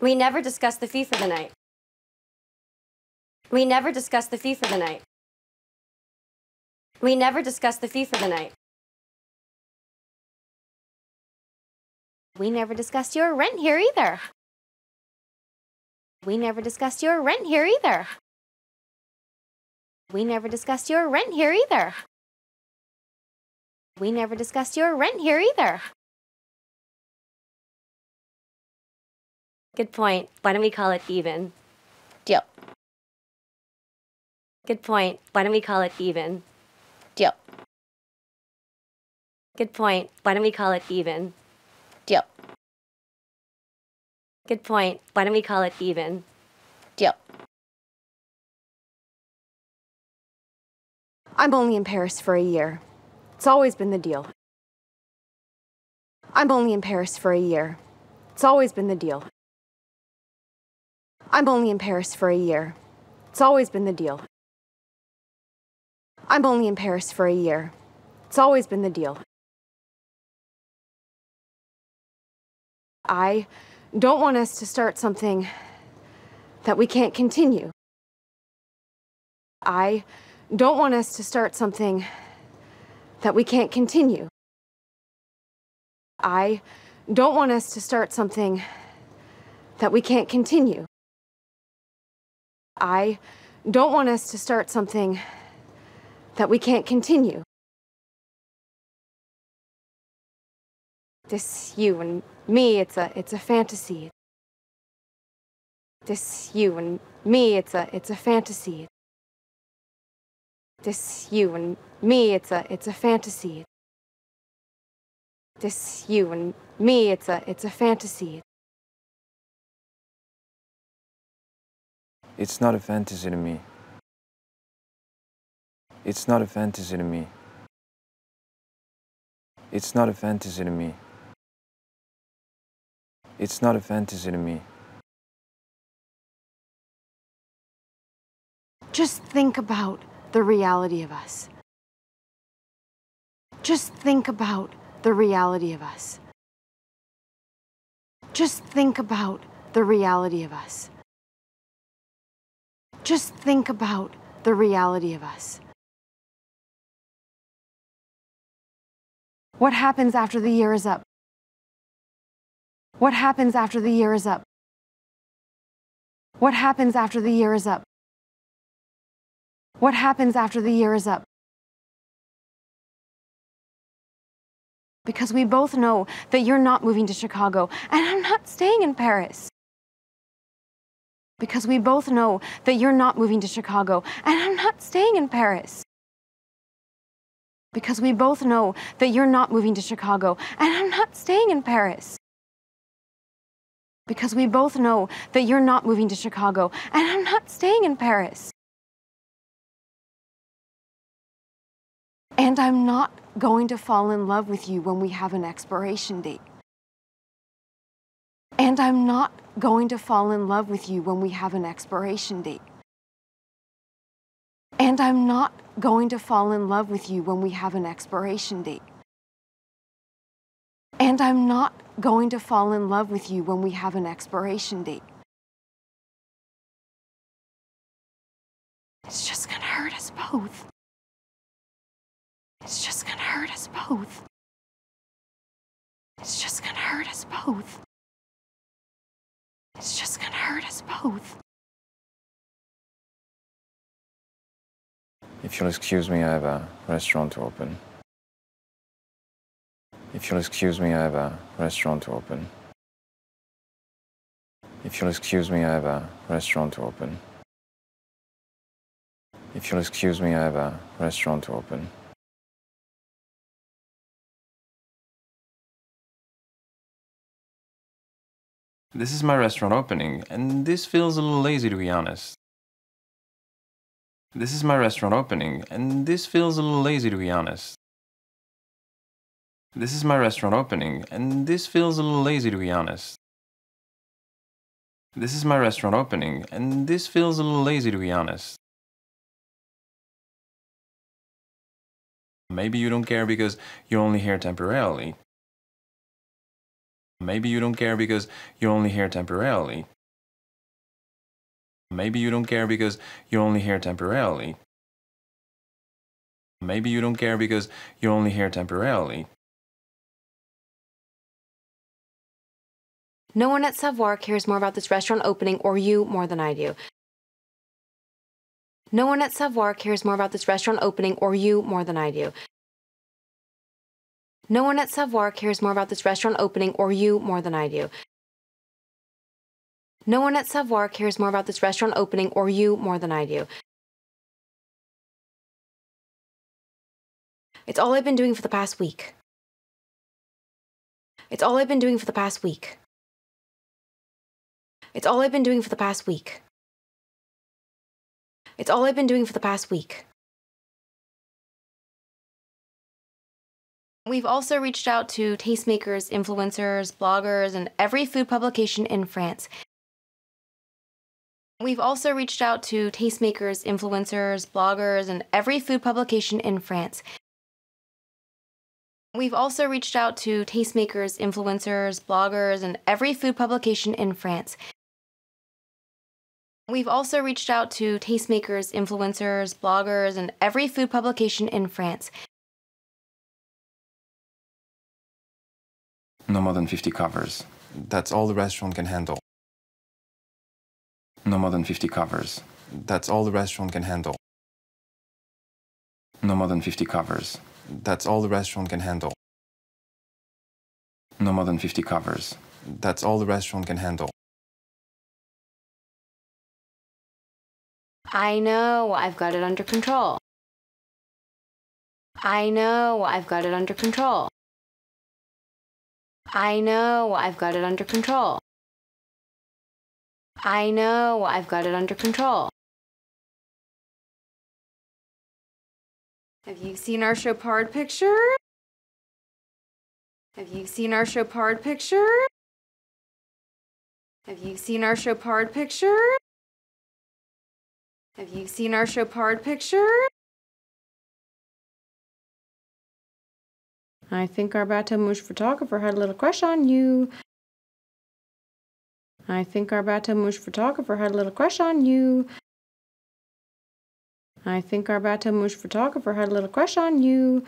We never discussed the fee for the night. We never discussed the fee for the night. We never discussed the fee for the night. We never discussed your rent here either. We never discussed your rent here either. We never discussed your rent here either. We never discussed your rent here either. Good point. Why don't we call it even? Deal. Good point. Why don't we call it even? Deal. Good point. Why don't we call it even? Deal. Good point. Why don't we call it even? Deal. I'm only in Paris for a year. It's always been the deal. I'm only in Paris for a year. It's always been the deal. I'm only in Paris for a year. It's always been the deal. I'm only in Paris for a year. It's always been the deal. I don't want us to start something that we can't continue. I don't want us to start something that we can't continue. I don't want us to start something that we can't continue. I don't want us to start something that we can't continue. This you and me, it's a it's a fantasy. This you and me, it's a it's a fantasy. This you and me, it's a it's a fantasy. This you and me, it's a it's a fantasy. It's not a fantasy to me. It's not a fantasy to me. It's not a fantasy to me. It's not a fantasy to me. Just think about the reality of us. Just think about the reality of us. Just think about the reality of us. Just think about the reality of us. What happens after the year is up? What happens after the year is up? What happens after the year is up? What happens after the year is up? Because we both know that you're not moving to Chicago and I'm not staying in Paris. Because we both know that you're not moving to Chicago and I'm not staying in Paris. Because we both know that you're not moving to Chicago and I'm not staying in Paris. Because we both know that you're not moving to Chicago and I'm not staying in Paris. And I'm not going to fall in love with you when we have an expiration date. And I'm not going to fall in love with you when we have an expiration date. And I'm not going to fall in love with you when we have an expiration date. And I'm not going to fall in love with you when we have an expiration date. It's just gonna hurt us both. It's just gonna hurt us both. It's just gonna hurt us both. It's just gonna hurt us both. If you'll excuse me, I have a restaurant to open. If you'll excuse me, I have a restaurant to open. If you'll excuse me, I have a restaurant to open. If you'll excuse me, I have a restaurant to open. This is my restaurant opening, and this feels a little lazy to be honest. This is my restaurant opening, and this feels a little lazy to be honest. This is my restaurant opening, and this feels a little lazy to be honest. This is my restaurant opening, and this feels a little lazy to be honest. Maybe you don't care because you're only here temporarily. Maybe you don't care because you're only here temporarily. Maybe you don't care because you're only here temporarily. Maybe you don't care because you're only here temporarily. No one at Savoir cares more about this restaurant opening or you more than I do. No one at Savoir cares more about this restaurant opening or you more than I do. No one at Savoir cares more about this restaurant opening or you more than I do. No one at Savoir cares more about this restaurant opening or you more than I do. It's all I've been doing for the past week. It's all I've been doing for the past week. It's all I've been doing for the past week. It's all I've been doing for the past week. We've also reached out to tastemakers, influencers, bloggers, and every food publication in France. We've also reached out to tastemakers, influencers, bloggers, and every food publication in France. We've also reached out to tastemakers, influencers, bloggers, and every food publication in France. We've also reached out to tastemakers, influencers, bloggers, and every food publication in France. No more than 50 covers. That's all the restaurant can handle. No more than 50 covers. That's all the restaurant can handle. No more than 50 covers. That's all the restaurant can handle. No more than 50 covers. That's all the restaurant can handle. I know I've got it under control. I know I've got it under control. I know I've got it under control. I know I've got it under control. Have you seen our Chopard picture? Have you seen our Chopard picture? Have you seen our Chopard picture? Have you seen our Chopard picture? I think our Bateau Mouche photographer had a little crush on you. I think our Bateau Mouche photographer had a little crush on you. I think our Bateau Mouche photographer had a little crush on you.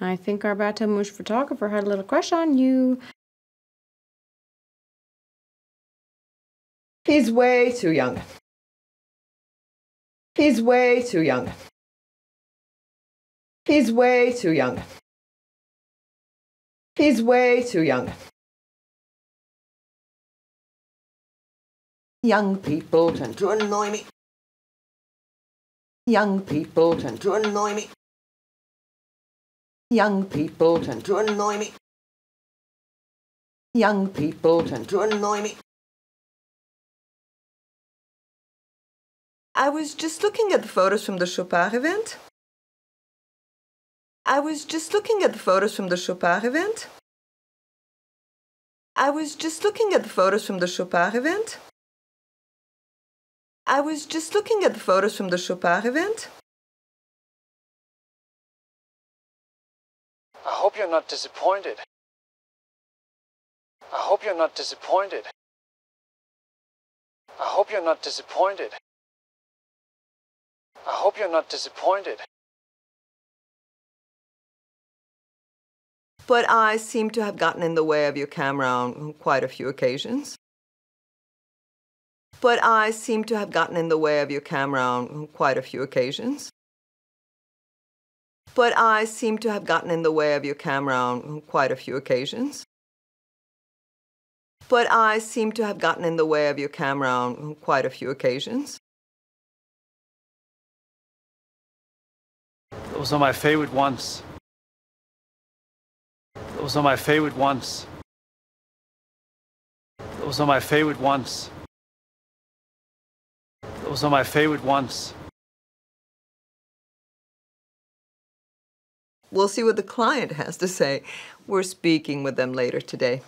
I think our Bateau Mouche photographer had a little crush on you. He's way too young. He's way too young. He's way too young. He's way too young. Young people tend to annoy me. Young people tend to annoy me. Young people tend to annoy me. Young people tend to annoy me. I was just looking at the photos from the Chopard event. I was just looking at the photos from the Chopard event. I was just looking at the photos from the Chopard event. I was just looking at the photos from the Chopard event. I hope you're not disappointed. I hope you're not disappointed. I hope you're not disappointed. I hope you're not disappointed. But I seem to have gotten in the way of your camera on quite a few occasions. But I seem to have gotten in the way of your camera on quite a few occasions. But I seem to have gotten in the way of your camera on quite a few occasions. But I seem to have gotten in the way of your camera on quite a few occasions. Those are my favorite ones. Those are my favorite ones. Those are my favorite ones. Those are my favorite ones. We'll see what the client has to say. We're speaking with them later today.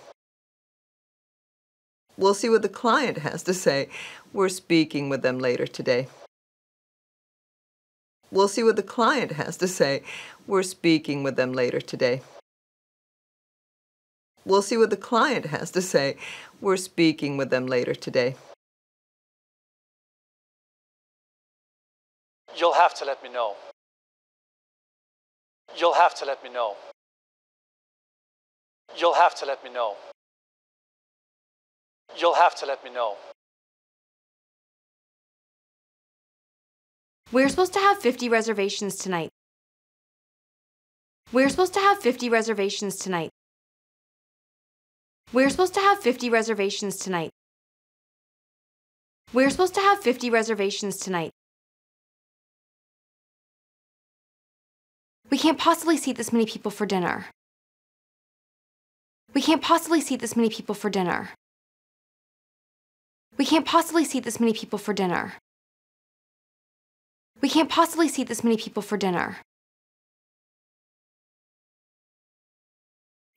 We'll see what the client has to say. We're speaking with them later today. We'll see what the client has to say. We're speaking with them later today. We'll see what the client has to say. We're speaking with them later today. You'll have to let me know. You'll have to let me know. You'll have to let me know. You'll have to let me know. We're supposed to have 50 reservations tonight. We're supposed to have 50 reservations tonight. We're supposed to have 50 reservations tonight. We're supposed to have 50 reservations tonight. We can't possibly seat this many people for dinner. We can't possibly seat this many people for dinner. We can't possibly seat this many people for dinner. We can't possibly seat this many people for dinner.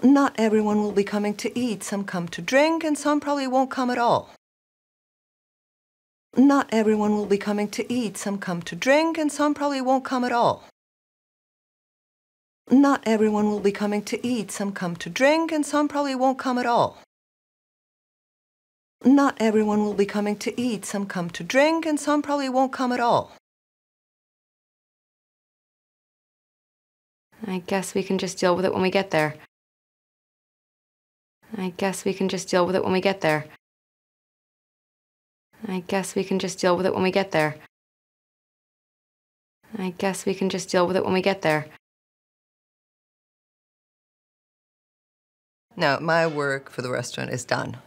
Not everyone will be coming to eat. Some come to drink, and some probably won't come at all. Not everyone will be coming to eat. Some come to drink, and some probably won't come at all. Not everyone will be coming to eat. Some come to drink, and some probably won't come at all. Not everyone will be coming to eat. Some come to drink, and some probably won't come at all. I guess we can just deal with it when we get there. I guess we can just deal with it when we get there. I guess we can just deal with it when we get there. I guess we can just deal with it when we get there. No, my work for the restaurant is done.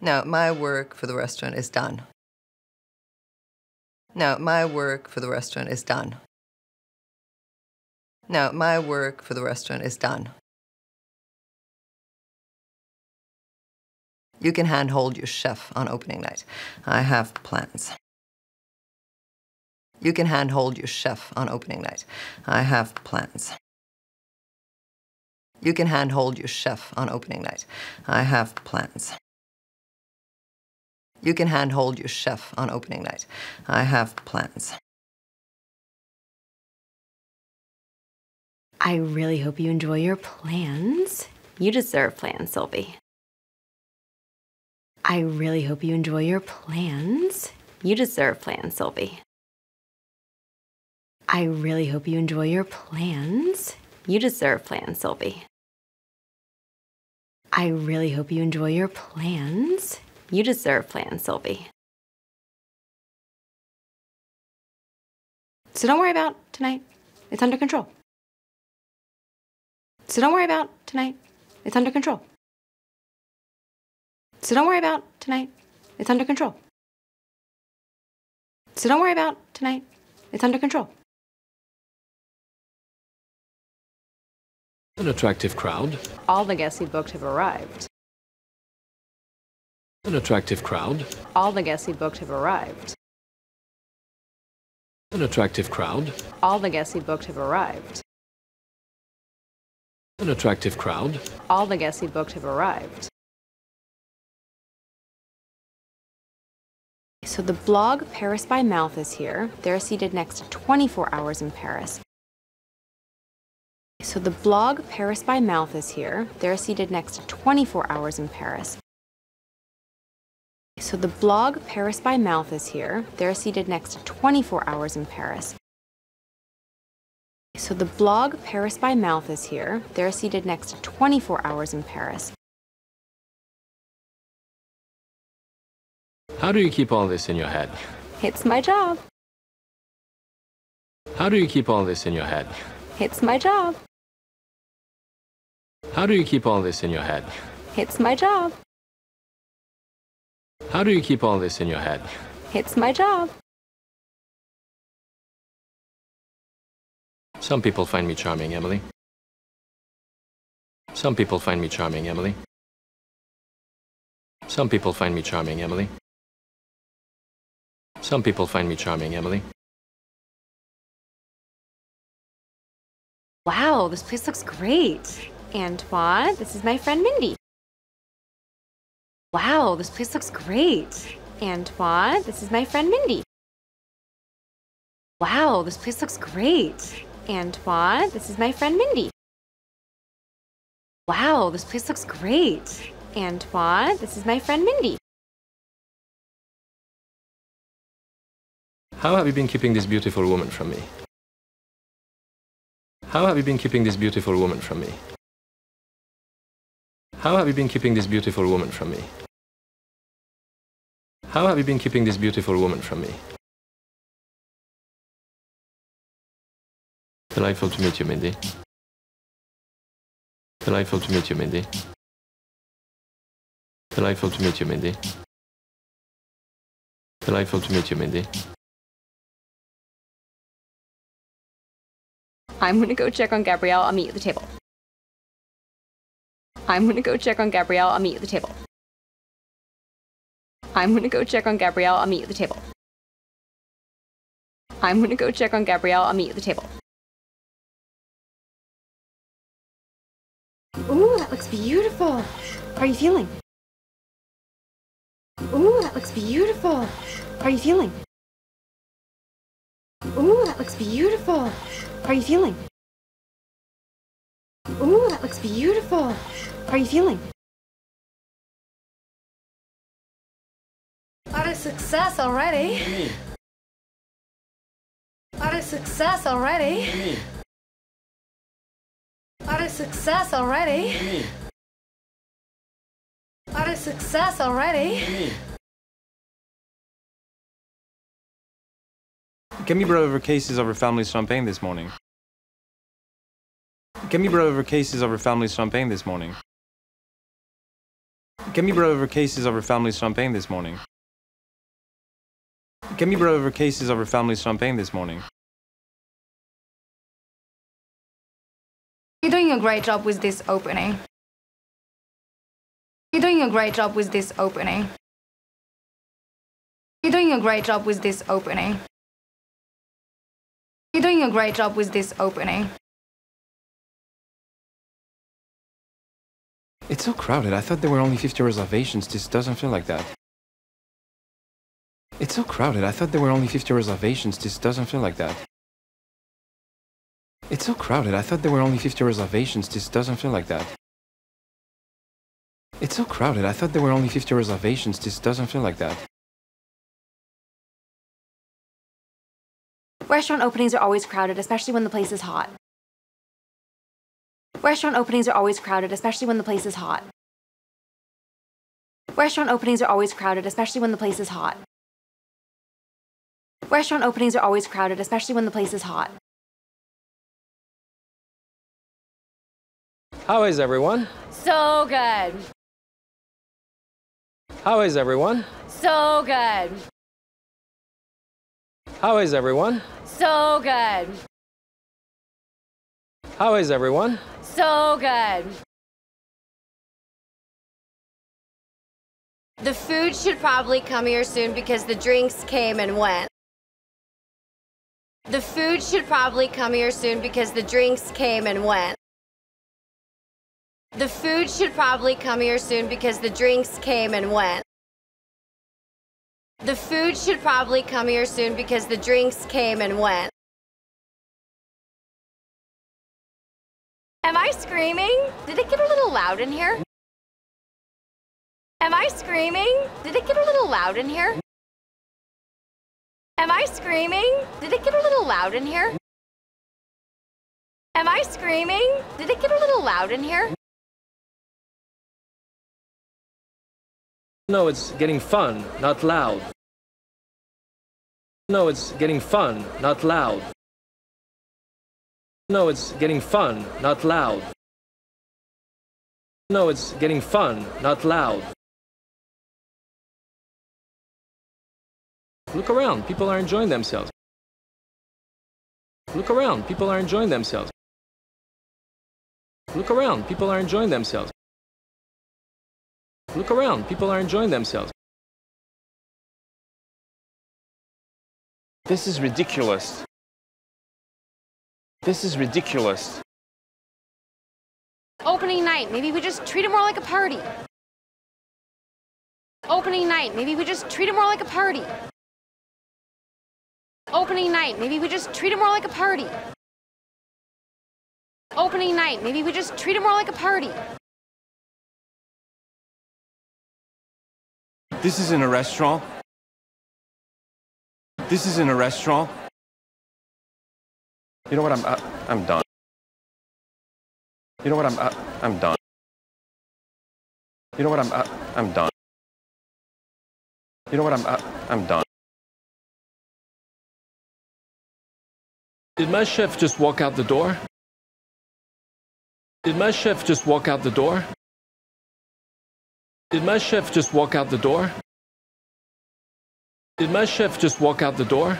No, my work for the restaurant is done. No, my work for the restaurant is done. No, my work for the restaurant is done. You can handhold your chef on opening night. I have plans. You can handhold your chef on opening night. I have plans. You can handhold your chef on opening night. I have plans. You can handhold your chef on opening night. I have plans. I really hope you enjoy your plans. You deserve plans, Sylvie. I really hope you enjoy your plans. You deserve plans, Sylvie. I really hope you enjoy your plans. You deserve plans, Sylvie. I really hope you enjoy your plans. You deserve plans, Sylvie. So don't worry about tonight. It's under control. So don't worry about tonight. It's under control. So don't worry about tonight. It's under control. So don't worry about tonight. It's under control. An attractive crowd. All the guests he booked have arrived. An attractive crowd. All the guests he booked have arrived. An attractive crowd. All the guests he booked have arrived. An attractive crowd. All the guests he booked have arrived. So the blog Paris by Mouth is here. They're seated next to 24 Hours in Paris. So the blog Paris by Mouth is here. They're seated next to 24 Hours in Paris. So the blog Paris by Mouth is here. They're seated next to 24 Hours in Paris. So the blog Paris by Mouth is here. They're seated next to 24 Hours in Paris. How do you keep all this in your head? It's my job. How do you keep all this in your head? It's my job. How do you keep all this in your head? It's my job. How do you keep all this in your head? It's my job. Some people find me charming, Emily. Some people find me charming, Emily. Some people find me charming, Emily. Some people find me charming, Emily. Wow, this place looks great. Antoine, this is my friend Mindy. Wow, this place looks great. Antoine, this is my friend Mindy. Wow, this place looks great. Antoine, this is my friend Mindy. Wow, this place looks great. Antoine, this is my friend Mindy. How have you been keeping this beautiful woman from me? How have you been keeping this beautiful woman from me? How have you been keeping this beautiful woman from me? How have you been keeping this beautiful woman from me? Delightful to meet you, Mindy. Delightful to meet you, Mindy. Delightful to meet you, Mindy. Delightful to meet you, Mindy. I'm gonna go check on Gabriel. I'll meet you at the table. I'm gonna go check on Gabriel. I'll meet you at the table. I'm gonna go check on Gabriel. I'll meet you at the table. I'm gonna go check on Gabriel. I'll meet you at the table. Ooh, that looks beautiful. How are you feeling? Ooh, that looks beautiful. How are you feeling? Ooh, that looks beautiful. How are you feeling? Ooh, that looks beautiful. How are you feeling? What a success already. What a success already. What a success already. What a success already. Camille brought over cases of her family's champagne this morning. Camille brought over cases of her family's champagne this morning. Camille brought over cases of her family's champagne this morning. Camille brought over cases of her family's champagne this morning. You're doing a great job with this opening. You're doing a great job with this opening. You're doing a great job with this opening. You're doing a great job with this opening. It's so crowded. I thought there were only 50 reservations. This doesn't feel like that. It's so crowded. I thought there were only 50 reservations. This doesn't feel like that. It's so crowded. I thought there were only 50 reservations. This doesn't feel like that. It's so crowded. I thought there were only 50 reservations. This doesn't feel like that. Restaurant openings are always crowded, especially when the place is hot. Restaurant openings are always crowded, especially when the place is hot. Restaurant openings are always crowded, especially when the place is hot. Restaurant openings are always crowded, especially when the place is hot. How is everyone? So good. How is everyone? So good. How is everyone? So good. How is everyone? So good. The food should probably come here soon because the drinks came and went. The food should probably come here soon because the drinks came and went. The food should probably come here soon because the drinks came and went. The food should probably come here soon because the drinks came and went. Am I screaming? Did it get a little loud in here? Am I screaming? Did it get a little loud in here? Am I screaming? Did it get a little loud in here? Am I screaming? Did it get a little loud in here? No, it's getting fun, not loud. No, it's getting fun, not loud. No, it's getting fun, not loud. No, it's getting fun, not loud. Look around, people are enjoying themselves. Look around, people are enjoying themselves. Look around, people are enjoying themselves. Look around, people are enjoying themselves. This is ridiculous. This is ridiculous. Opening night, maybe we just treat it more like a party. Opening night, maybe we just treat it more like a party. Opening night, maybe we just treat it more like a party. Opening night, maybe we just treat it more like a party. This isn't a restaurant. This isn't a restaurant. You know what? I'm I, I'm done. You know what? I'm I, I'm done. You know what? I'm I, I'm done. You know what? I'm I, I'm done. Did my chef just walk out the door? Did my chef just walk out the door? Did my chef just walk out the door? Did my chef just walk out the door?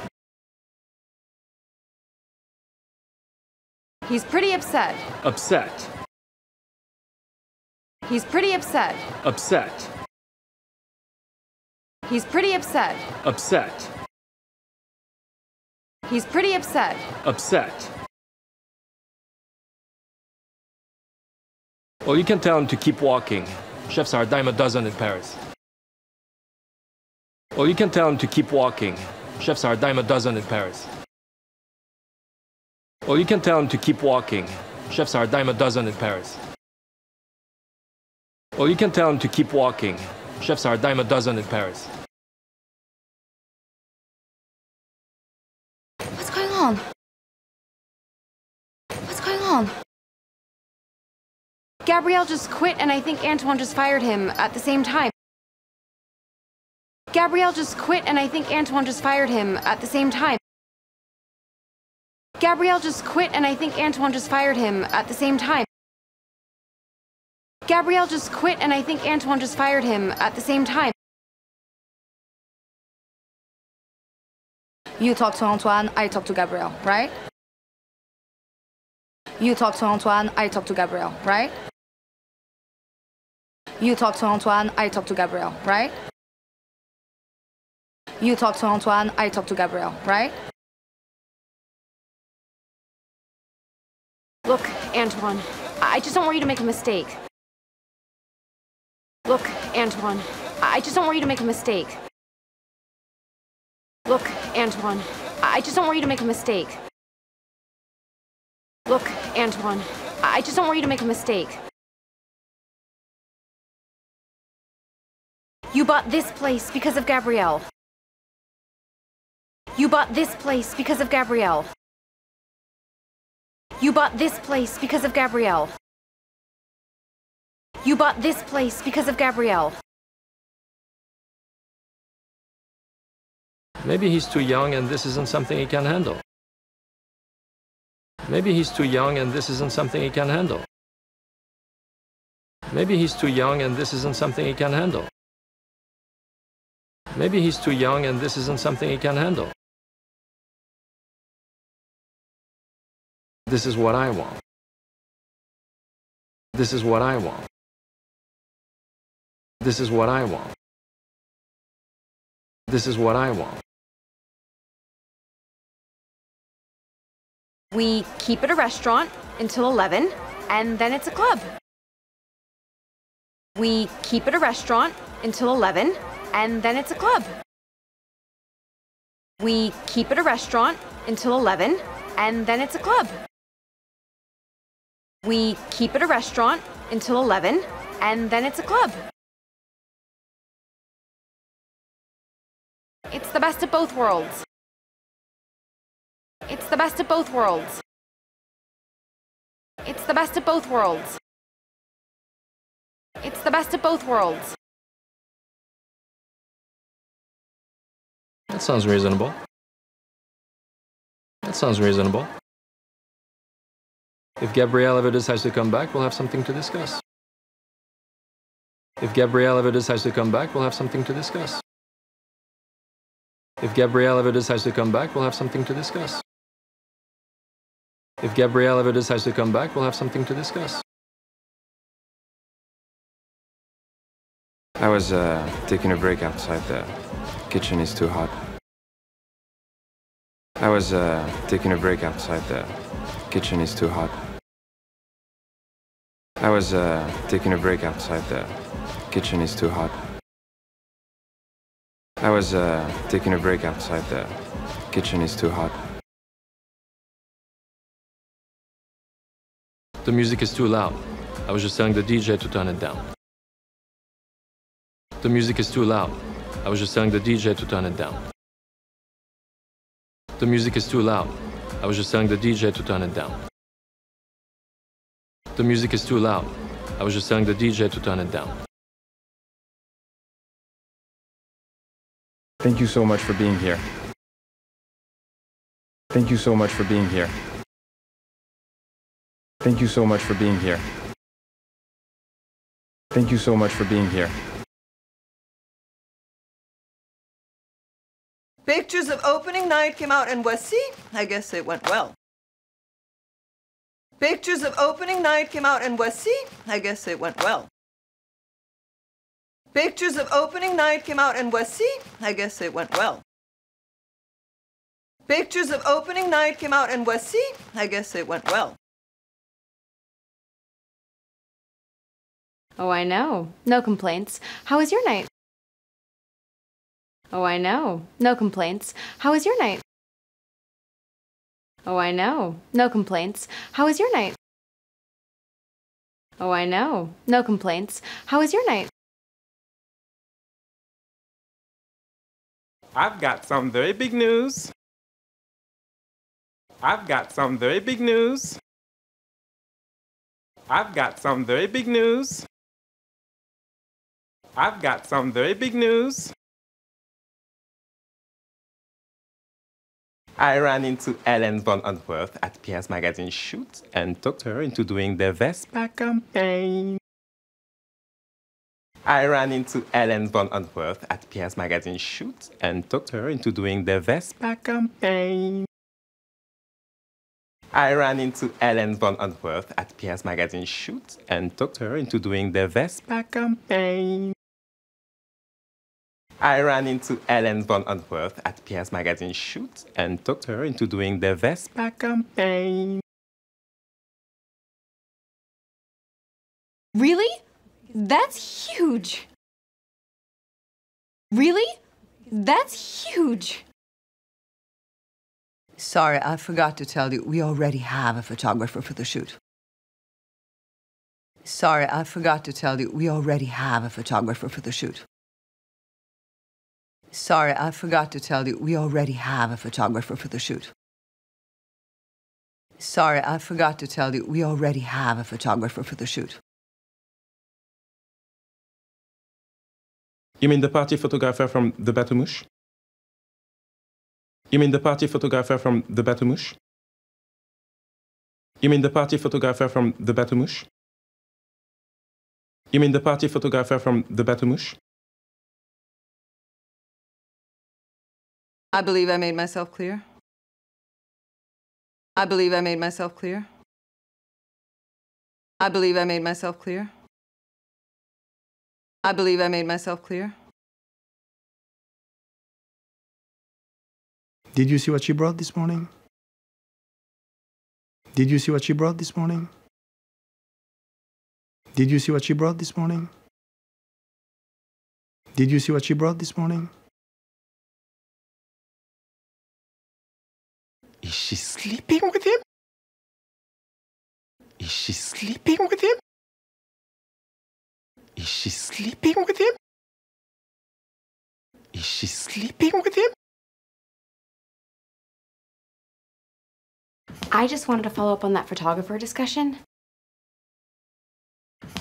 He's pretty upset. Upset. He's pretty upset. Upset. He's pretty upset. Upset. He's pretty upset. Upset. Well, you can tell him to keep walking. Chefs are a dime a dozen in Paris. Well, you can tell him to keep walking. Chefs are a dime a dozen in Paris. Well, you can tell him to keep walking. Chefs are a dime a dozen in Paris. Well, you can tell him to keep walking. Chefs are a dime a dozen in Paris. Gabriel just quit, and I think Antoine just fired him at the same time. Gabriel just quit, and I think Antoine just fired him at the same time. Gabriel just quit, and I think Antoine just fired him at the same time. Gabriel just quit, and I think Antoine just fired him at the same time. You talk to Antoine, I talk to Gabriel, right? You talk to Antoine, I talk to Gabriel, right? You talk to Antoine, I talk to Gabriel, right? You talk to Antoine, I talk to Gabriel, right? Look, Antoine, I just don't want you to make a mistake. Look, Antoine, I just don't want you to make a mistake. Look, Antoine, I just don't want you to make a mistake. Look, Antoine, I just don't want you to make a mistake. You bought this place because of Gabriel. You bought this place because of Gabriel. You bought this place because of Gabriel. You bought this place because of Gabriel. Maybe he's too young and this isn't something he can handle. Maybe he's too young and this isn't something he can handle. Maybe he's too young and this isn't something he can handle. Maybe he's too young and this isn't something he can handle. This is what I want. This is what I want. This is what I want. This is what I want. We keep it a restaurant until 11, and then it's a club. We keep it a restaurant until 11, and then it's a club. We keep it a restaurant until 11, and then it's a club. We keep it a restaurant until 11, and then it's a club. It's the best of both worlds. It's the best of both worlds. It's the best of both worlds. It's the best of both worlds. That sounds reasonable. That sounds reasonable. If Gabriel ever decides to come back, we'll have something to discuss. If Gabriel ever decides to come back, we'll have something to discuss. If Gabriel ever decides to come back, we'll have something to discuss. If Gabriel ever decides to come back, we'll have something to discuss. I was uh, taking a break outside. The kitchen is too hot. I was uh, taking a break outside. The kitchen is too hot. I was uh, taking a break outside. The kitchen is too hot. I was uh, taking a break outside. The kitchen is too hot. The music is too loud. I was just telling the DJ to turn it down. The music is too loud. I was just telling the DJ to turn it down. The music is too loud. I was just telling the DJ to turn it down. The music is too loud. I was just telling the DJ to turn it down. Thank you so much for being here. Thank you so much for being here. Thank you so much for being here. Thank you so much for being here. Pictures of opening night came out in Voici. I guess it went well. Pictures of opening night came out in Voici. I guess it went well. Pictures of opening night came out in Voici. I guess it went well. Pictures of opening night came out in Voici. I guess it went well. Oh, I know. No complaints. How was your night? Oh, I know. No complaints. How was your night? Oh, I know. No complaints. How was your night? Oh, I know. No complaints. How was your night? I've got some very big news. I've got some very big news. I've got some very big news. I've got some very big news. I ran into Ellen von Unwerth at PS Magazine shoot and talked her into doing the Vespa campaign. I ran into Ellen von Unwerth at PS Magazine shoot and talked her into doing the Vespa campaign. I ran into Ellen von Unwerth at PS Magazine shoot and talked her into doing the Vespa campaign. I ran into Ellen von Unwerth at PS Magazine shoot and talked her into doing the Vespa campaign. Really? That's huge. Really? That's huge. Sorry, I forgot to tell you, we already have a photographer for the shoot. Sorry, I forgot to tell you, we already have a photographer for the shoot. Sorry, I forgot to tell you, we already have a photographer for the shoot. Sorry, I forgot to tell you, we already have a photographer for the shoot. You mean the party photographer from the Bateau-Mouche? You mean the party photographer from the Bateau-Mouche? You mean the party photographer from the Bateau-Mouche? You mean the party photographer from the Bateau-Mouche? I believe I made myself clear. I believe I made myself clear. I believe I made myself clear. I believe I made myself clear. Did you see what she brought this morning? Did you see what she brought this morning? Did you see what she brought this morning? Did you see what she brought this morning? Is she sleeping with him? Is she sleeping with him? Is she sleeping with him? Is she sleeping with him? I just wanted to follow up on that photographer discussion.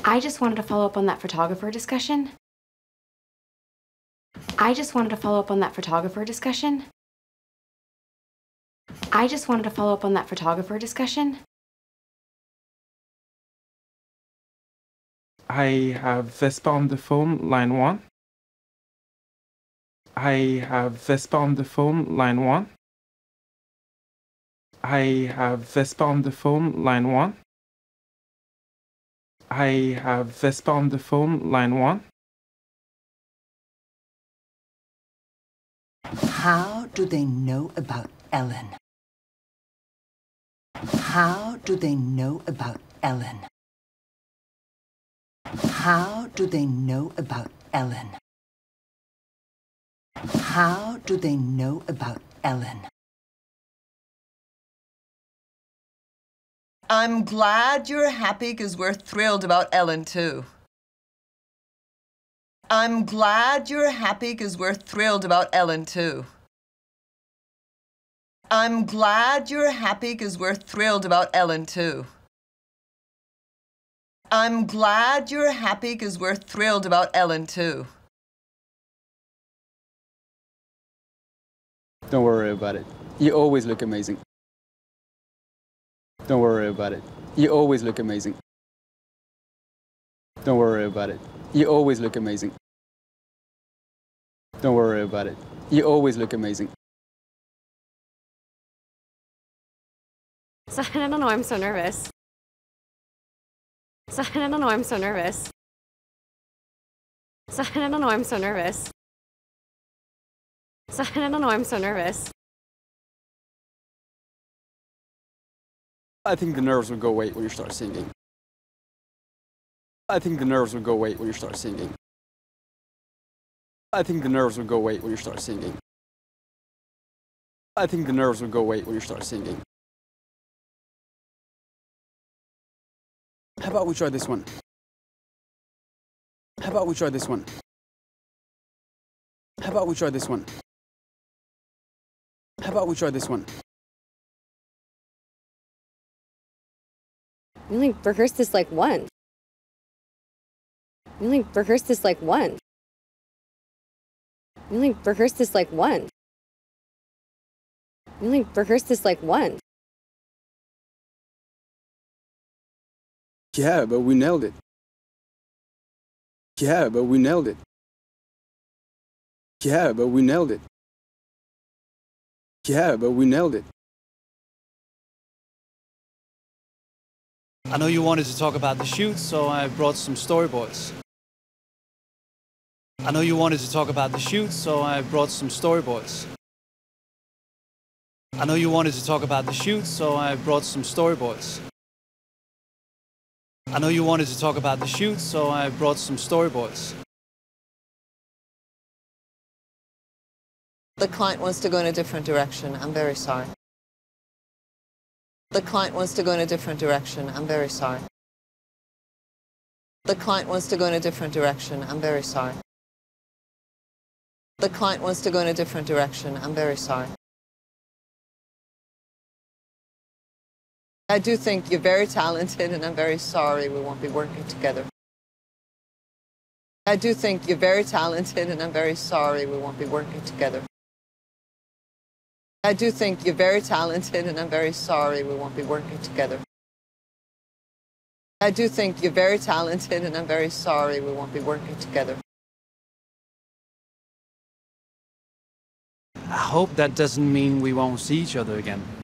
I just wanted to follow up on that photographer discussion. I just wanted to follow up on that photographer discussion. I just wanted to follow up on that photographer discussion. I have Vespa on the phone, line one. I have Vespa on the phone, line one. I have Vespa on the phone, line one. I have Vespa on the phone, line one. How do they know about Ellen? How do they know about Ellen? How do they know about Ellen? How do they know about Ellen? I'm glad you're happy because we're thrilled about Ellen, too. I'm glad you're happy because we're thrilled about Ellen, too. I'm glad you're happy because we're thrilled about Ellen, too. I'm glad you're happy because we're thrilled about Ellen, too. Don't worry about it. You always look amazing. Don't worry about it. You always look amazing. Don't worry about it. You always look amazing. Don't worry about it. You always look amazing. So I don't know, I'm so nervous. So I don't know, I'm so nervous. So I don't know, I'm so nervous. So I don't know, I'm so nervous. I think the nerves will go away when you start singing. I think the nerves will go away when you start singing. I think the nerves will go away when you start singing. I think the nerves will go away when you start singing. How about we try this one? How about we try this one? How about we try this one? How about we try this one? We only rehearsed this like once. We only rehearsed this like once. We only rehearsed this like once. We only rehearsed this like once. Yeah, but we nailed it. Yeah, but we nailed it. Yeah, but we nailed it. Yeah, but we nailed it. I know you wanted to talk about the shoot, so I brought some storyboards. I know you wanted to talk about the shoot, so I brought some storyboards. I know you wanted to talk about the shoot, so I brought some storyboards. I know you wanted to talk about the shoot, so I brought some storyboards. The client wants to go in a different direction. I'm very sorry. The client wants to go in a different direction. I'm very sorry. The client wants to go in a different direction. I'm very sorry. The client wants to go in a different direction. I'm very sorry. I do think you're very talented, and I'm very sorry we won't be working together. I do think you're very talented, and I'm very sorry we won't be working together. I do think you're very talented, and I'm very sorry we won't be working together. I do think you're very talented, and I'm very sorry we won't be working together. I hope that doesn't mean we won't see each other again.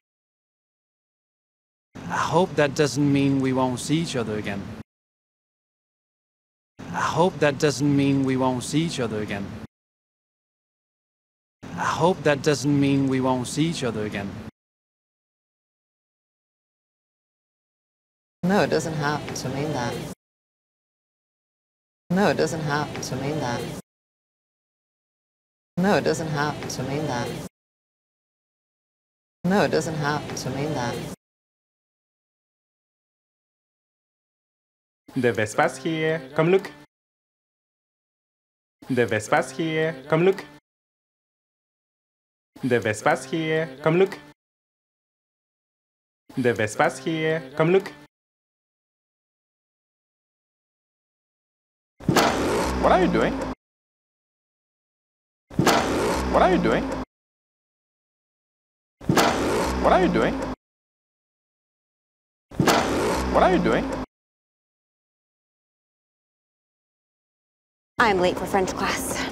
I hope that doesn't mean we won't see each other again. I hope that doesn't mean we won't see each other again. I hope that doesn't mean we won't see each other again. No, it doesn't have to mean that. No, it doesn't have to mean that. No, it doesn't have to mean that. No, it doesn't have to mean that. The Vespa's here. Come look. The Vespa's here. Come look. The Vespa's here. Come look. The Vespa's here. Come look. What are you doing? What are you doing? What are you doing? What are you doing? I am late for French class.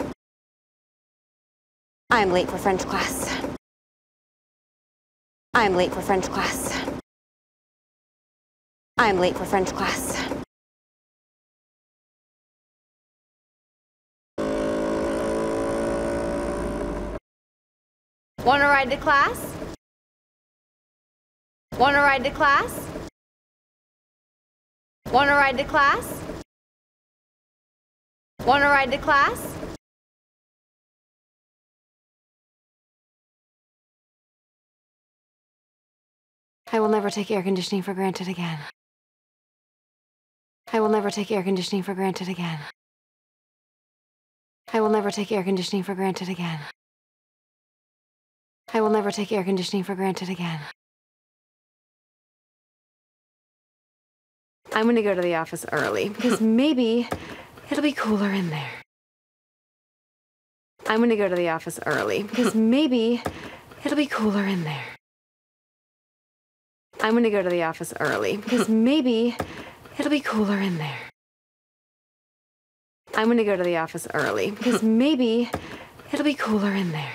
I am late for French class. I am late for French class. I am late for French class. Want to ride to class? Want to ride to class? Want to ride to class? Want to ride to class? I will never take air conditioning for granted again. I will never take air conditioning for granted again. I will never take air conditioning for granted again. I will never take air conditioning for granted again. I'm gonna go to the office early because maybe it'll be cooler in there. I'm gonna go to the office early because maybe it'll be cooler in there. I'm gonna go to the office early because maybe it'll be cooler in there. I'm gonna go to the office early because maybe it'll be cooler in there.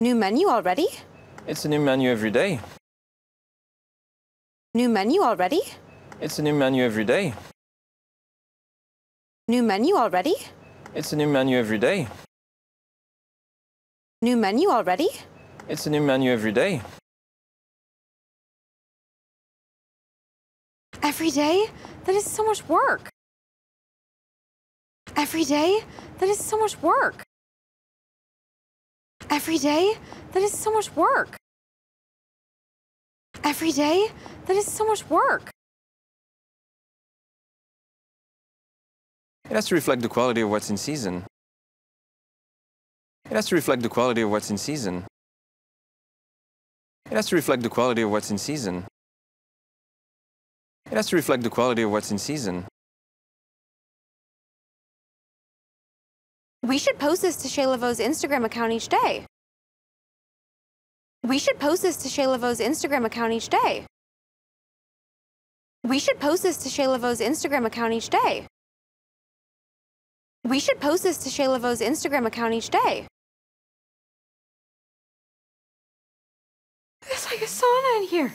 New menu already? It's a new menu every day. New menu already? It's a new menu every day. New menu already? It's a new menu every day. New menu already? It's a new menu every day. Every day? That is so much work. Every day? That is so much work. Every day? That is so much work. Every day? That is so much work. It has to reflect the quality of what's in season. It has to reflect the quality of what's in season. It has to reflect the quality of what's in season. It has to reflect the quality of what's in season. We should post this to Chez Lavaux's Instagram account each day. We should post this to Chez Lavaux's Instagram account each day. We should post this to Chez Lavaux's Instagram account each day. We should post this to Chez Lavaux's Instagram account each day. It's like a sauna in here.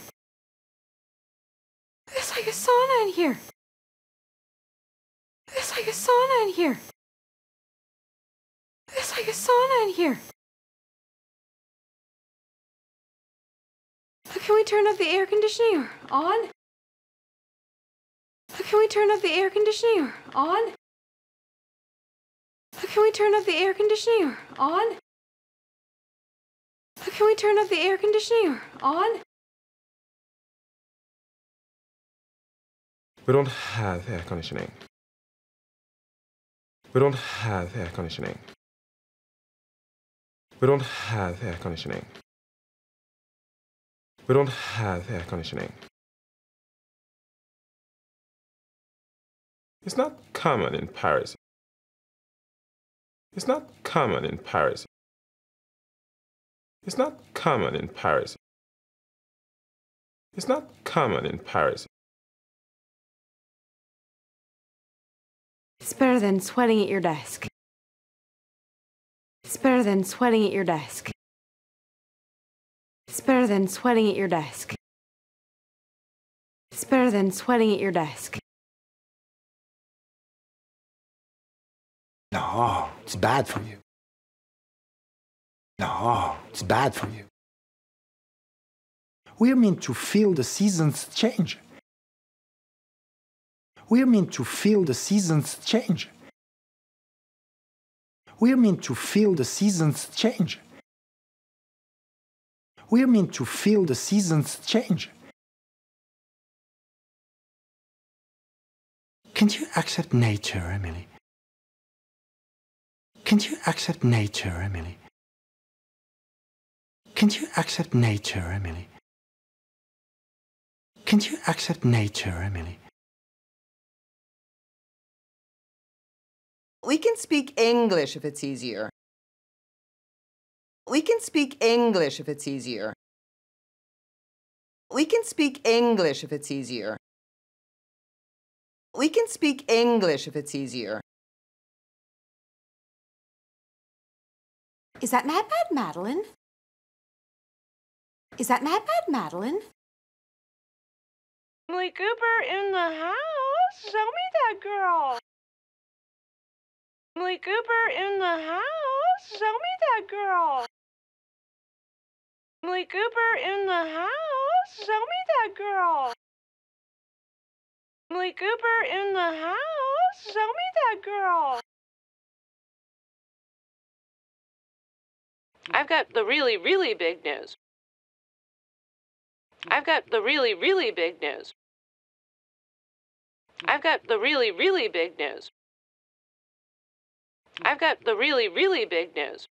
It's like a sauna in here. It's like a sauna in here. It's like a sauna in here. Can we turn up the air conditioning on? Can we turn up the air conditioning on? Can we turn up the air conditioning on? Can we turn up the air conditioning on? We don't have air conditioning. We don't have air conditioning. We don't have air conditioning. We don't have air conditioning. It's not common in Paris. It's not common in Paris. It's not common in Paris. It's not common in Paris. It's better than sweating at your desk. It's better than sweating at your desk. It's better than sweating at your desk. It's better than sweating at your desk. No, it's bad for you. No, it's bad for you. We're meant to feel the seasons change. We're meant to feel the seasons change. We're meant to feel the seasons change. We're meant to feel the seasons change. Can't you accept nature, Emily? Can't you accept nature, Emily? Can't you accept nature, Emily? Can't you accept nature, Emily? We can speak English if it's easier. We can speak English if it's easier. We can speak English if it's easier. We can speak English if it's easier. Is that Mad Bad Madeline? Is that Mad Bad Madeline? Emily Cooper in the house? Show me that girl. Emily Cooper in the house? Show me that girl. Emily Cooper in the house? Show me that girl. Emily Cooper in the house? Show me that girl. I've got the really, really big news. I've got the really, really big news. I've got the really, really big news. I've got the really, really big news.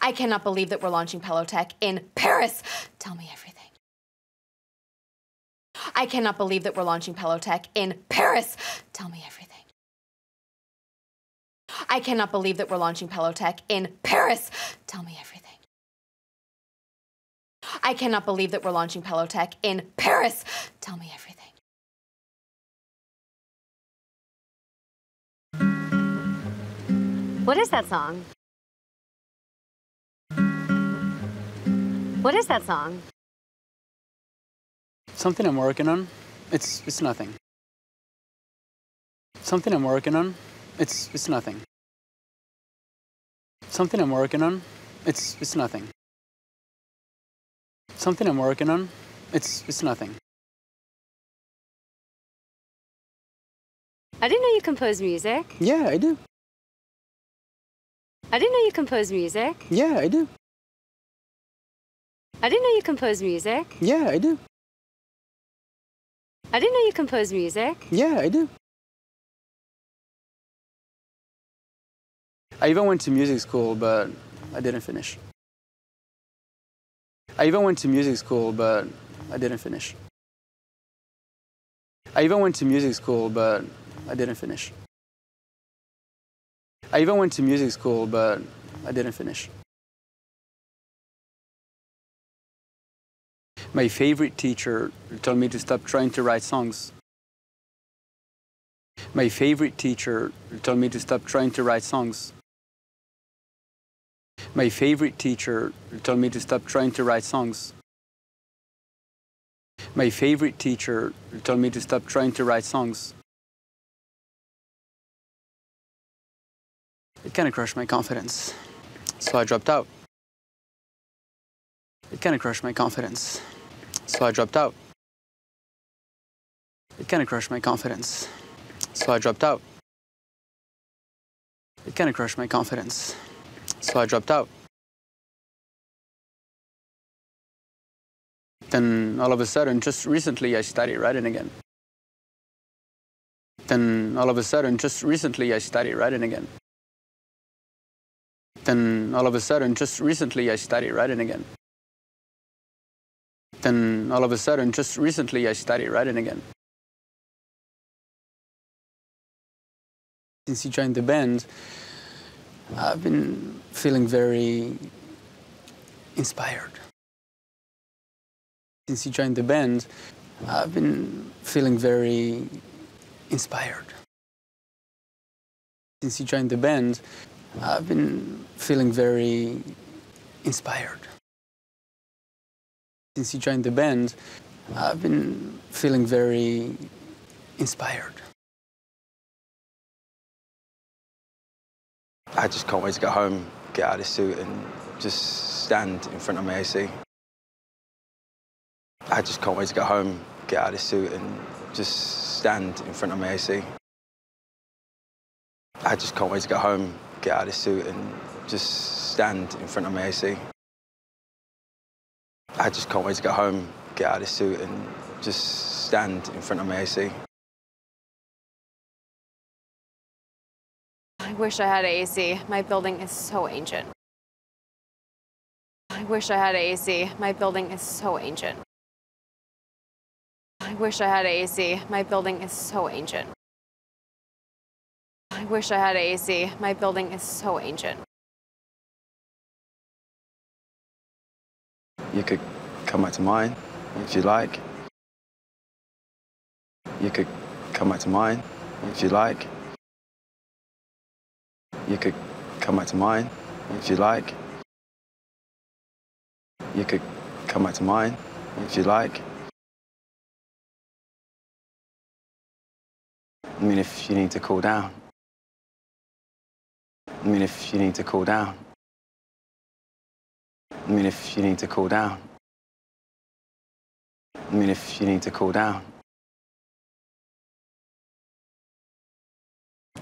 I cannot believe that we're launching Pelotech in Paris. Tell me everything. I cannot believe that we're launching Pelotech in Paris. Tell me everything. I cannot believe that we're launching Pelotech in Paris. Tell me everything. I cannot believe that we're launching Pelotech in Paris. Tell me everything. What is that song? What is that song? Something I'm working on. It's it's nothing. Something I'm working on. It's it's nothing. Something I'm working on. It's it's nothing. Something I'm working on. It's it's nothing. I didn't know you compose music. Yeah, I do. I didn't know you compose music. Yeah, I do. I didn't know you compose music. Yeah, I do. I didn't know you compose music. Yeah, I do. I even went to music school, but I didn't finish. I even went to music school, but I didn't finish. I even went to music school, but I didn't finish. I even went to music school, but I didn't finish. My favorite teacher told me to stop trying to write songs. My favorite teacher told me to stop trying to write songs. My favorite teacher told me to stop trying to write songs. My favorite teacher told me to stop trying to write songs. It kind of crushed my confidence, so I dropped out. It kind of crushed my confidence. So I dropped out. It kind of crushed my confidence. So I dropped out. It kind of crushed my confidence. So I dropped out. Then all of a sudden, just recently, I started writing again. Then all of a sudden, just recently, I started writing again. Then all of a sudden, just recently, I started writing again. Then all of a sudden, just recently, I started writing again. Since he joined the band, I've been feeling very inspired. Since he joined the band, I've been feeling very inspired. Since he joined the band, I've been feeling very inspired. Since he joined the band, I've been feeling very inspired. I just can't wait to get home, get out of this suit, and just stand in front of my AC. I just can't wait to get home, get out of this suit, and just stand in front of my AC. I just can't wait to get home, get out of this suit, and just stand in front of my AC. I just can't wait to get home, get out of this suit, and just stand in front of my AC. I wish I had AC. My building is so ancient. I wish I had AC. My building is so ancient. I wish I had AC. My building is so ancient. I wish I had AC. My building is so ancient. You could come back to mine if you like. You could come back to mine if you like. You could come back to mine if you like. You could come back to mine if you like. I mean, if you need to cool down. I mean, if you need to cool down. I mean, if you need to cool down. I mean, if you need to cool down.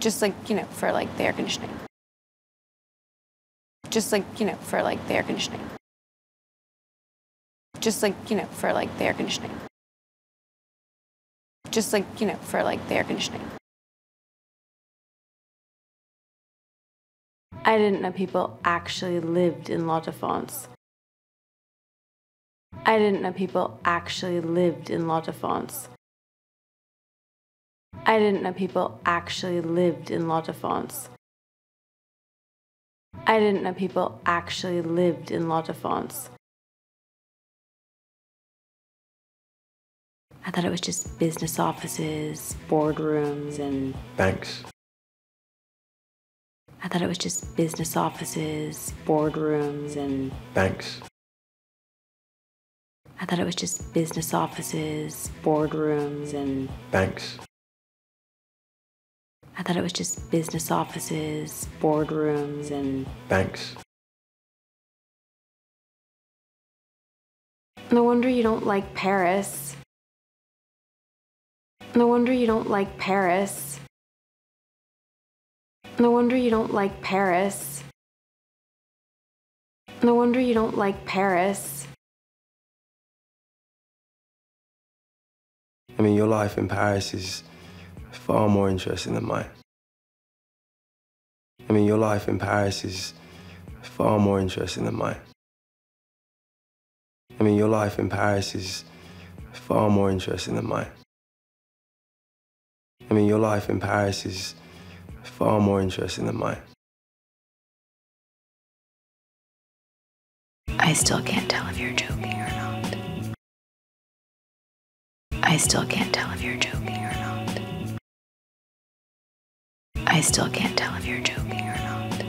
Just like, you know, for like the air conditioning. Just like, you know, for like the air conditioning. Just like, you know, for like the air conditioning. Just like, you know, for like the air conditioning. I didn't know people actually lived in La Défense. I didn't know people actually lived in La Défense. I didn't know people actually lived in La Défense. I didn't know people actually lived in La Défense. I thought it was just business offices, boardrooms, and Banks. I thought it was just business offices, boardrooms, and Banks. I thought it was just business offices, boardrooms, and Banks. I thought it was just business offices, boardrooms, and Banks. no wonder you don't like Paris. No wonder you don't like Paris. No wonder you don't like Paris. No wonder you don't like Paris. I mean, your life in Paris is far more interesting than mine. I mean, your life in Paris is far more interesting than mine. I mean, your life in Paris is far more interesting than mine. I mean, your life in Paris is far more interesting than mine. I still can't tell if you're joking or not. I still can't tell if you're joking. I still can't tell if you're joking or not.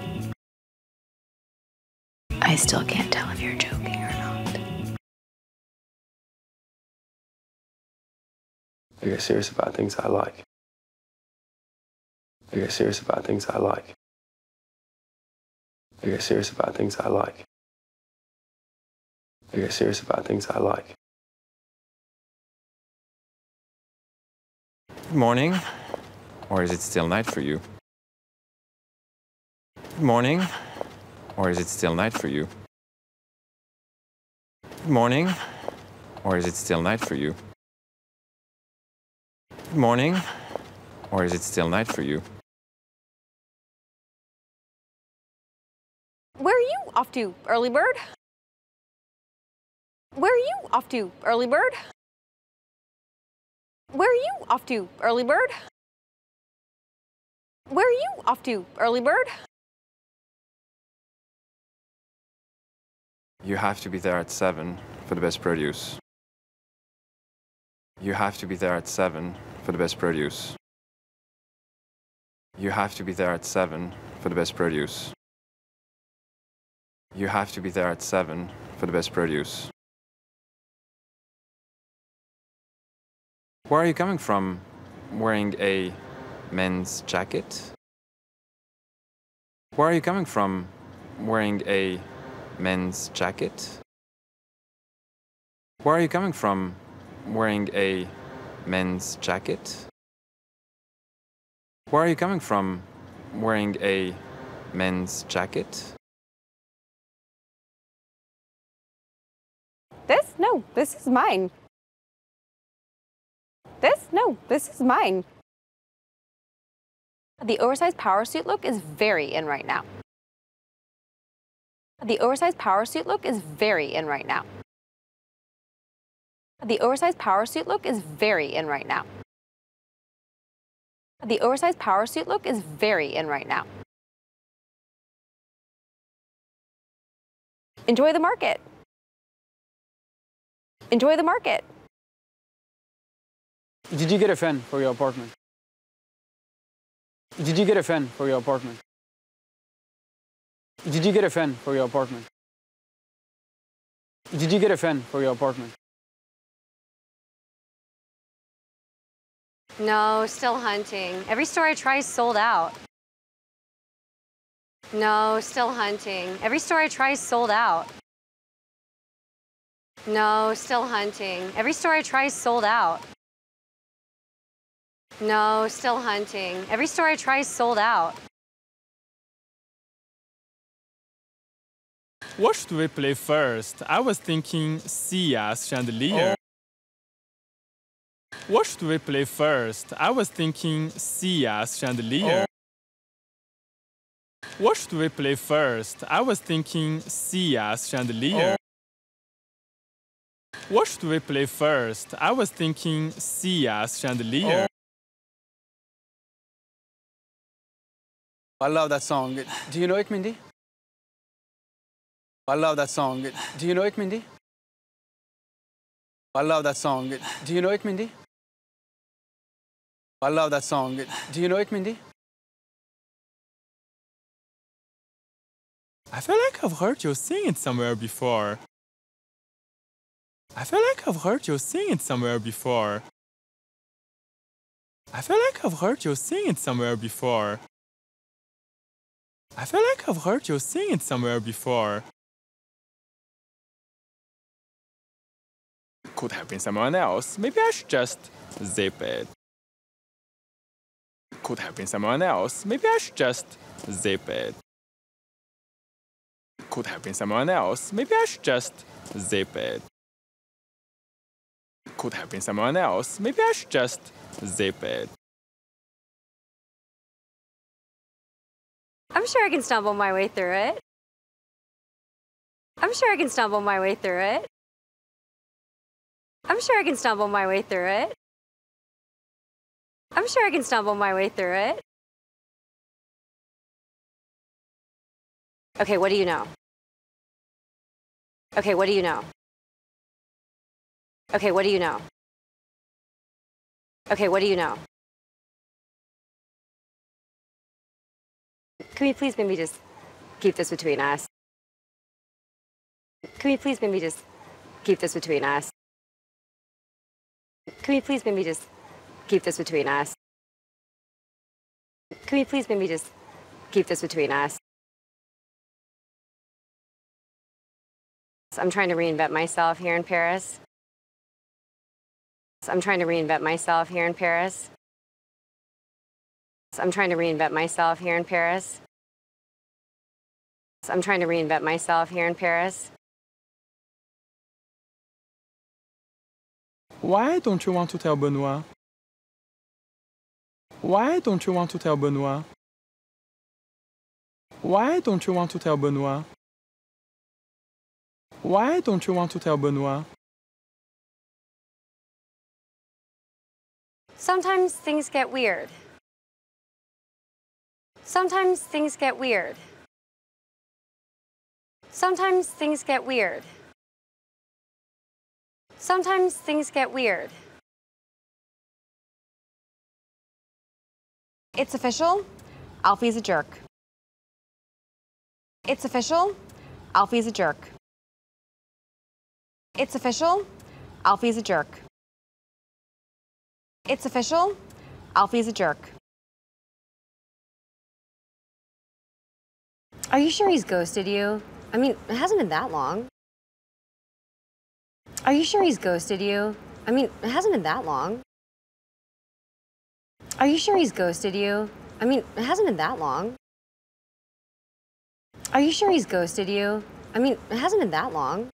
I still can't tell if you're joking or not. I get serious about things I like. I get serious about things I like. I get serious about things I like. I get serious about things I like. Good morning. Or is it still night for you? Good morning. Or is it still night for you? Good morning. Or is it still night for you? Good morning. Or is it still night for you? Where are you off to, early bird? Where are you off to, early bird? Where are you off to, early bird? Where are you off to, early bird? You have to be there at 7 for the best produce. You have to be there at 7 for the best produce. You have to be there at 7 for the best produce. You have to be there at 7 for the best produce. Where are you coming from wearing a men's jacket? Where are you coming from wearing a men's jacket? Where are you coming from wearing a men's jacket? Where are you coming from wearing a men's jacket? This? No, this is mine. This? No, this is mine. The oversized power suit look is very in right now. The oversized power suit look is very in right now. The oversized power suit look is very in right now. The oversized power suit look is very in right now. Enjoy the market. Enjoy the market. Did you get a fan for your apartment? Did you get a fan for your apartment? Did you get a fan for your apartment? Did you get a fan for your apartment? No, still hunting. Every store I try is sold out. No, still hunting. Every store I try is sold out. No, still hunting. Every store I try is sold out. No, still hunting. Every store I try is sold out. What should we play first? I was thinking Sia's Chandelier. Oh. What should we play first? I was thinking Sia's Chandelier. Oh. What should we play first? I was thinking Sia's Chandelier. Oh. What should we play first? I was thinking Sia's Chandelier. I love that song. Do you know it, Mindy? I love that song. Do you know it, Mindy? I love that song. Do you know it, Mindy? I love that song. Do you know it, Mindy? I feel like I've heard you sing it somewhere before. I feel like I've heard you sing it somewhere before. I feel like I've heard you sing it somewhere before. I feel like I've heard you sing it somewhere before. Could have been someone else. Maybe I should just zip it. Could have been someone else. Maybe I should just zip it. Could have been someone else. Maybe I should just zip it. Could have been someone else. Maybe I should just zip it. I'm sure I can stumble my way through it. I'm sure I can stumble my way through it. I'm sure I can stumble my way through it. I'm sure I can stumble my way through it. Okay, what do you know? Okay, what do you know? Okay, what do you know? Okay, what do you know? Can we please maybe just keep this between us? Can we please maybe just keep this between us? Can we please maybe just keep this between us? Can we please maybe just keep this between us? I'm trying to reinvent myself here in Paris. I'm trying to reinvent myself here in Paris. I'm trying to reinvent myself here in Paris. I'm trying to reinvent myself here in Paris. Why don't you want to tell Benoit? Why don't you want to tell Benoit? Why don't you want to tell Benoit? Why don't you want to tell Benoit? Sometimes things get weird. Sometimes things get weird. Sometimes things get weird. Sometimes things get weird. It's official. Alfie's a jerk. It's official. Alfie's a jerk. It's official. Alfie's a jerk. It's official. Alfie's a jerk. Are you sure he's ghosted you? I mean, it hasn't been that long. Are you sure he's ghosted you? I mean, it hasn't been that long. Are you sure he's ghosted you? I mean, it hasn't been that long. Are you sure he's ghosted you? I mean, it hasn't been that long.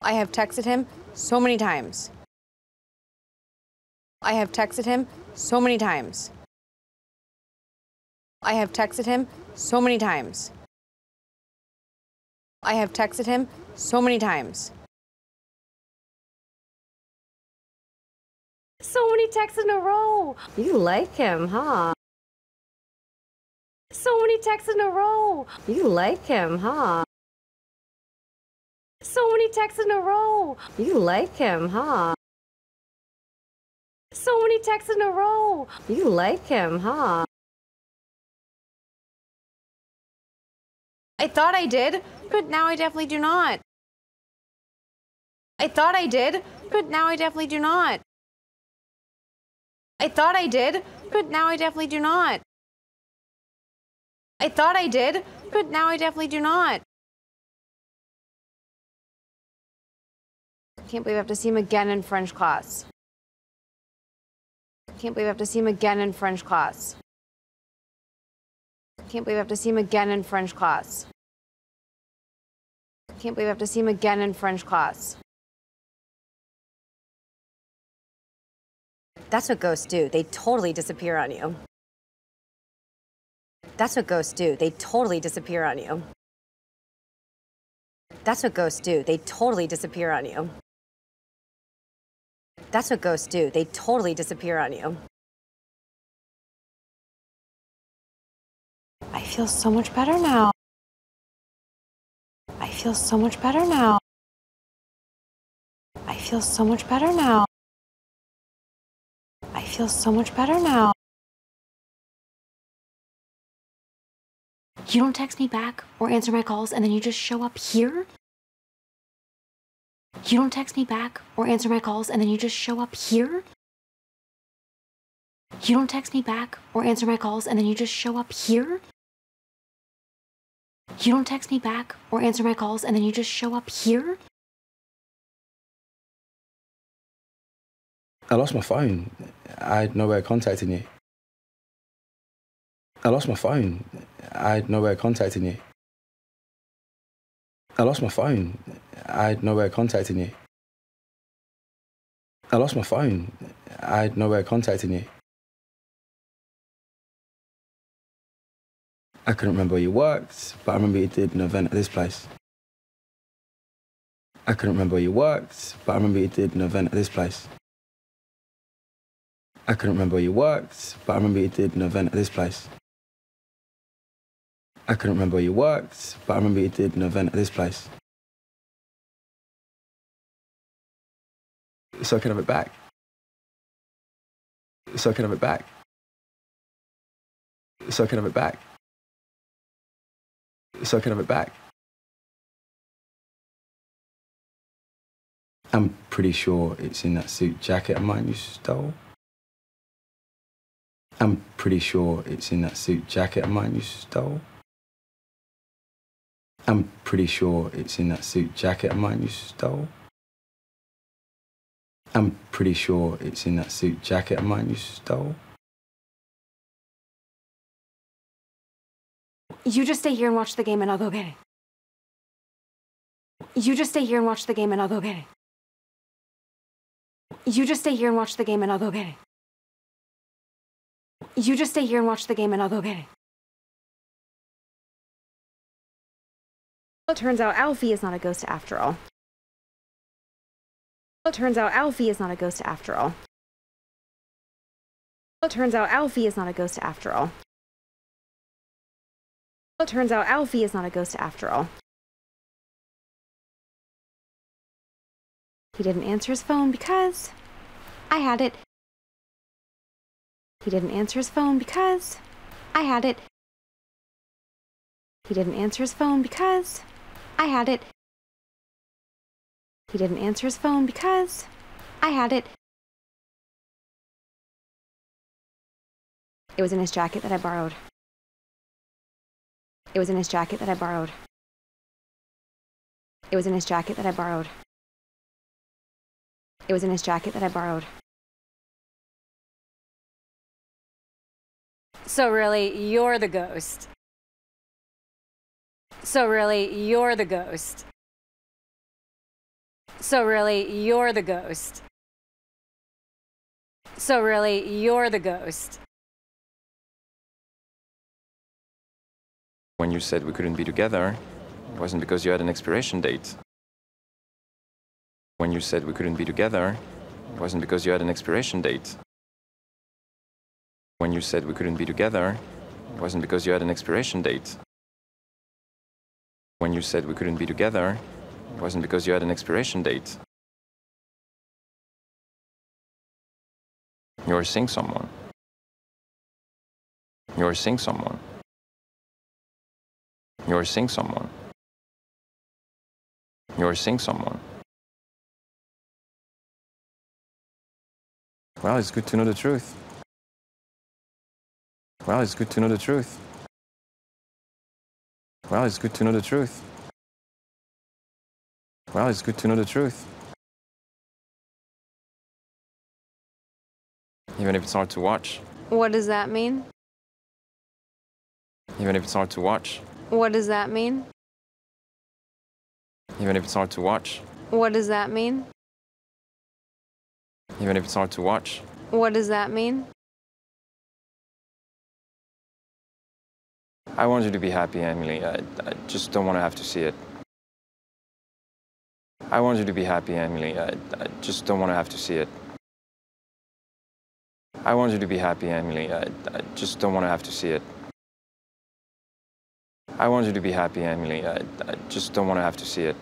I have texted him so many times. I have texted him so many times. I have texted him so many times. I have texted him so many times. So many texts in a row. You like him, huh? So many texts in a row. You like him, huh? So many texts in a row. You like him, huh? So many texts in a row. You like him, huh? I thought I did, but now I definitely do not. I thought I did, but now I definitely do not. I thought I did, but now I definitely do not. I thought I did, but now I definitely do not. Can't believe I have to see him again in French class. Can't believe I have to see him again in French class. Can't believe I have to see him again in French class. Can't believe I have to see him again in French class. That's what ghosts do. They totally disappear on you. That's what ghosts do. They totally disappear on you. That's what ghosts do. They totally disappear on you. That's what ghosts do. They totally disappear on you. I feel so much better now. I feel so much better now. I feel so much better now. I feel so much better now. You don't text me back or answer my calls and then you just show up here? You don't text me back or answer my calls and then you just show up here? You don't text me back or answer my calls and then you just show up here? You don't text me back or answer my calls and then you just show up here? I lost my phone. I had no way of contacting you. I lost my phone. I had no way of contacting you. I lost my phone. I had no way of contacting you. I lost my phone. I had no way of contacting you. I couldn't remember where you worked, but I remember you did an event at this place. I couldn't remember where you worked, but I remember you did an event at this place. I couldn't remember where you worked, but I remember you did an event at this place. I couldn't remember where you worked, but I remember you did an event at this place. So I can have it back. So I can have it back. So I can have it back. So I can have it back. I'm pretty sure it's in that suit jacket of mine you stole. I'm pretty sure it's in that suit jacket of mine you stole. I'm pretty sure it's in that suit jacket of mine you stole. I'm pretty sure it's in that suit jacket of mine you stole. You just stay here and watch the game and I'll go get it. You just stay here and watch the game and I'll go get it. You just stay here and watch the game and I'll go get it. You just stay here and watch the game and I'll go get it. Well, it turns out Alfie is not a ghost after all. Well, it turns out Alfie is not a ghost after all. Well, it turns out Alfie is not a ghost after all. Well, it turns out Alfie is not a ghost after all. He didn't answer his phone because I had it. He didn't answer his phone because I had it. He didn't answer his phone because I had it. He didn't answer his phone because I had it. It was in his jacket that I borrowed. It was in his jacket that I borrowed. It was in his jacket that I borrowed. It was in his jacket that I borrowed. So really, you're the ghost. So really, you're the ghost. So really, you're the ghost. So really, you're the ghost. When you said we couldn't be together, it wasn't because you had an expiration date. When you said we couldn't be together, it wasn't because you had an expiration date. When you said we couldn't be together, it wasn't because you had an expiration date. When you said we couldn't be together, it wasn't because you had an expiration date. You're seeing someone. You're seeing someone. You're seeing someone. You're seeing someone. Well, it's good to know the truth. Well, it's good to know the truth. Well, it's good to know the truth. Well, it's good to know the truth. Even if it's hard to watch. What does that mean? Even if it's hard to watch. What does that mean? Even if it's hard to watch. What does that mean? Even if it's hard to watch. What does that mean? I want you to be happy, Emily. I, I just don't want to have to see it. I want you to be happy, Emily. I, I just don't want to have to see it. I want you to be happy, Emily. I, I just don't want to have to see it. I want you to be happy, Emily. I, I just don't want to have to see it.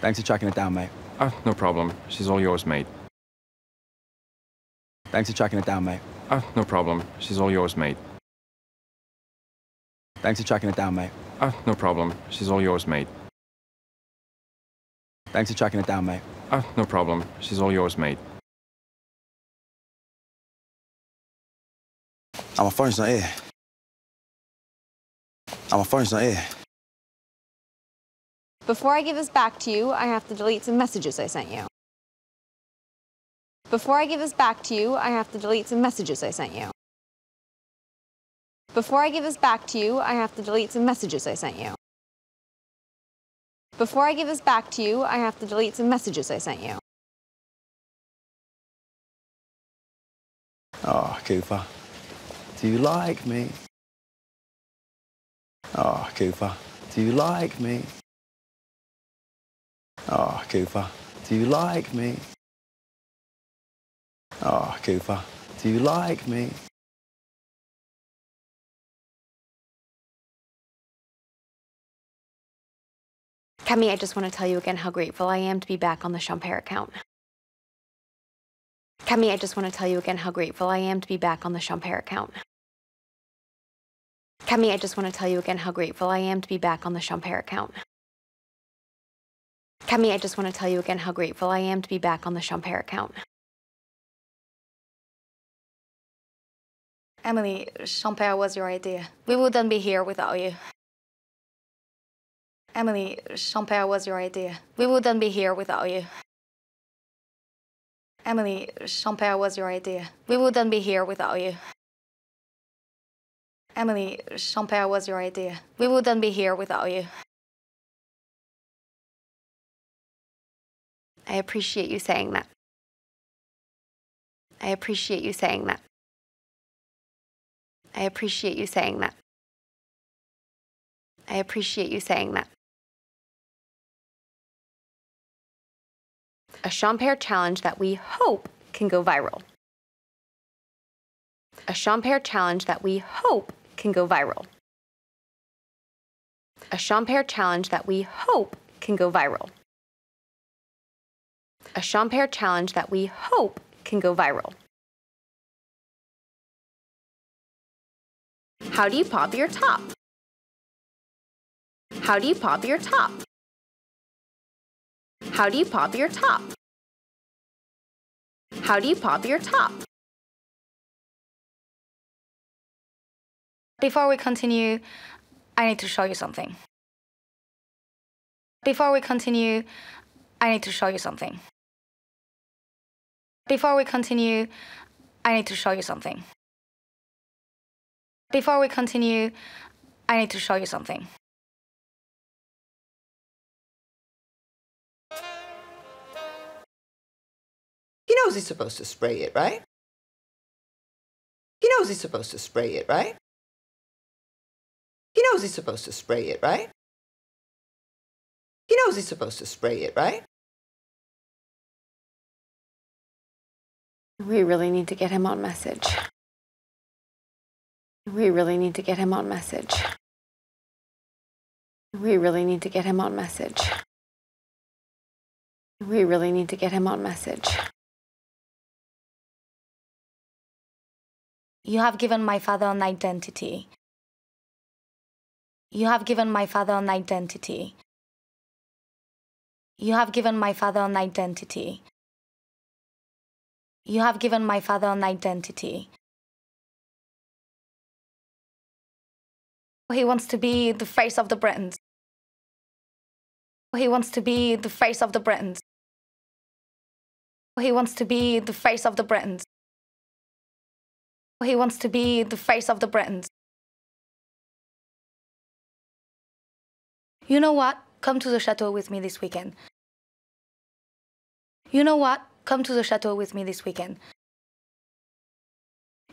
Thanks for tracking it down, mate. Oh, no problem. She's all yours, mate. Thanks for tracking it down, mate. Oh, no problem. She's all yours, mate. Thanks for tracking it down, mate. Oh, no problem. She's all yours, mate. Thanks for tracking it down, mate. Oh, no problem. She's all yours, mate. Oh, my phone's not here. Oh, my phone's not here. Before I give this back to you, I have to delete some messages I sent you. Before I give this back to you, I have to delete some messages I sent you. Before I give this back to you, I have to delete some messages I sent you. Before I give this back to you, I have to delete some messages I sent you. Oh, Cooper. Do you like me? Oh, Cooper. Do you like me? Oh, Cooper. Do you like me? Oh, Cooper. Do you like me? Kemi, I just want to tell you again how grateful I am to be back on the Champère account. Kemi, I just want to tell you again how grateful I am to be back on the Champère account. Kemi, I just want to tell you again how grateful I am to be back on the Champère account. Kemi, I just want to tell you again how grateful I am to be back on the Champère account. Emily, Champère was your idea. We wouldn't be here without you. Emily, Champère was your idea. We wouldn't be here without you. Emily, Champère was your idea. We wouldn't be here without you. Emily, Champère was your idea. We wouldn't be here without you. I appreciate you saying that. I appreciate you saying that. I appreciate you saying that. I appreciate you saying that. A Champère challenge that we hope can go viral. A Champère challenge that we hope can go viral. A Champère challenge that we hope can go viral. A Champère challenge that we hope can go viral. How do you pop your top? How do you pop your top? How do you pop your top? How do you pop your top? Before we continue, I need to show you something. Before we continue, I need to show you something. Before we continue, I need to show you something. Before we continue, I need to show you something. He knows he's supposed to spray it, right? He knows he's supposed to spray it, right? He knows he's supposed to spray it, right? He knows he's supposed to spray it, right? We really need to get him on message. We really need to get him on message. We really need to get him on message. We really need to get him on message. You have given my father an identity. You have given my father an identity. You have given my father an identity. You have given my father an identity. He wants to be the face of the Britons. He wants to be the face of the Britons. He wants to be the face of the Britons. He wants to be the face of the Britons. You know what? Come to the chateau with me this weekend. You know what? Come to the chateau with me this weekend.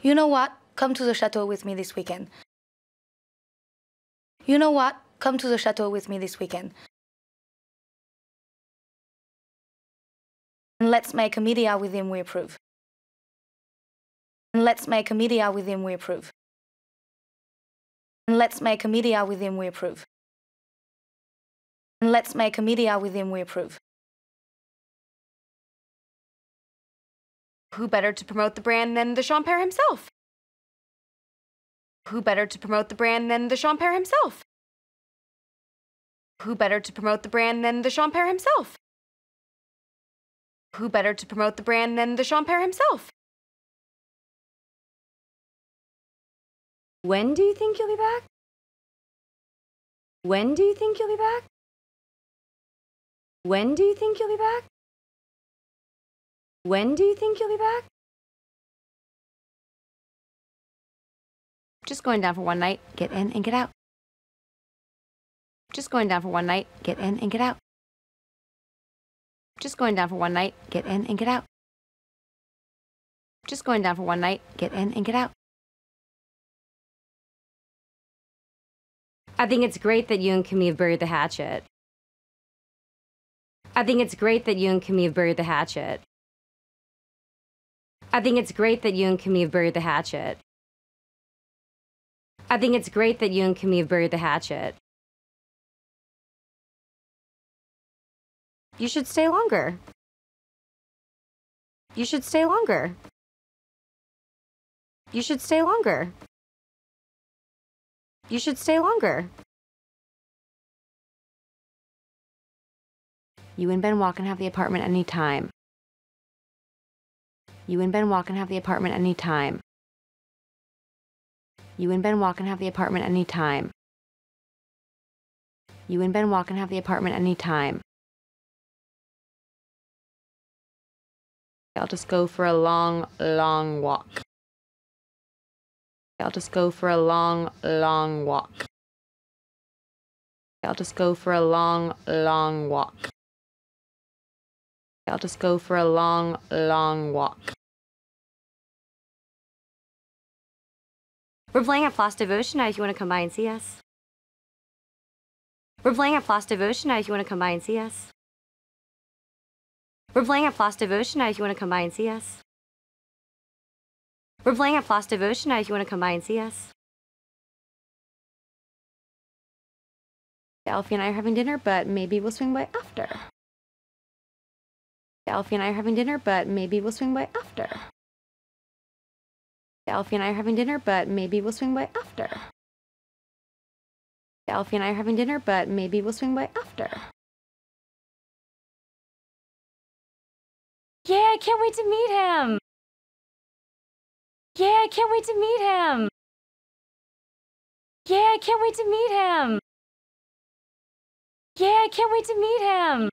You know what? Come to the chateau with me this weekend. You know what? Come to the chateau with me this weekend. And let's make a media with him we approve. And let's make a media with him we approve. And let's make a media with him we approve. And let's make a media with him we approve. Who better to promote the brand than the Champère himself? Who better to promote the brand than the Champère himself? Who better to promote the brand than the Champère himself? Who better to promote the brand than the Champère himself? When do you think you'll be back? When do you think you'll be back? When do you think you'll be back? When do you think you'll be back? Just going down for one night, get in and get out. Just going down for one night, get in and get out. Just going down for one night, get in and get out. Just going down for one night, get in and get out. I think it's great that you and Camille have buried the hatchet. I think it's great that you and Camille have buried the hatchet. I think it's great that you and Camille have buried the hatchet. I think it's great that you and Camille have buried the hatchet. You should stay longer. You should stay longer. You should stay longer. You should stay longer. You and Benoit can have the apartment anytime. You and Benoit can have the apartment anytime. You and Benoit can have the apartment anytime. You and Benoit can have the apartment anytime. I'll just go for a long, long walk. I'll just go for a long, long walk. I'll just go for a long, long walk. I'll just go for a long, long walk. We're playing at Place Devotion if you want to come by and see us. We're playing at Place Devotion if you want to come by and see us. We're playing at Place Devotion if you want to come by and see us. We're playing at Place Devotion if you want to come by and see us. Alfie and I are having dinner, but maybe we'll swing by after. Alfie and I are having dinner, but maybe we'll swing by after. Alfie and I are having dinner, but maybe we'll swing by after. Alfie and I are having dinner, but maybe we'll swing by after. Yeah, I can't wait to meet him. Yeah, I can't wait to meet him. Yeah, I can't wait to meet him. Yeah, I can't wait to meet him.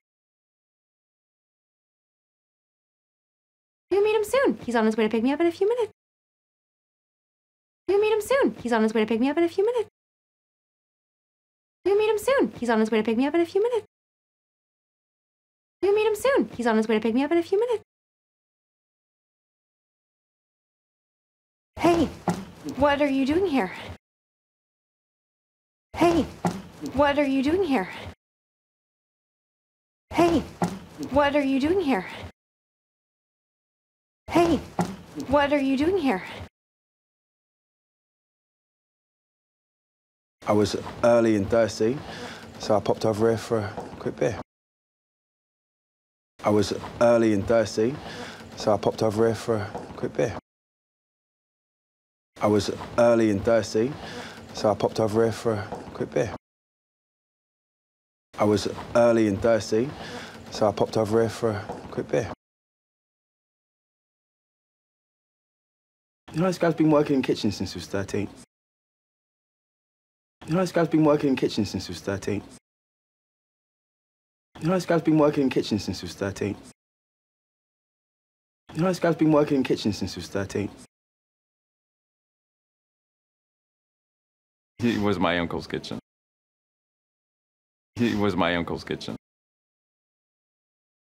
You'll meet him soon. He's on his way to pick me up in a few minutes. You'll meet him soon. He's on his way to pick me up in a few minutes. You'll meet him soon. He's on his way to pick me up in a few minutes. You'll meet him soon. He's on his way to pick me up in a few minutes. Hey, what are you doing here? Hey, what are you doing here? Hey, what are you doing here? Hey, what are you doing here? I was early and thirsty, so I popped over here for a quick beer. I was early and thirsty, so I popped over here for a quick beer. I was early and thirsty, so I popped over here for a quick beer. I was early and thirsty, so I popped over here for a quick beer. You know, this guy's been working in kitchens since he was 13. You know, this guy's been working in kitchens since he was 13. You know, this guy's been working in kitchens since he was 13. You know, this guy's been working in kitchens since he was 13. It was my uncle's kitchen. It was my uncle's kitchen.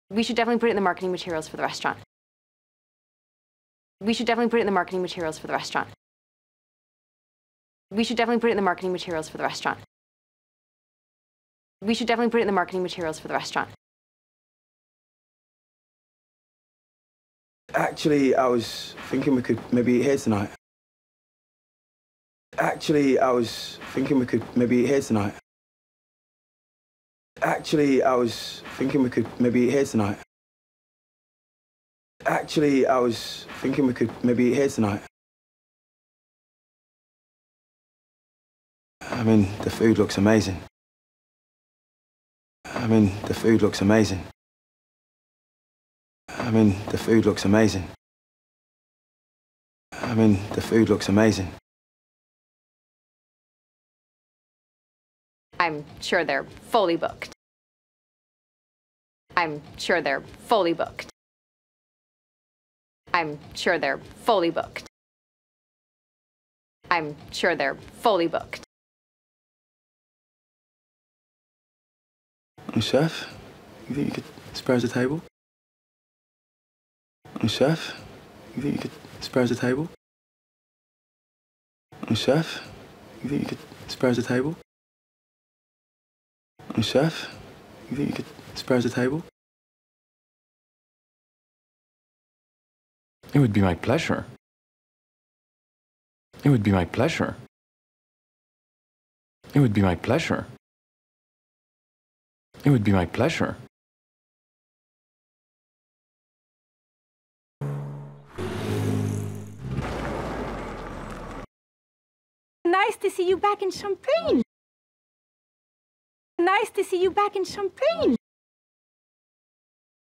We should definitely put it in the marketing materials for the restaurant. We should definitely put it in the marketing materials for the restaurant. We should definitely put it in the marketing materials for the restaurant. We should definitely put it in the marketing materials for the restaurant. Actually, I was thinking we could maybe eat here tonight. Actually, I was thinking we could maybe eat here tonight. Actually, I was thinking we could maybe eat here tonight. Actually, I was thinking we could maybe eat here tonight. I mean, the food looks amazing. I mean, the food looks amazing. I mean, the food looks amazing. I mean, the food looks amazing. I'm sure they're fully booked. I'm sure they're fully booked. I'm sure they're fully booked. I'm sure they're fully booked. Oh, chef, you think you could spare a table? Oh, chef, you think you could spare a table? Oh, chef, you think you could spare a table? Oh, chef, you think you could spare a table? It would be my pleasure. It would be my pleasure. It would be my pleasure. It would be my pleasure. Nice to see you back in Champagne. Nice to see you back in Champagne.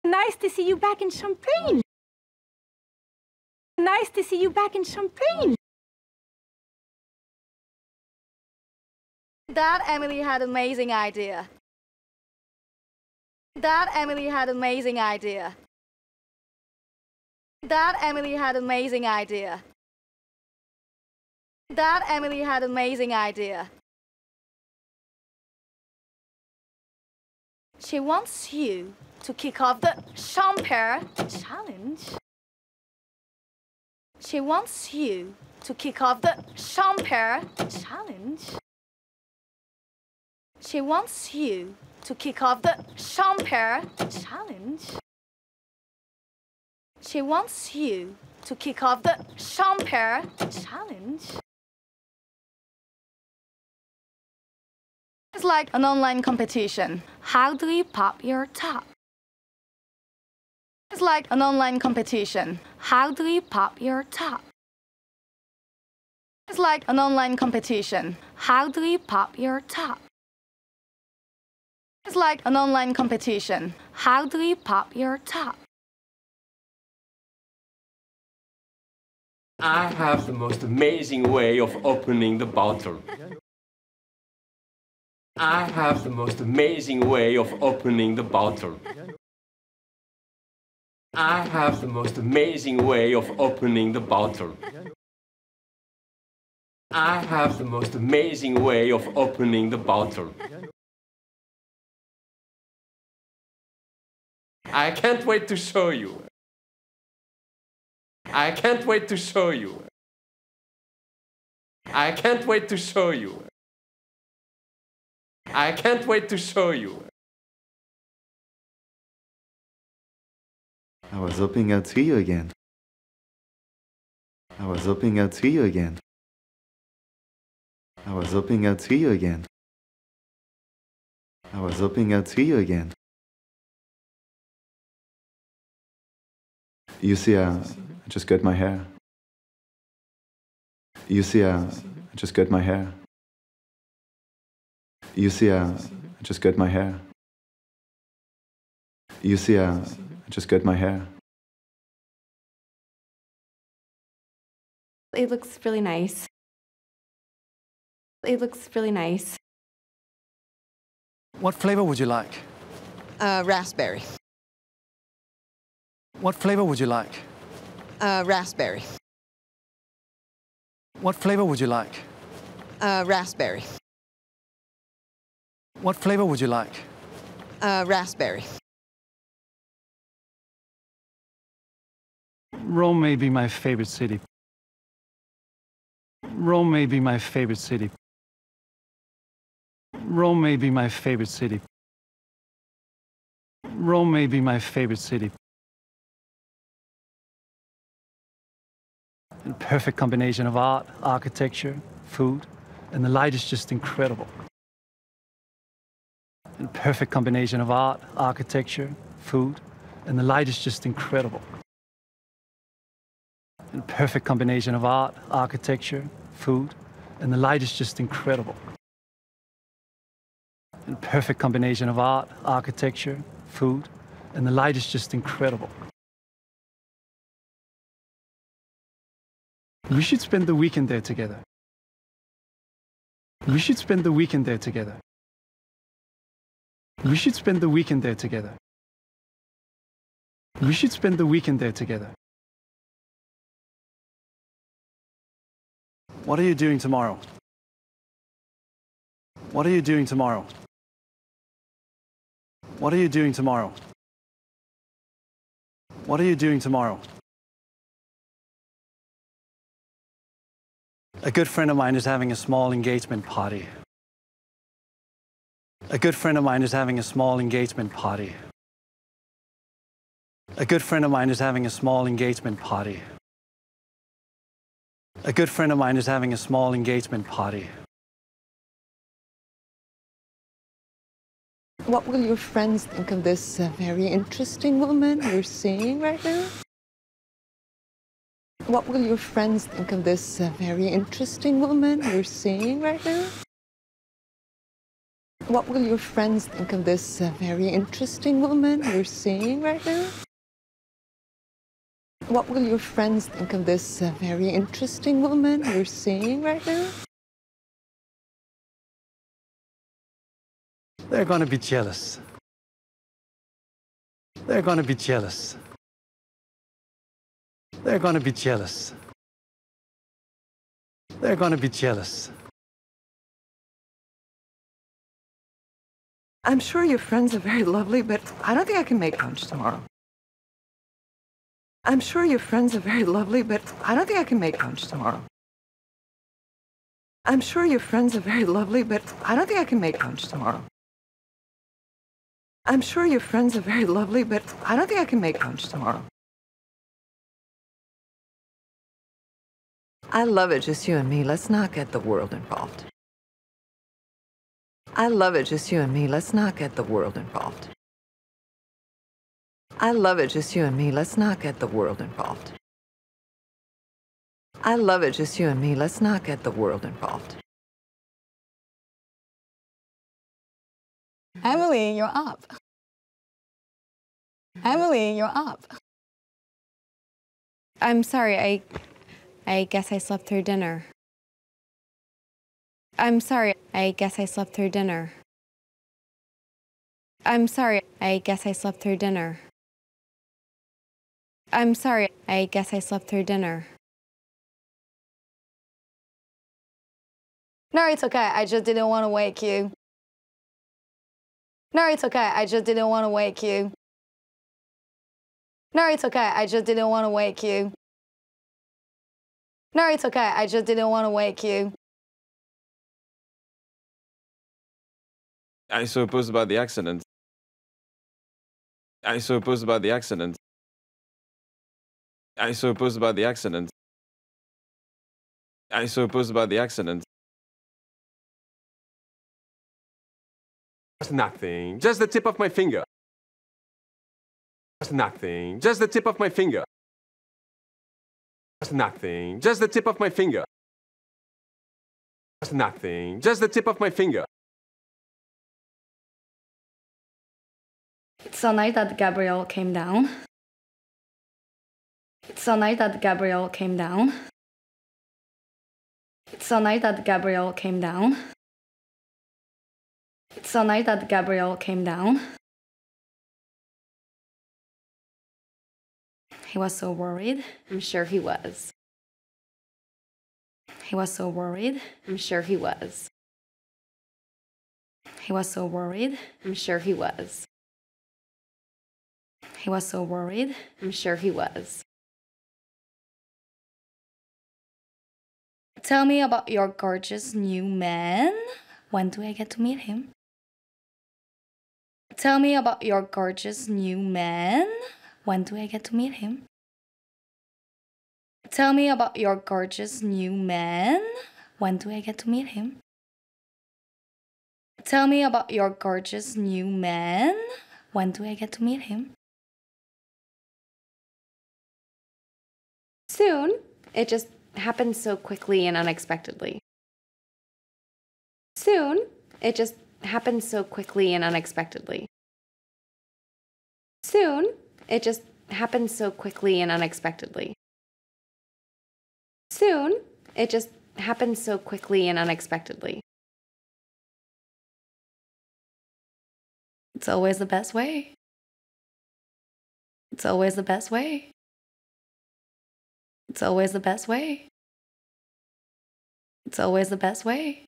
Nice to see you back in Champagne. Nice to see you back in Champagne. That Emily had amazing idea. That Emily had amazing idea. That Emily had amazing idea. That Emily had amazing idea. She wants you to kick off the Champère challenge. She wants you to kick off the Champère challenge. She wants you to kick off the Champère challenge. She wants you to kick off the Champère challenge. It's like an online competition. How do you pop your top? It's like an online competition. How do you pop your top? It's like an online competition. How do you pop your top? It's like an online competition. How do you pop your top? I have the most amazing way of opening the bottle. I have the most amazing way of opening the bottle. I have the most amazing way of opening the bottle. I have the most amazing way of opening the bottle. I can't wait to show you. I can't wait to show you. I can't wait to show you. I can't wait to show you. I was hoping I'd see you again. I was hoping I'd see you again. I was hoping I'd see you again. I was hoping I'd see you again. You see, uh, I just cut my hair. You see, uh, I just cut my hair. You see, uh, I just cut my hair. You see, uh, I just cut my hair. It looks really nice. It looks really nice. What flavor would you like? Uh, raspberry. What flavor would you like? Uh, raspberry. What flavor would you like? Uh, raspberry. What flavor would you like? Uh, raspberry. Rome may be my favorite city. Rome may be my favorite city. Rome may be my favorite city. Rome may be my favorite city. A perfect combination of art, architecture, food, and the light is just incredible. A perfect combination of art, architecture, food, and the light is just incredible. A perfect combination of art, architecture, food, and the light is just incredible. A perfect combination of art, architecture, food, and the light is just incredible. We should spend the weekend there together. We should spend the weekend there together. We should spend the weekend there together. We should spend the weekend there together. What are you doing tomorrow? What are you doing tomorrow? What are you doing tomorrow? What are you doing tomorrow? A good friend of mine is having a small engagement party. A good friend of mine is having a small engagement party. A good friend of mine is having a small engagement party. A good friend of mine is having a small engagement party. What will your friends think of this uh, very interesting woman you're seeing right now? What will your friends think of this uh, very interesting woman you're seeing right now? What will your friends think of this uh, very interesting woman you're seeing right now? What will your friends think of this uh, very interesting woman you're seeing right now? They're gonna be jealous. They're gonna be jealous. They're gonna be jealous. They're gonna be jealous. I'm sure your friends are very lovely, but I don't think I can make lunch tomorrow. I'm sure your friends are very lovely, but I don't think I can make lunch tomorrow. I'm sure your friends are very lovely, but I don't think I can make lunch tomorrow. I'm sure your friends are very lovely, but I don't think I can make lunch tomorrow. I love it, just you and me. Let's not get the world involved. I love it, just you and me. Let's not get the world involved. I love it, just you and me. Let's not get the world involved. I love it, just you and me. Let's not get the world involved. Emily, you're up. Emily, you're up. I'm sorry, I. I guess I slept through dinner. I'm sorry, I guess I slept through dinner. I'm sorry, I guess I slept through dinner. I'm sorry, I guess I slept through dinner. No, it's okay. I just didn't want to wake you. No, it's okay. I just didn't want to wake you. No, it's okay. I just didn't want to wake you. No, it's okay. I just didn't want to wake you. I suppose about the accident. I suppose about the accident. I suppose about the accident. I suppose about the accident. Just nothing. Just the tip of my finger. Just nothing. Just the tip of my finger. Just nothing. Just the tip of my finger. Just nothing. Just the tip of my finger. It's a night that Gabriel came down. It's a night that Gabriel came down. It's a night that Gabriel came down. It's a night that Gabriel came down. He was so worried. I'm sure he was. He was so worried. I'm sure he was. He was so worried. I'm sure he was. He was so worried. I'm sure he was. Tell me about your gorgeous new man. When do I get to meet him? Tell me about your gorgeous new man. When do I get to meet him? Tell me about your gorgeous new man. When do I get to meet him? Tell me about your gorgeous new man. When do I get to meet him? Soon. It just happened so quickly and unexpectedly. Soon. It just happened so quickly and unexpectedly. Soon. It just happened so quickly and unexpectedly. Soon. It just happened so quickly and unexpectedly. It's always the best way. It's always the best way. It's always the best way. It's always the best way.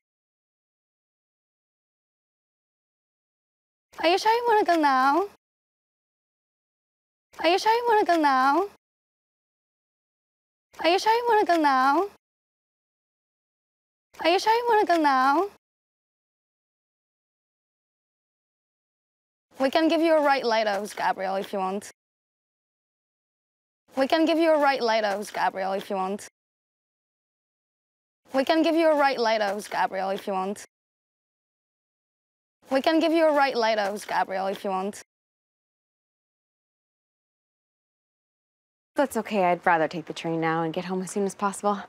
Are you sure you want to go now? Are you sure you want to go now? Are you sure you want to go now? Are you sure you want to go now? We can give you a right lighthouse, Gabriel, if you want. We can give you a right lighthouse, Gabriel, if you want. We can give you a right lighthouse, Gabriel, if you want. We can give you a right lighthouse, Gabriel, if you want. That's okay. I'd rather take the train now and get home as soon as possible.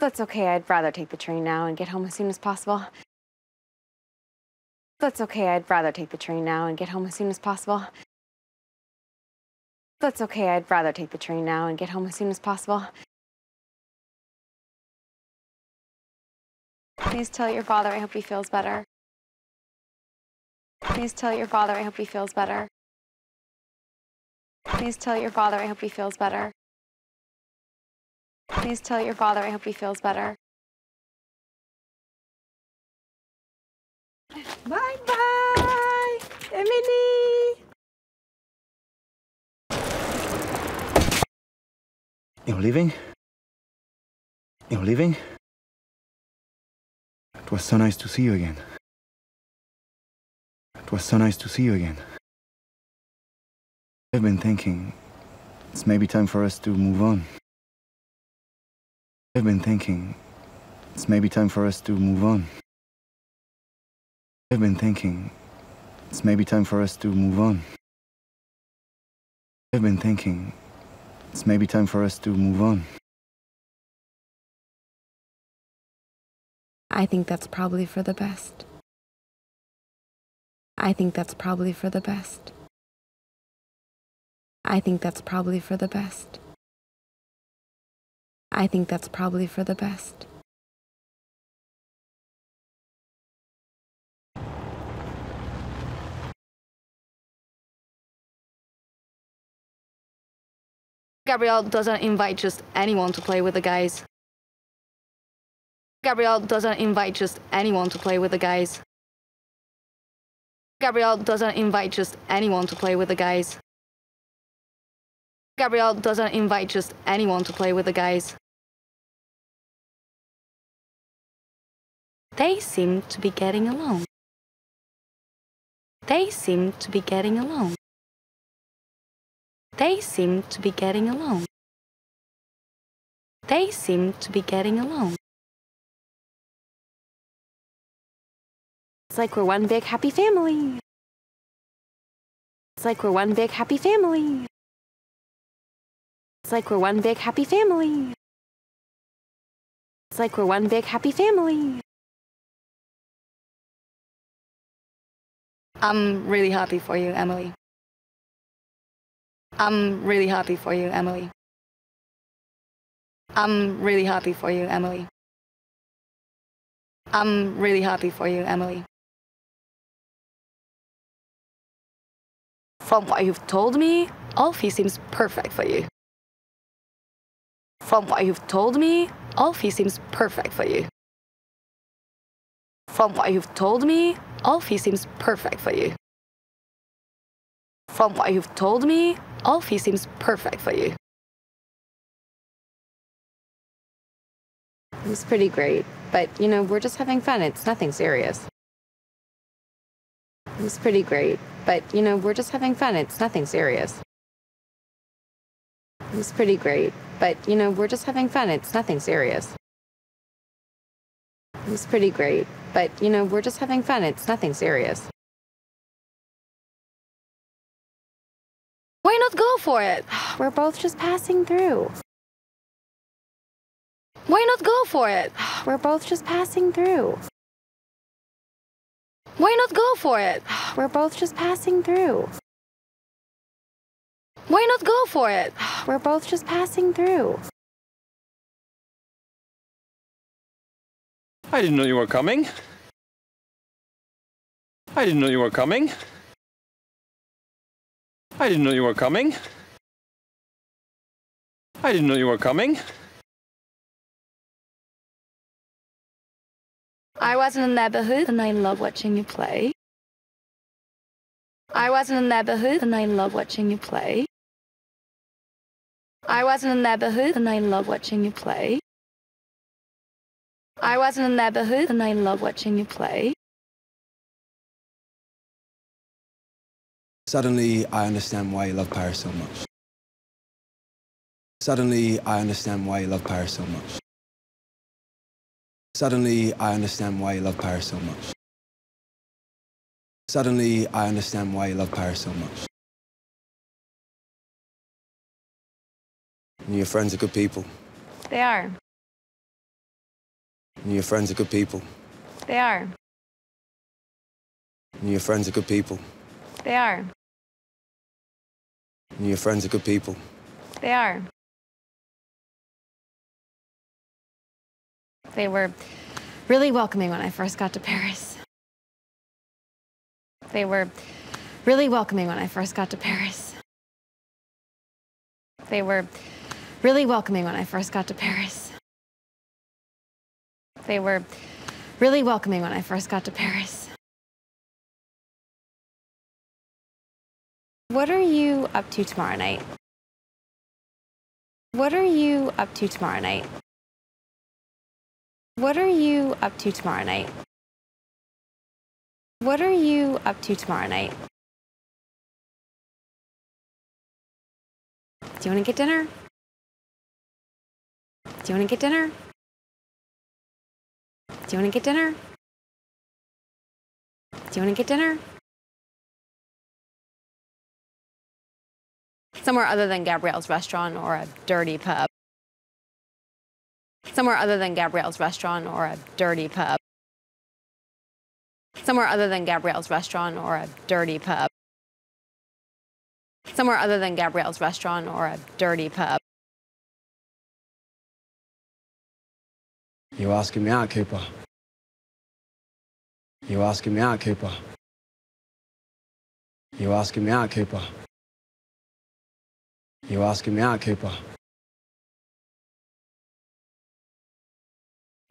That's okay. I'd rather take the train now and get home as soon as possible. That's okay. I'd rather take the train now and get home as soon as possible. That's okay. I'd rather take the train now and get home as soon as possible. Please tell your father I hope he feels better. Please tell your father I hope he feels better. Please tell your father I hope he feels better. Please tell your father I hope he feels better. Bye bye, Emily. You're leaving? You're leaving? It was so nice to see you again. It was so nice to see you again. I've been thinking it's maybe time for us to move on. I've been thinking it's maybe time for us to move on. I've been thinking it's maybe time for us to move on. I've been thinking it's maybe time for us to move on. I think that's probably for the best. I think that's probably for the best. I think that's probably for the best. I think that's probably for the best. Gabriel doesn't invite just anyone to play with the guys. Gabriel doesn't invite just anyone to play with the guys. Gabriel doesn't invite just anyone to play with the guys. Gabriel doesn't invite just anyone to play with the guys. They seem to be getting along. They seem to be getting along. They seem to be getting along. They seem to be getting along. It's like we're one big happy family. It's like we're one big happy family. It's like we're one big happy family. It's like we're one big happy family. I'm really happy for you, Emily. I'm really happy for you, Emily. I'm really happy for you, Emily. I'm really happy for you, Emily. From what you've told me, Alfie seems perfect for you. From what you've told me, Alfie seems perfect for you. From what you've told me, Alfie seems perfect for you. From what you've told me, Alfie seems perfect for you. It was pretty great, but you know, we're just having fun. It's nothing serious. It was pretty great, but you know, we're just having fun. It's nothing serious. It was pretty great, but you know, we're just having fun. It's nothing serious. It was pretty great, but you know, we're just having fun. It's nothing serious. Why not go for it? We're both just passing through. Why not go for it? We're both just passing through. Why not go for it? We're both just passing through. Why not go for it? We're both just passing through. I didn't know you were coming. I didn't know you were coming. I didn't know you were coming. I didn't know you were coming. I was in the neighborhood and I love watching you play. I was in the neighborhood and I love watching you play. I was in the neighborhood and I love watching you play. I was in neighborhood and I love watching you play. Suddenly, I understand why you love Paris so much. Suddenly, I understand why you love Paris so much. Suddenly, I understand why you love Paris so much. Suddenly, I understand why you love Paris so much. And your friends are good people. They are. And your friends are good people. They are. And your friends are good people. They are. And your friends are good people. They are. They were really welcoming when I first got to Paris. They were really welcoming when I first got to Paris. They were really welcoming when I first got to Paris. They were really welcoming when I first got to Paris. What are you up to tomorrow night? What are you up to tomorrow night? What are you up to tomorrow night? What are you up to tomorrow night? Do you want to get dinner? Do you want to get dinner? Do you want to get dinner? Do you want to get dinner? Somewhere other than Gabriel's restaurant or a dirty pub. Somewhere other than Gabriel's restaurant or a dirty pub. Somewhere other than Gabriel's restaurant or a dirty pub. Somewhere other than Gabriel's restaurant or a dirty pub. You asking me out, Cooper? You asking me out, Cooper? You asking me out, Cooper? You asking me out, Cooper?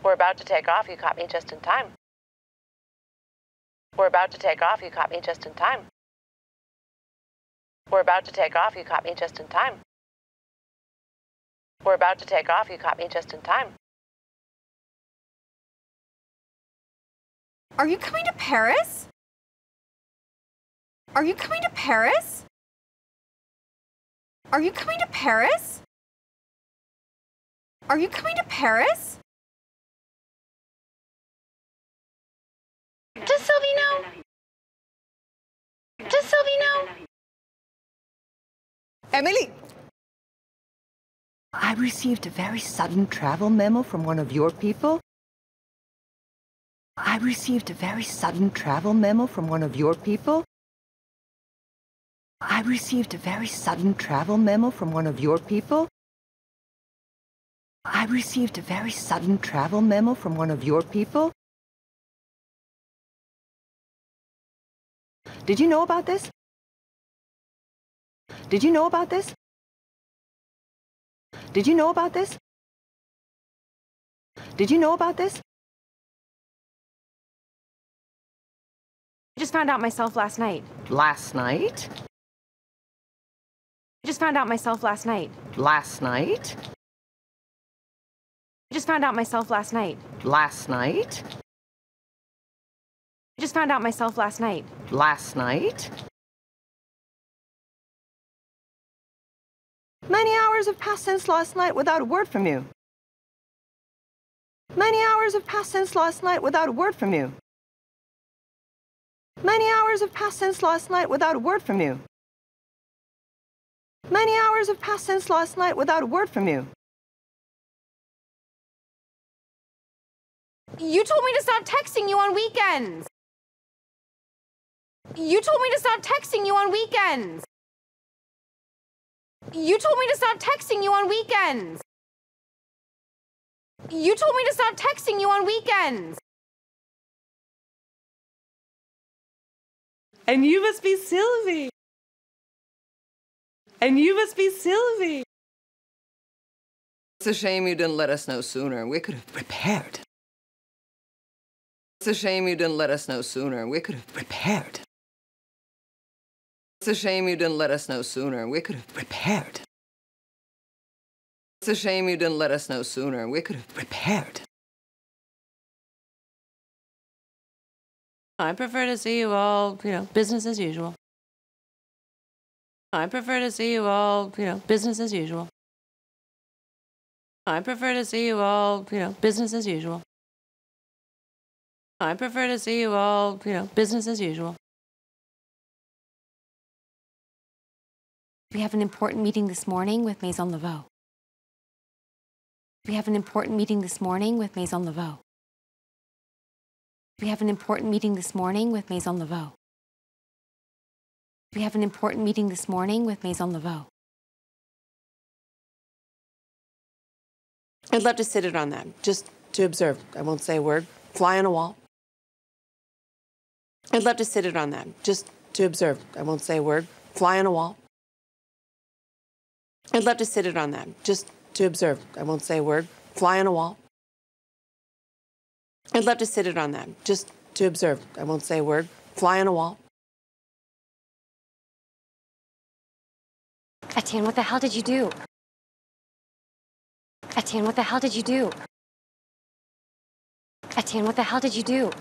We're about to take off. You caught me just in time. We're about to take off. You caught me just in time. We're about to take off. You caught me just in time. We're about to take off. You caught me just in time. Are you coming to Paris? Are you coming to Paris? Are you coming to Paris? Are you coming to Paris? Does Sylvie know? Does Sylvie know? Emily! I received a very sudden travel memo from one of your people. I received a very sudden travel memo from one of your people. I received a very sudden travel memo from one of your people. I received a very sudden travel memo from one of your people. Did you know about this? Did you know about this? Did you know about this? Did you know about this? I just found out myself last night. Last night? I just found out myself last night. Last night? I just found out myself last night. Last night? I just found out myself last night. Last night? Many hours have passed since last night without a word from you. Many hours have passed since last night without a word from you. Many hours have passed since last night without a word from you. Many hours have passed since last night without a word from you. You told me to stop texting you on weekends. You told me to stop texting you on weekends. You told me to stop texting you on weekends. You told me to stop texting you on weekends. And you must be Sylvie. And you must be Sylvie. It's a shame you didn't let us know sooner. We could have prepared. It's a shame you didn't let us know sooner. We could have prepared. It's a shame you didn't let us know sooner. We could have prepared. It's a shame you didn't let us know sooner. We could have prepared. I prefer to see you all, you know, business as usual. I prefer to see you all, you know, business as usual. I prefer to see you all, you know, business as usual. I prefer to see you all, you know, business as usual. We have an important meeting this morning with Maison Lavaux. We have an important meeting this morning with Maison Lavaux. We have an important meeting this morning with Maison Lavaux. We have an important meeting this morning with Maison Lavaux. I'd love to sit it on that, just to observe. I won't say a word. Fly on a wall. I'd love to sit it on that, just to observe. I won't say a word. Fly on a wall. I'd love to sit it on that, just to observe. I won't say a word. Fly on a wall. I'd love to sit it on that, just to observe. I won't say a word. Fly on a wall. Etienne, what the hell did you do? Etienne, what the hell did you do? Etienne, what the hell did you do?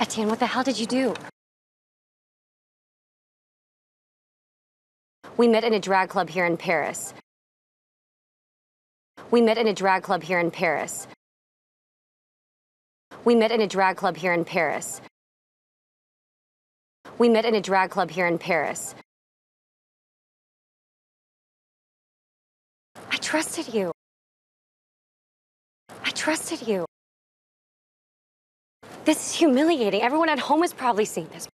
Etienne, what the hell did you do? We met in a drag club here in Paris. We met in a drag club here in Paris. We met in a drag club here in Paris. We met in a drag club here in Paris. I trusted you. I trusted you. This is humiliating. Everyone at home is probably seeing this.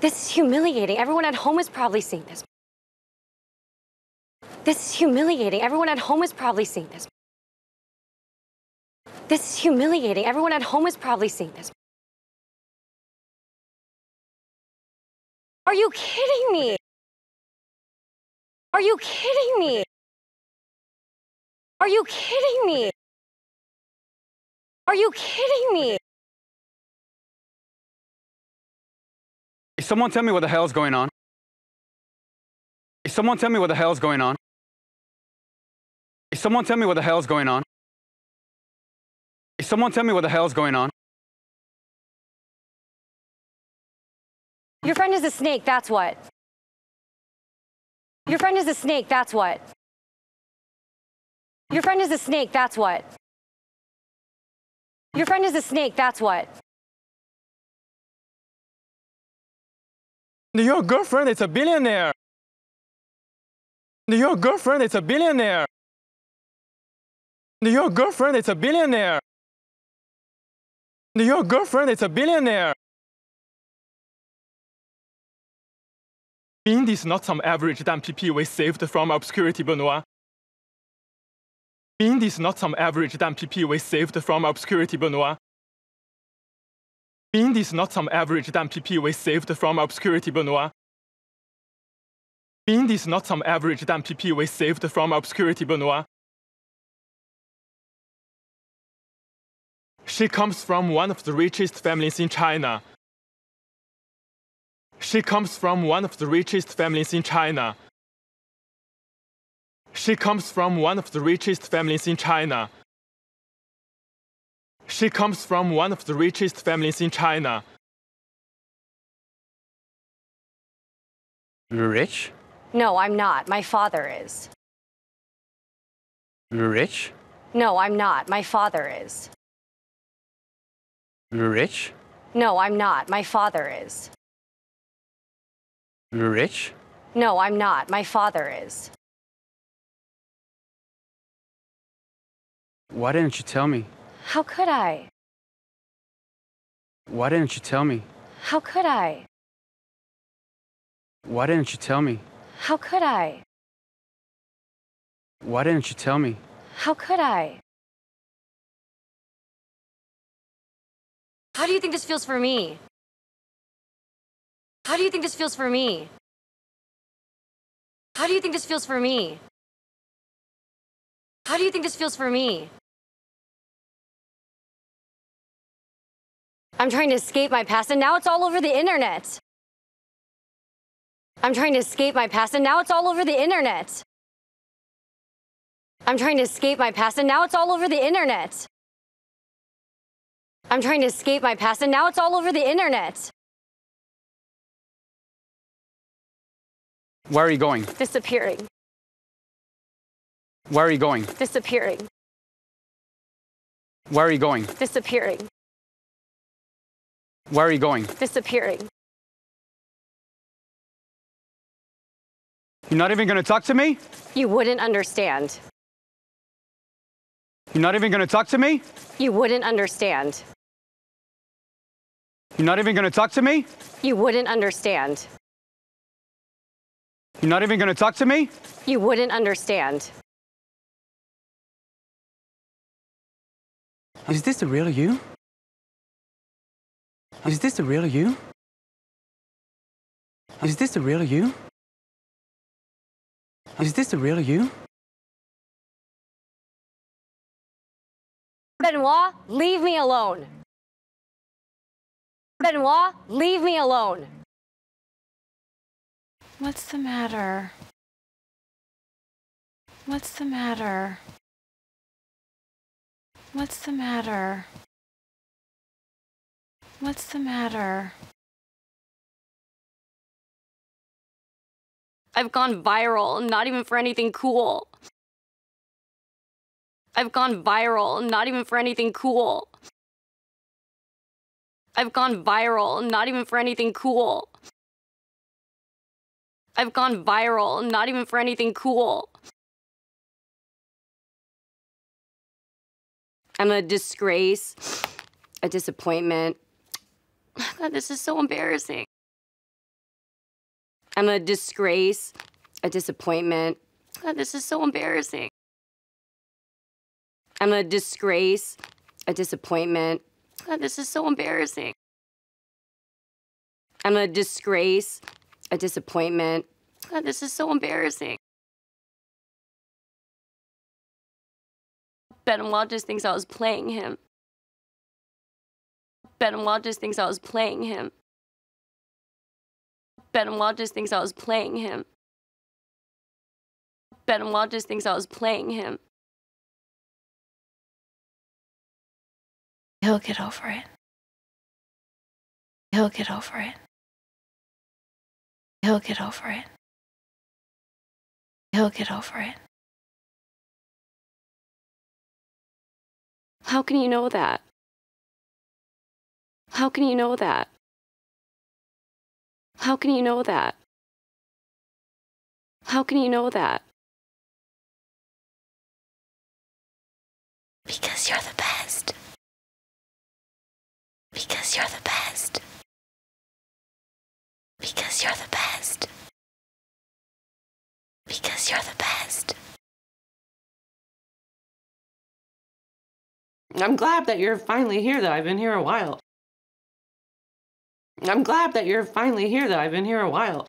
This is humiliating. Everyone at home is probably seeing this. This is humiliating. Everyone at home is probably seeing this. This is humiliating. Everyone at home is probably seeing this. Are you kidding me? Are you kidding me? Are you kidding me? Are you kidding me? Someone tell me what the hell's going on. Someone tell me what the hell's going on. Someone tell me what the hell's going on. Someone tell me what the hell's going on. Your friend is a snake, that's what. Your friend is a snake, that's what. Your friend is a snake, that's what. Your friend is a snake, that's what. Your girlfriend is a billionaire. Your girlfriend is a billionaire. Your girlfriend is a billionaire. Your girlfriend is a billionaire. Being is not some average damn PP we saved from obscurity, Benoit. Being is not some average damn PP we saved from obscurity, Benoit. Being is not some average damn PP we saved from obscurity, Benoit. Being is not some average damn PP we saved from obscurity, Benoit. She comes from one of the richest families in China. She comes from one of the richest families in China. She comes from one of the richest families in China. She comes from one of the richest families in China. Rich? No, I'm not. My father is. Rich? No, I'm not. My father is. Rich? No, I'm not. My father is. You're rich? No, I'm not. My father is. Why didn't you tell me? How could I? Why didn't you tell me? How could I? Why didn't you tell me? How could I? Why didn't you tell me? How could I? How do you think this feels for me? How do you think this feels for me? How do you think this feels for me? How do you think this feels for me? I'm trying to escape my past and now it's all over the internet. I'm trying to escape my past and now it's all over the internet. I'm trying to escape my past and now it's all over the internet. I'm trying to escape my past and now it's all over the internet. Where are you going? Disappearing, Where are you going? disappearing, Where are you going? disappearing, Where are you going? disappearing. You're not even gonna talk to me? You wouldn't understand. You're not even gonna talk to me? You wouldn't understand. You're not even gonna talk to me? You wouldn't understand. You're not even gonna talk to me? You wouldn't understand. Is this the real you? Is this the real you? Is this the real you? Is this the real you? Benoit, leave me alone. Benoit, leave me alone. What's the matter? What's the matter? What's the matter? What's the matter? I've gone viral, not even for anything cool. I've gone viral, not even for anything cool. I've gone viral, not even for anything cool. I've gone viral, not even for anything cool. I'm a disgrace, a disappointment. God, this is so embarrassing. I'm a disgrace, a disappointment. God, this is so embarrassing. I'm a disgrace, a disappointment. God, this is so embarrassing. I'm a disgrace, a disappointment. God, this is so embarrassing. Benoit just thinks I was playing him. Benoit just thinks I was playing him. Benoit just thinks I was playing him. Benoit just thinks I was playing him. He'll get over it. He'll get over it. He'll get over it. He'll get over it. How can you know that? How can you know that? How can you know that? How can you know that? Because you're the best. Because you're the best. Because you're the best. Because you're the best. I'm glad that you're finally here, though. I've been here a while. I'm glad that you're finally here, though. I've been here a while.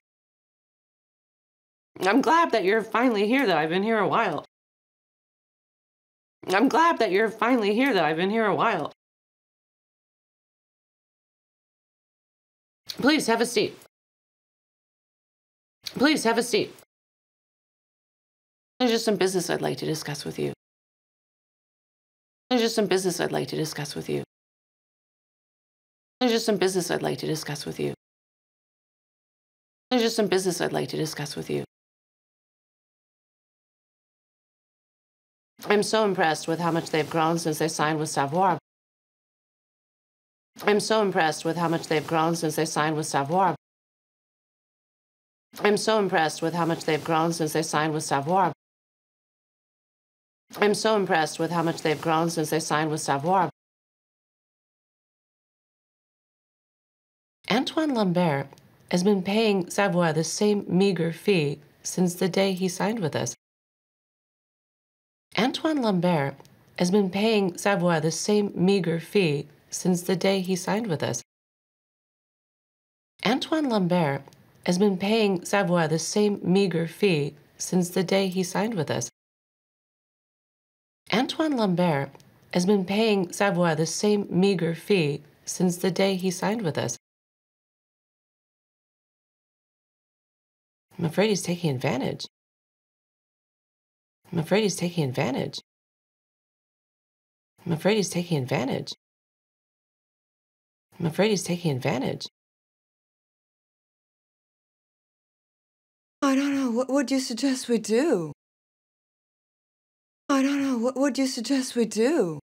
I'm glad that you're finally here, though. I've been here a while. I'm glad that you're finally here, though. I've been here a while. Please have a seat. Please have a seat. There's just some business I'd like to discuss with you. There's just some business I'd like to discuss with you. There's just some business I'd like to discuss with you. There's just some business I'd like to discuss with you. I'm so impressed with how much they've grown since they signed with Savoir. I'm so impressed with how much they've grown since they signed with Savoir. I'm so impressed with how much they've grown since they signed with Savoir. I'm so impressed with how much they've grown since they signed with Savoir. Antoine Lambert has been paying Savoir the same meager fee since the day he signed with us. Antoine Lambert has been paying Savoir the same meager fee since the day he signed with us. Antoine Lambert has been paying Savoir the same meager fee since the day he signed with us. Antoine Lambert has been paying Savoir the same meager fee since the day he signed with us. I'm afraid he's taking advantage. I'm afraid he's taking advantage. I'm afraid he's taking advantage. I'm afraid he's taking advantage. I don't know. What would you suggest we do? I don't know. What would you suggest we do?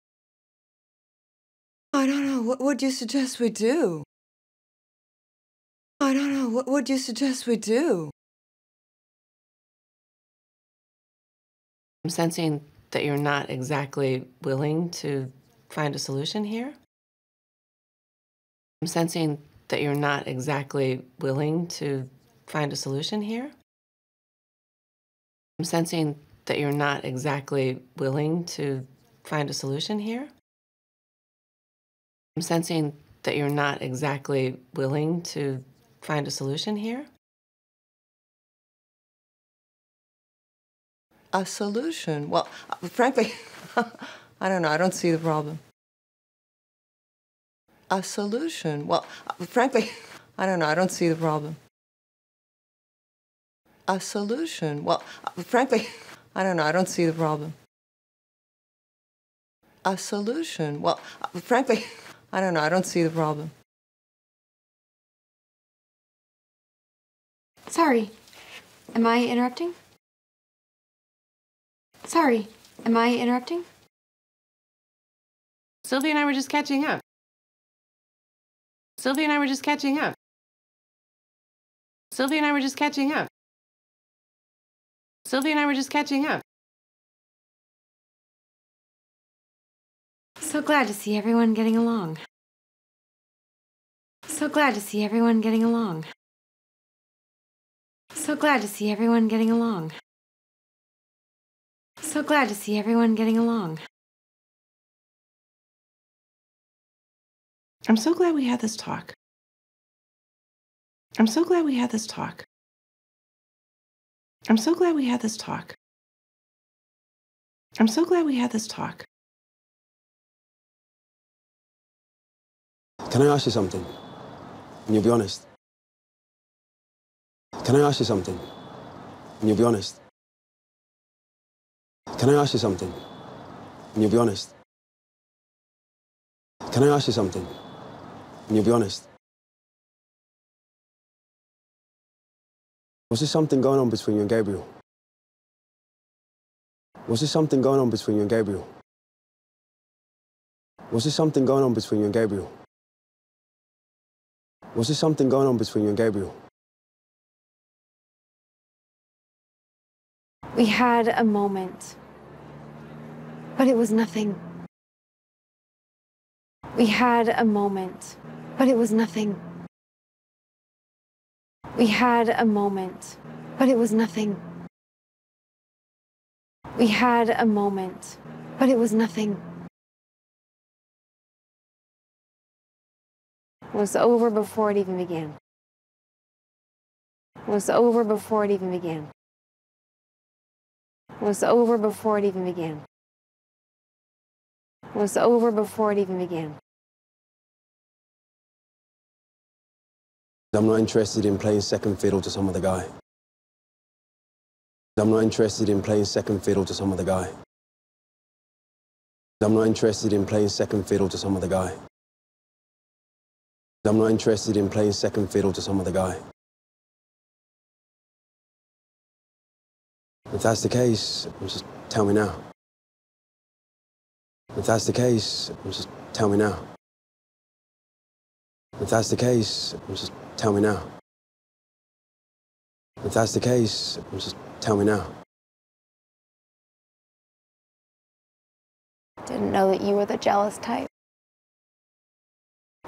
I don't know. What would you suggest we do? I don't know. What would you suggest we do? I'm sensing that you're not exactly willing to find a solution here. I'm sensing that you're not exactly willing to find a solution here. I'm sensing that you're not exactly willing to find a solution here. I'm sensing that you're not exactly willing to find a solution here? A solution? Well, uh, frankly, I don't know. I don't see the problem. A solution? Well, uh, frankly, I don't know. I don't see the problem. A solution? Well, uh, frankly, I don't know. I don't see the problem. A solution? Well, uh, frankly, I don't know. I don't see the problem. Sorry. Am I interrupting? Sorry. Am I interrupting? Sylvia and I were just catching up. Sylvia and I were just catching up. Sylvia and I were just catching up. Sylvia and I were just catching up. So glad to see everyone getting along. So glad to see everyone getting along. So glad to see everyone getting along. So glad to see everyone getting along. I'm so glad we had this talk. I'm so glad we had this talk. I'm so glad we had this talk. I'm so glad we had this talk. Can I ask you something? And you'll be honest. Can I ask you something? And you'll be honest. Can I ask you something? And you'll be honest. Can I ask you something? And you'll be honest. Was there something going on between you and Gabriel? Was there something going on between you and Gabriel? Was there something going on between you and Gabriel? Was there something going on between you and Gabriel? We had a moment, but it was nothing. We had a moment, but it was nothing. We had a moment, but it was nothing. We had a moment, but it was nothing. It was over before it even began. It was over before it even began. It was over before it even began. It was over before it even began. I'm not interested in playing second fiddle to some other guy. I'm not interested in playing second fiddle to some other guy. I'm not interested in playing second fiddle to some other guy. I'm not interested in playing second fiddle to some other guy. If that's the case, just tell me now. If that's the case, just tell me now. If that's the case, just tell me now. If that's the case, just tell me now. Didn't know that you were the jealous type.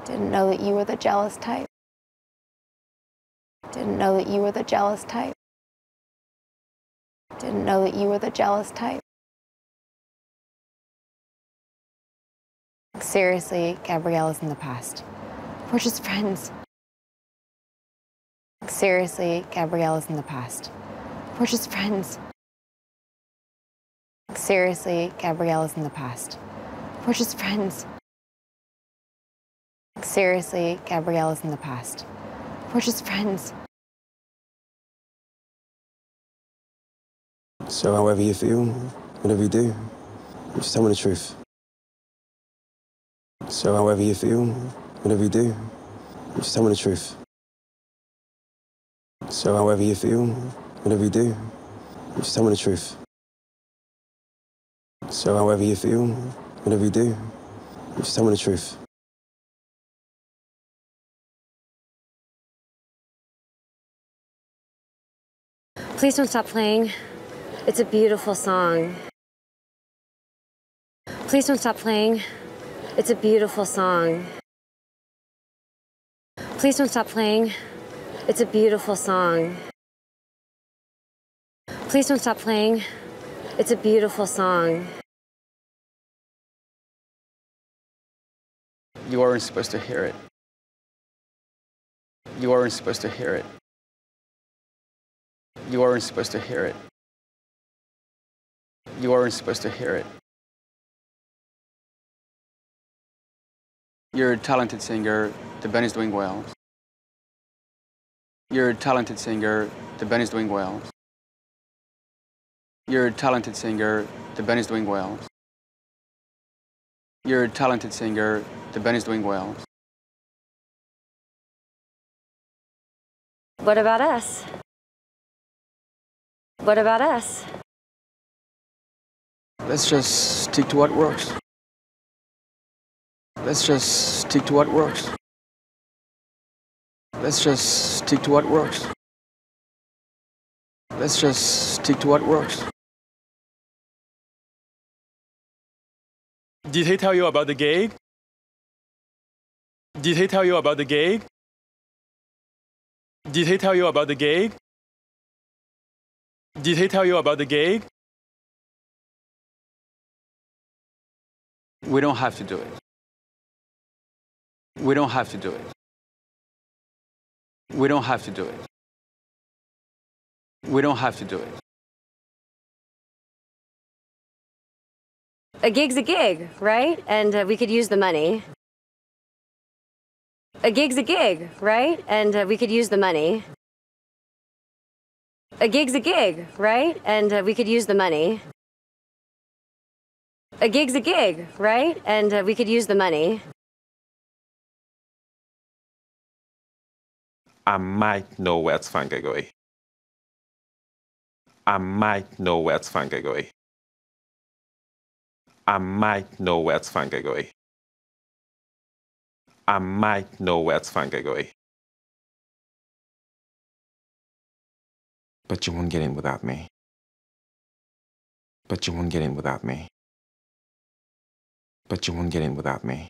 Didn't know that you were the jealous type. Didn't know that you were the jealous type. Didn't know that you were the jealous type. Seriously, Gabriel is in the past. We're just friends. Seriously, Gabriel is in the past. We're just friends. Seriously, Gabriel is in the past. We're just friends. Seriously, Gabrielle is in the past. We're just friends. So however you feel, whatever you do, just tell me the truth. So however you feel, whatever you do, just tell me the truth. So however you feel, whatever you do, just tell me the truth. So however you feel, whatever you do, just tell me the truth. Please don't stop playing. It's a beautiful song. Please don't stop playing. It's a beautiful song. Please don't stop playing. It's a beautiful song. Please don't stop playing. It's a beautiful song. You weren't supposed to hear it. You aren't supposed to hear it. You aren't supposed to hear it. You aren't supposed to hear it. You're a talented singer. The band is doing well. You're a talented singer. The band is doing well. You're a talented singer. The band is doing well. You're a talented singer. The band is doing well. What about us? What about us? Let's just stick to what works. Let's just stick to what works. Let's just stick to what works. Let's just stick to what works. Did he tell you about the gig? Did he tell you about the gig? Did he tell you about the gig? Did he tell you about the gig? We don't have to do it. We don't have to do it. We don't have to do it. We don't have to do it. A gig's a gig, right? And uh, we could use the money. A gig's a gig, right? And uh, we could use the money. A gig's a gig, right? And uh, we could use the money. A gig's a gig, right? And uh, we could use the money. I might know where it's Fangagoi. I might know where it's Fangagoi. I might know where it's Fangagoi. I might know where it's Fangagoi. But you won't get in without me. But you won't get in without me. But you won't get in without me.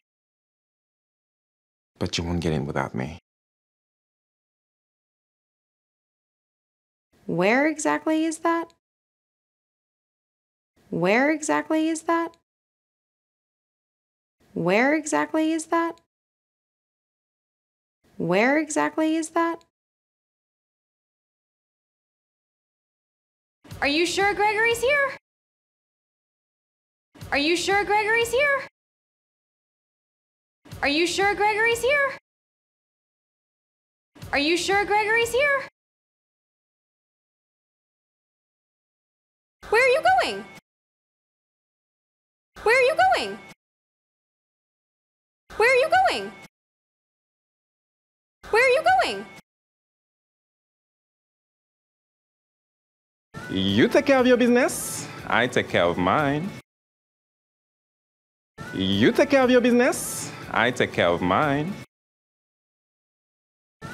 But you won't get in without me. Where exactly is that? Where exactly is that? Where exactly is that? Where exactly is that? Are you sure Gregory's here? Are you sure Gregory's here? Are you sure Gregory's here? Are you sure Gregory's here? Where are you going? Where are you going? Where are you going? Where are you going? You take care of your business, I take care of mine. You take care of your business, I take care of mine.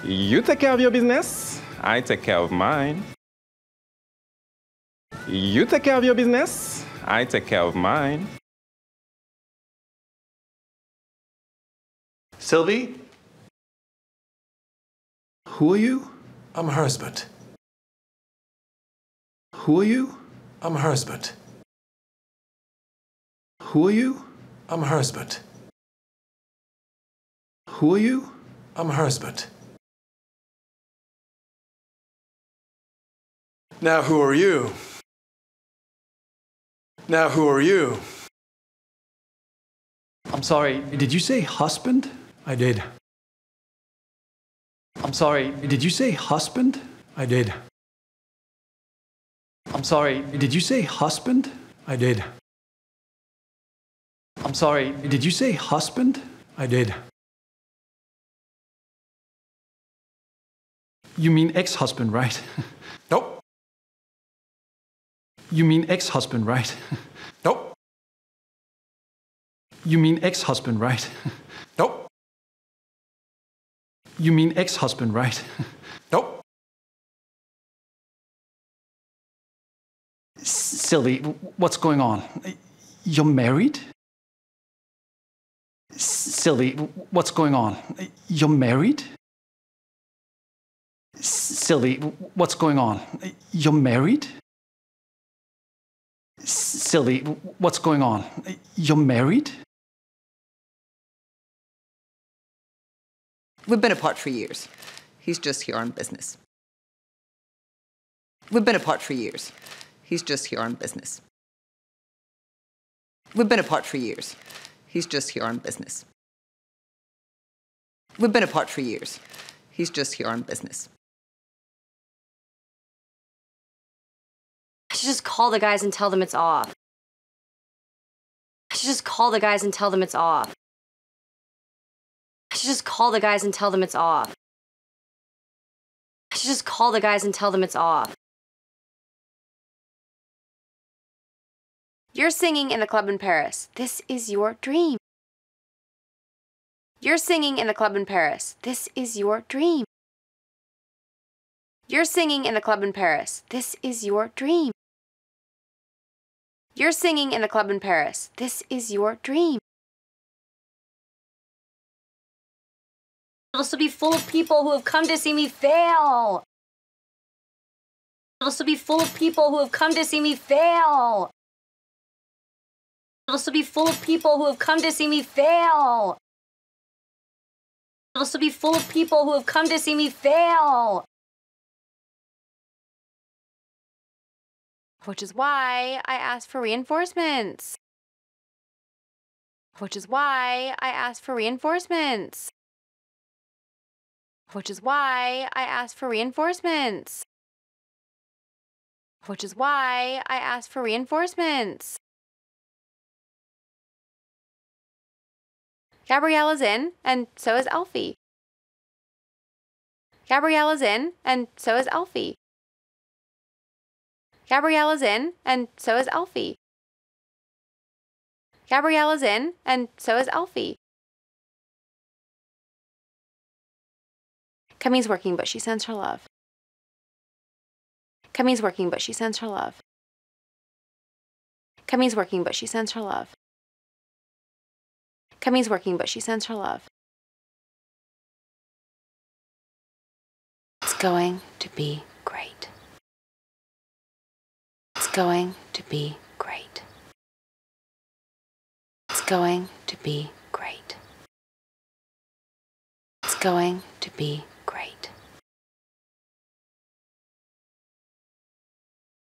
You take care of your business, I take care of mine. You take care of your business, I take care of mine. Sylvie? Who are you? I'm her husband. Who are you? I'm her husband. Who are you? I'm her husband. Who are you? I'm her husband. Now, who are you? Now, who are you? I'm sorry, did you say husband? I did. I'm sorry, did you say husband? I did. I'm sorry, did you say husband? I did. I'm sorry, did you say husband? I did. You mean ex husband, right? Nope. You mean ex husband, right? Nope. You mean ex husband, right? Nope. You mean ex husband, right? Nope. Sylvie, what's going on? You're married? Sylvie, what's going on? You're married? Sylvie, what's going on? You're married? Sylvie, what's going on? You're married? We've been apart for years. He's just here on business. We've been apart for years. He's just here on business. We've been apart for years. He's just here on business. We've been apart for years. He's just here on business. Should just call the guys and tell them it's off. I should just call the guys and tell them it's off. I should just call the guys and tell them it's off. I should just call the guys and tell them it's off. You're singing in the club in Paris. This is your dream. You're singing in the club in Paris. This is your dream. You're singing in the club in Paris. This is your dream. You're singing in a club in Paris. This is your dream. It'll still be full of people who have come to see me fail. It'll still be full of people who have come to see me fail. It'll still be full of people who have come to see me fail. It'll still be full of people who have come to see me fail. Which is why I asked for reinforcements. Which is why I asked for reinforcements. Which is why I asked for reinforcements. Which is why I asked for reinforcements. Gabriella's in, and so is Alfie. Gabriel is in, and so is Alfie. Gabriella's in, and so is Alfie. Gabriella's in, and so is Alfie. Camille's working, but she sends her love. Camille's working, but she sends her love. Camille's working, but she sends her love. Camille's working, but she sends her love. It's going to be great. Going to be great. It's going to be great. It's going to be great.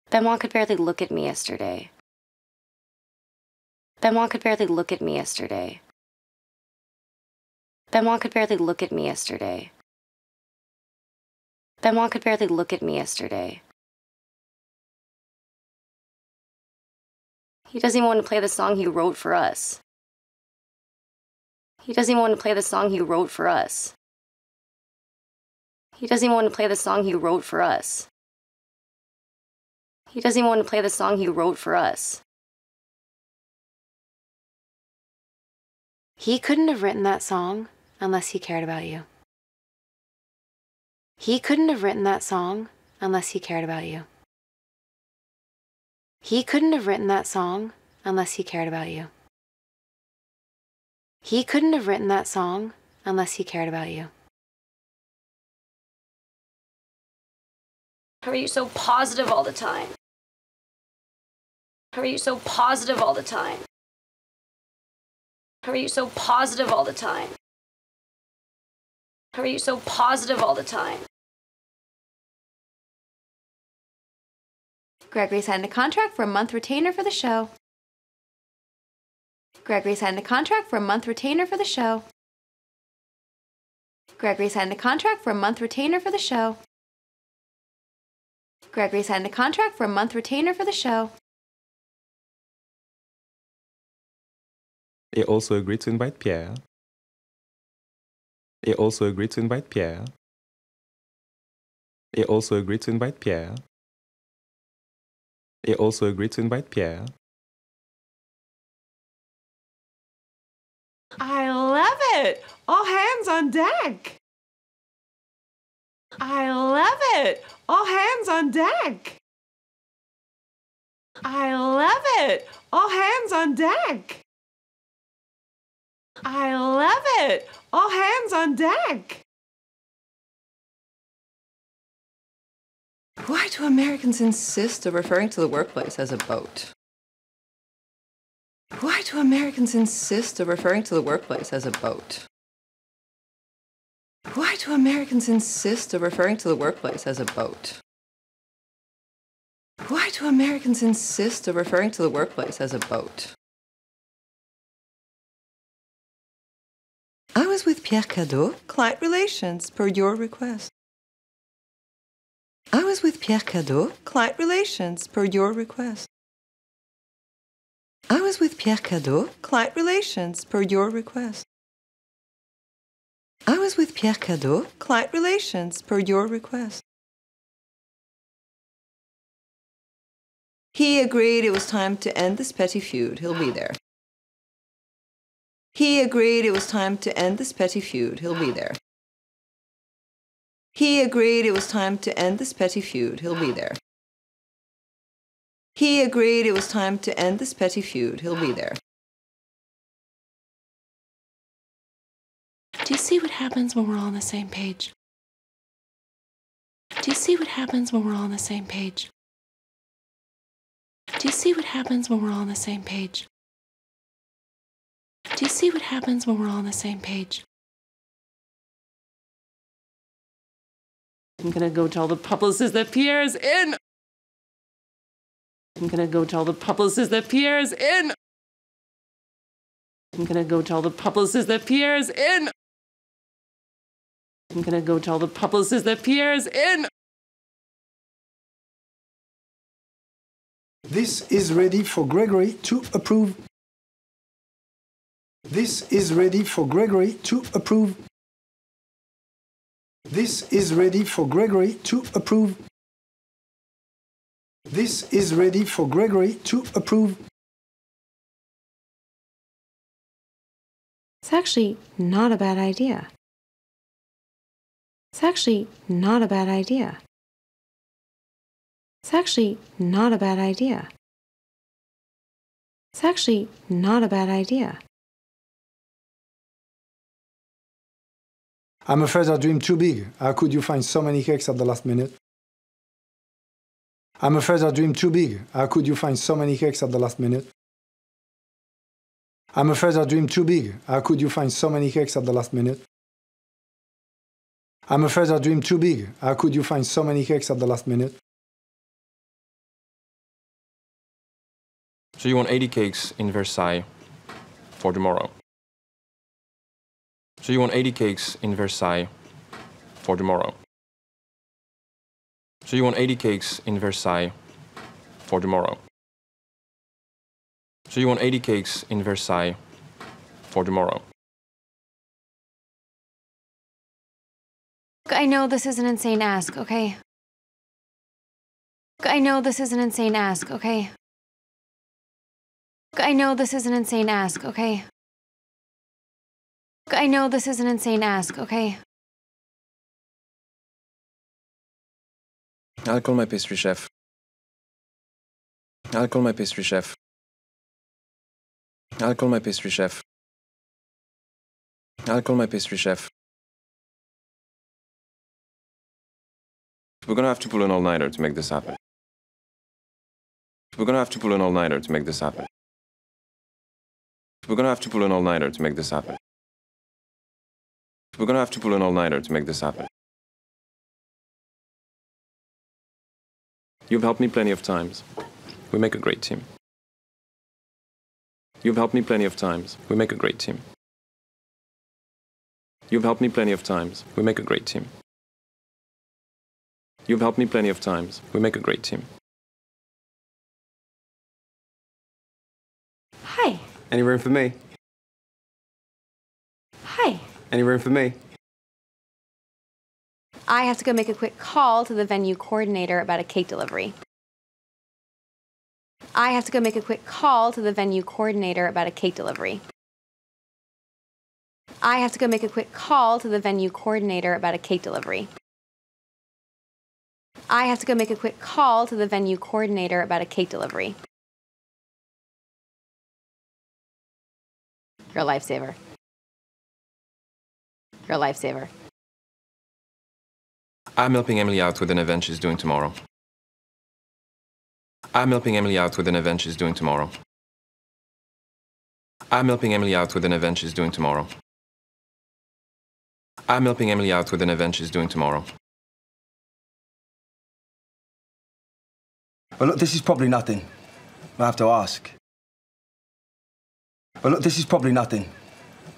Benoit could barely look at me yesterday. Benoit could barely look at me yesterday. Benoit could barely look at me yesterday. Benoit could barely look at me yesterday. He doesn't even want to play the song he wrote for us. He doesn't even want to play the song he wrote for us. He doesn't even want to play the song he wrote for us. He doesn't even want to play the song he wrote for us. He couldn't have written that song unless he cared about you. He couldn't have written that song unless he cared about you. He couldn't have written that song unless he cared about you. He couldn't have written that song unless he cared about you. How are you so positive all the time? How are you so positive all the time? How are you so positive all the time? How are you so positive all the time? Gregory signed a contract for a month retainer for the show. Gregory signed a contract for a month retainer for the show. Gregory signed a contract for a month retainer for the show. Gregory signed a contract for a month retainer for the show. He also agreed to invite Pierre. He also agreed to invite Pierre. He also agreed to invite Pierre. He also agreed to invite Pierre. I love it! All hands on deck! I love it! All hands on deck! I love it! All hands on deck! I love it! All hands on deck! Why do Americans insist on referring to the workplace as a boat? Why do Americans insist on referring to the workplace as a boat? Why do Americans insist on referring to the workplace as a boat? Why do Americans insist on referring to the workplace as a boat? I was with Pierre Cadeau, client relations, per your request. I was with Pierre Cadeau, client relations, per your request. I was with Pierre Cadeau, client relations, per your request. I was with Pierre Cadeau, client relations, per your request. He agreed it was time to end this petty feud. He'll be there. He agreed it was time to end this petty feud. He'll be there. He agreed it was time to end this petty feud. He'll be there. He agreed it was time to end this petty feud. He'll be there. Do you see what happens when we're all on the same page? Do you see what happens when we're all on the same page? Do you see what happens when we're all on the same page? Do you see what happens when we're all on the same page? I'm gonna go tell the publicist that Pierre's in. I'm gonna go tell the publicist that Pierre's in. I'm gonna go tell the publicist that Pierre's in. I'm gonna go tell the publicist that Pierre's in. This is ready for Gregory to approve. This is ready for Gregory to approve. This is ready for Gregory to approve. This is ready for Gregory to approve. It's actually not a bad idea. It's actually not a bad idea. It's actually not a bad idea. It's actually not a bad idea. I'm afraid I dreamed too big. How could you find so many cakes at the last minute? I'm afraid I dreamed too big. How could you find so many cakes at the last minute? I'm afraid I dreamed too big. How could you find so many cakes at the last minute? I'm afraid I dreamed too big. How could you find so many cakes at the last minute? So you want 80 cakes in Versailles for tomorrow. So you want 80 cakes in Versailles for tomorrow. So you want 80 cakes in Versailles for tomorrow. So you want 80 cakes in Versailles for tomorrow. I know this is an insane ask, okay? I know this is an insane ask, okay? I know this is an insane ask, okay? Look, I know this is an insane ask, okay? I'll call my pastry chef. I'll call my pastry chef. I'll call my pastry chef. I'll call my pastry chef. We're gonna have to pull an all-nighter to make this happen. We're gonna have to pull an all-nighter to make this happen. We're gonna have to pull an all-nighter to make this happen. We're gonna have to pull an all-nighter to make this happen. You've helped me plenty of times. We make a great team. You've helped me plenty of times. We make a great team. You've helped me plenty of times. We make a great team. You've helped me plenty of times. We make a great team. Hi. Any room for me? Any room for me? I have to go make a quick call to the venue coordinator about a cake delivery. I have to go make a quick call to the venue coordinator about a cake delivery. I have to go make a quick call to the venue coordinator about a cake delivery. I have to go make a quick call to the venue coordinator about a cake delivery. You're a lifesaver. You're a lifesaver. I'm helping Emily out with an event she's doing tomorrow. I'm helping Emily out with an event she's doing tomorrow. I'm helping Emily out with an event she's doing tomorrow. I'm helping Emily out with an event she's doing tomorrow. Well, look, this is probably nothing. I have to ask. Well, look, this is probably nothing.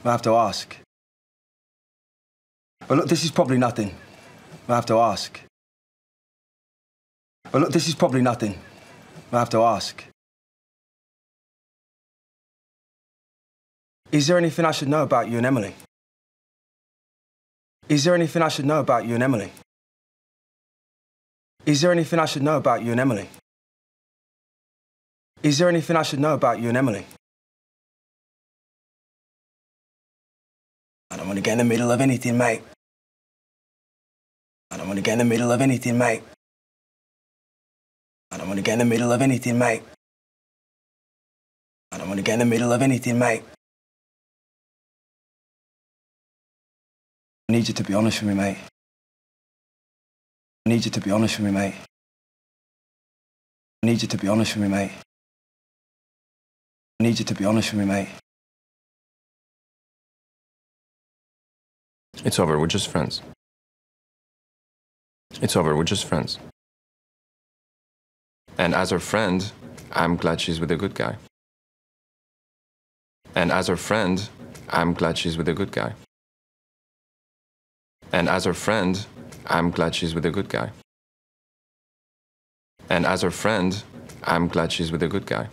I have to ask. Well, look, this is probably nothing. I have to ask. But look, this is probably nothing. I have to ask. Is there anything I should know about you and Emily? Is there anything I should know about you and Emily? Is there anything I should know about you and Emily? Is there anything I should know about you and Emily? Don't want to get in the middle of anything, mate. I don't want to get in the middle of anything, mate. I don't want to get in the middle of anything, mate. I don't want to get in the middle of anything, mate. I need you to be honest with me, mate. I need you to be honest with me, mate. I need you to be honest with me, mate. I need you to be honest with me, mate. It's over, we're just friends. It's over, we're just friends. And as her friend, I'm glad she's with a good guy. And as her friend, I'm glad she's with a good guy. And as her friend, I'm glad she's with a good guy. And as her friend, I'm glad she's with a good guy.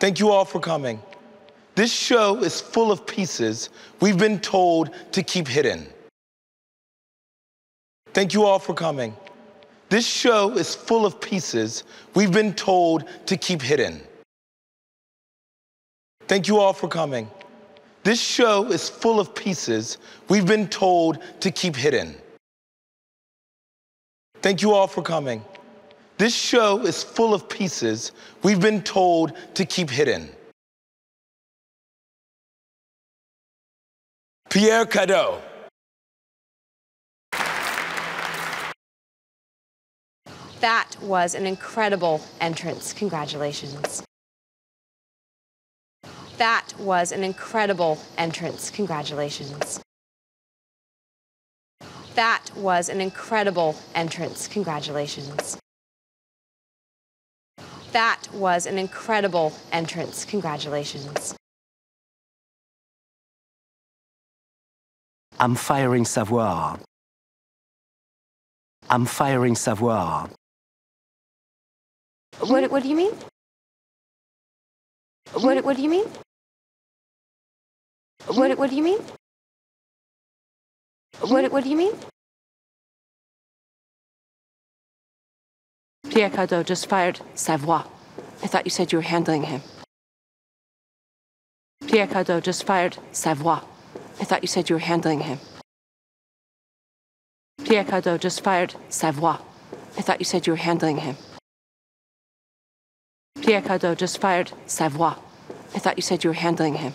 Thank you all for coming. This show is full of pieces we've been told to keep hidden. Thank you all for coming. This show is full of pieces we've been told to keep hidden. Thank you all for coming. This show is full of pieces we've been told to keep hidden. Thank you all for coming. This show is full of pieces we've been told to keep hidden. Pierre Cadeau. That was an incredible entrance. Congratulations. That was an incredible entrance. Congratulations. That was an incredible entrance. Congratulations. That was an incredible entrance. Congratulations. I'm firing savoir. I'm firing savoir. What, what do you mean? What, what do you mean? What, what do you mean? What, what do you mean? Pierre Cadeau just fired Savoir. I thought you said you were handling him. Pierre Cadeau just fired Savoir. I thought you said you were handling him. Pierre Cadeau just fired Savoir. I thought you said you were handling him. Pierre Cadeau just fired Savoir. I thought you said you were handling him.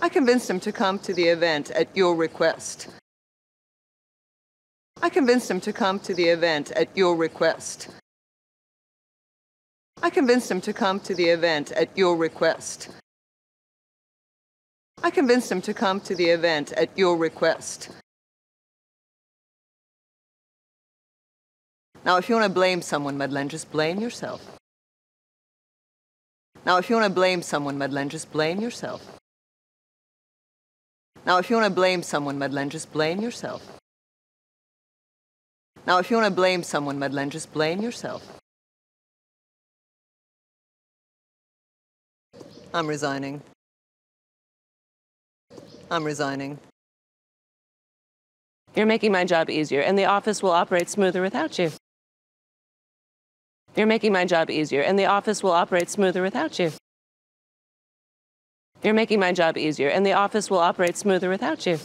I convinced him to come to the event at your request. I convinced him to come to the event at your request. I convinced him to come to the event at your request. I convinced him to come to the event at your request. Now, if you want to blame someone, Madeleine, just blame yourself. Now, if you want to blame someone, Madeleine, just blame yourself. Now, if you want to blame someone, Madeleine, just blame yourself. Now, if you want to blame someone, Madeleine, just blame yourself. I'm resigning. I'm resigning. You're making my job easier, and the office will operate smoother without you. You're making my job easier, and the office will operate smoother without you. You're making my job easier, and the office will operate smoother without you.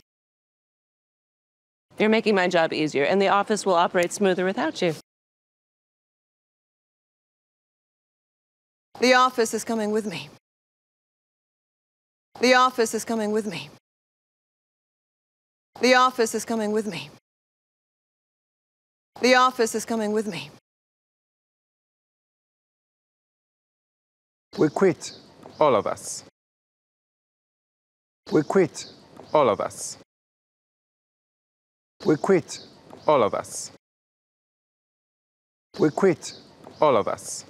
You're making my job easier, and the office will operate smoother without you. The office is coming with me. The office is coming with me. The office is coming with me. The office is coming with me. We quit. All of us. We quit. All of us. We quit. All of us. We quit. All of us.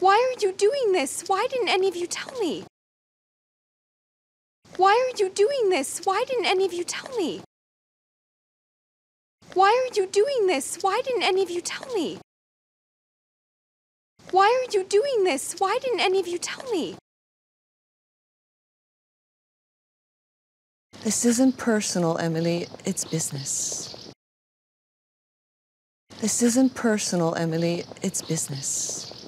Why are you doing this? Why didn't any of you tell me? Why are you doing this? Why didn't any of you tell me? Why are you doing this? Why didn't any of you tell me? Why are you doing this? Why didn't any of you tell me? This isn't personal, Emily. It's business. This isn't personal, Emily. It's business.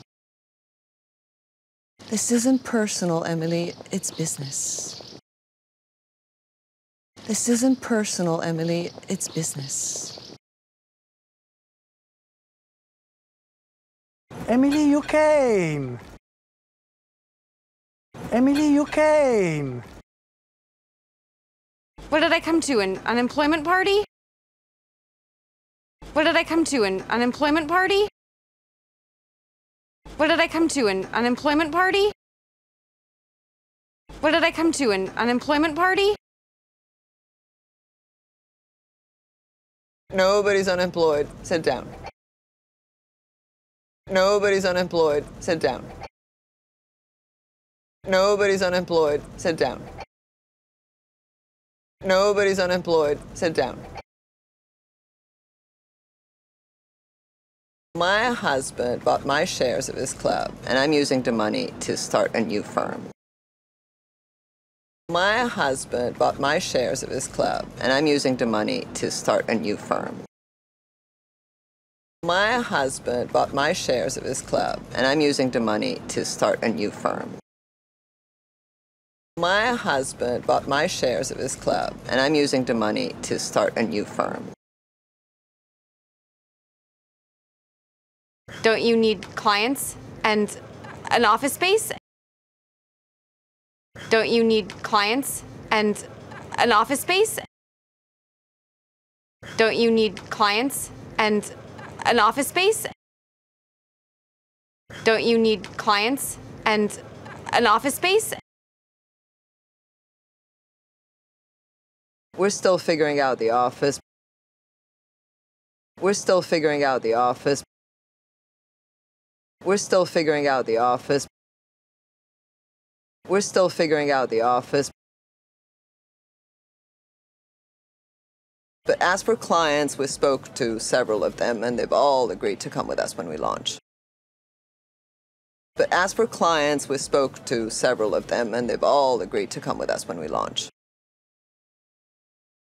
This isn't personal, Emily. It's business. This isn't personal, Emily. It's business. Emily, you came. Emily, you came. What did I come to? An unemployment party? What did I come to? An unemployment party? What did I come to? An unemployment party? What did I come to? An unemployment party? Nobody's unemployed. Sit down. Nobody's unemployed. Sit down. Nobody's unemployed. Sit down. Nobody's unemployed. Sit down. My husband bought my shares of his club, and I'm using the money to start a new firm. My husband bought my shares of his club, and I'm using the money to start a new firm. My husband bought my shares of his club, and I'm using the money to start a new firm. My husband bought my shares of his club, and I'm using the money to start a new firm. Don't you need clients and an office space? Don't you need clients and an office space? Don't you need clients and an office space? Don't you need clients and an office space? We're still figuring out the office. We're still figuring out the office. We're still figuring out the office. We're still figuring out the office. But as for clients, we spoke to several of them, and they've all agreed to come with us when we launch. But as for clients, we spoke to several of them, and they've all agreed to come with us when we launch.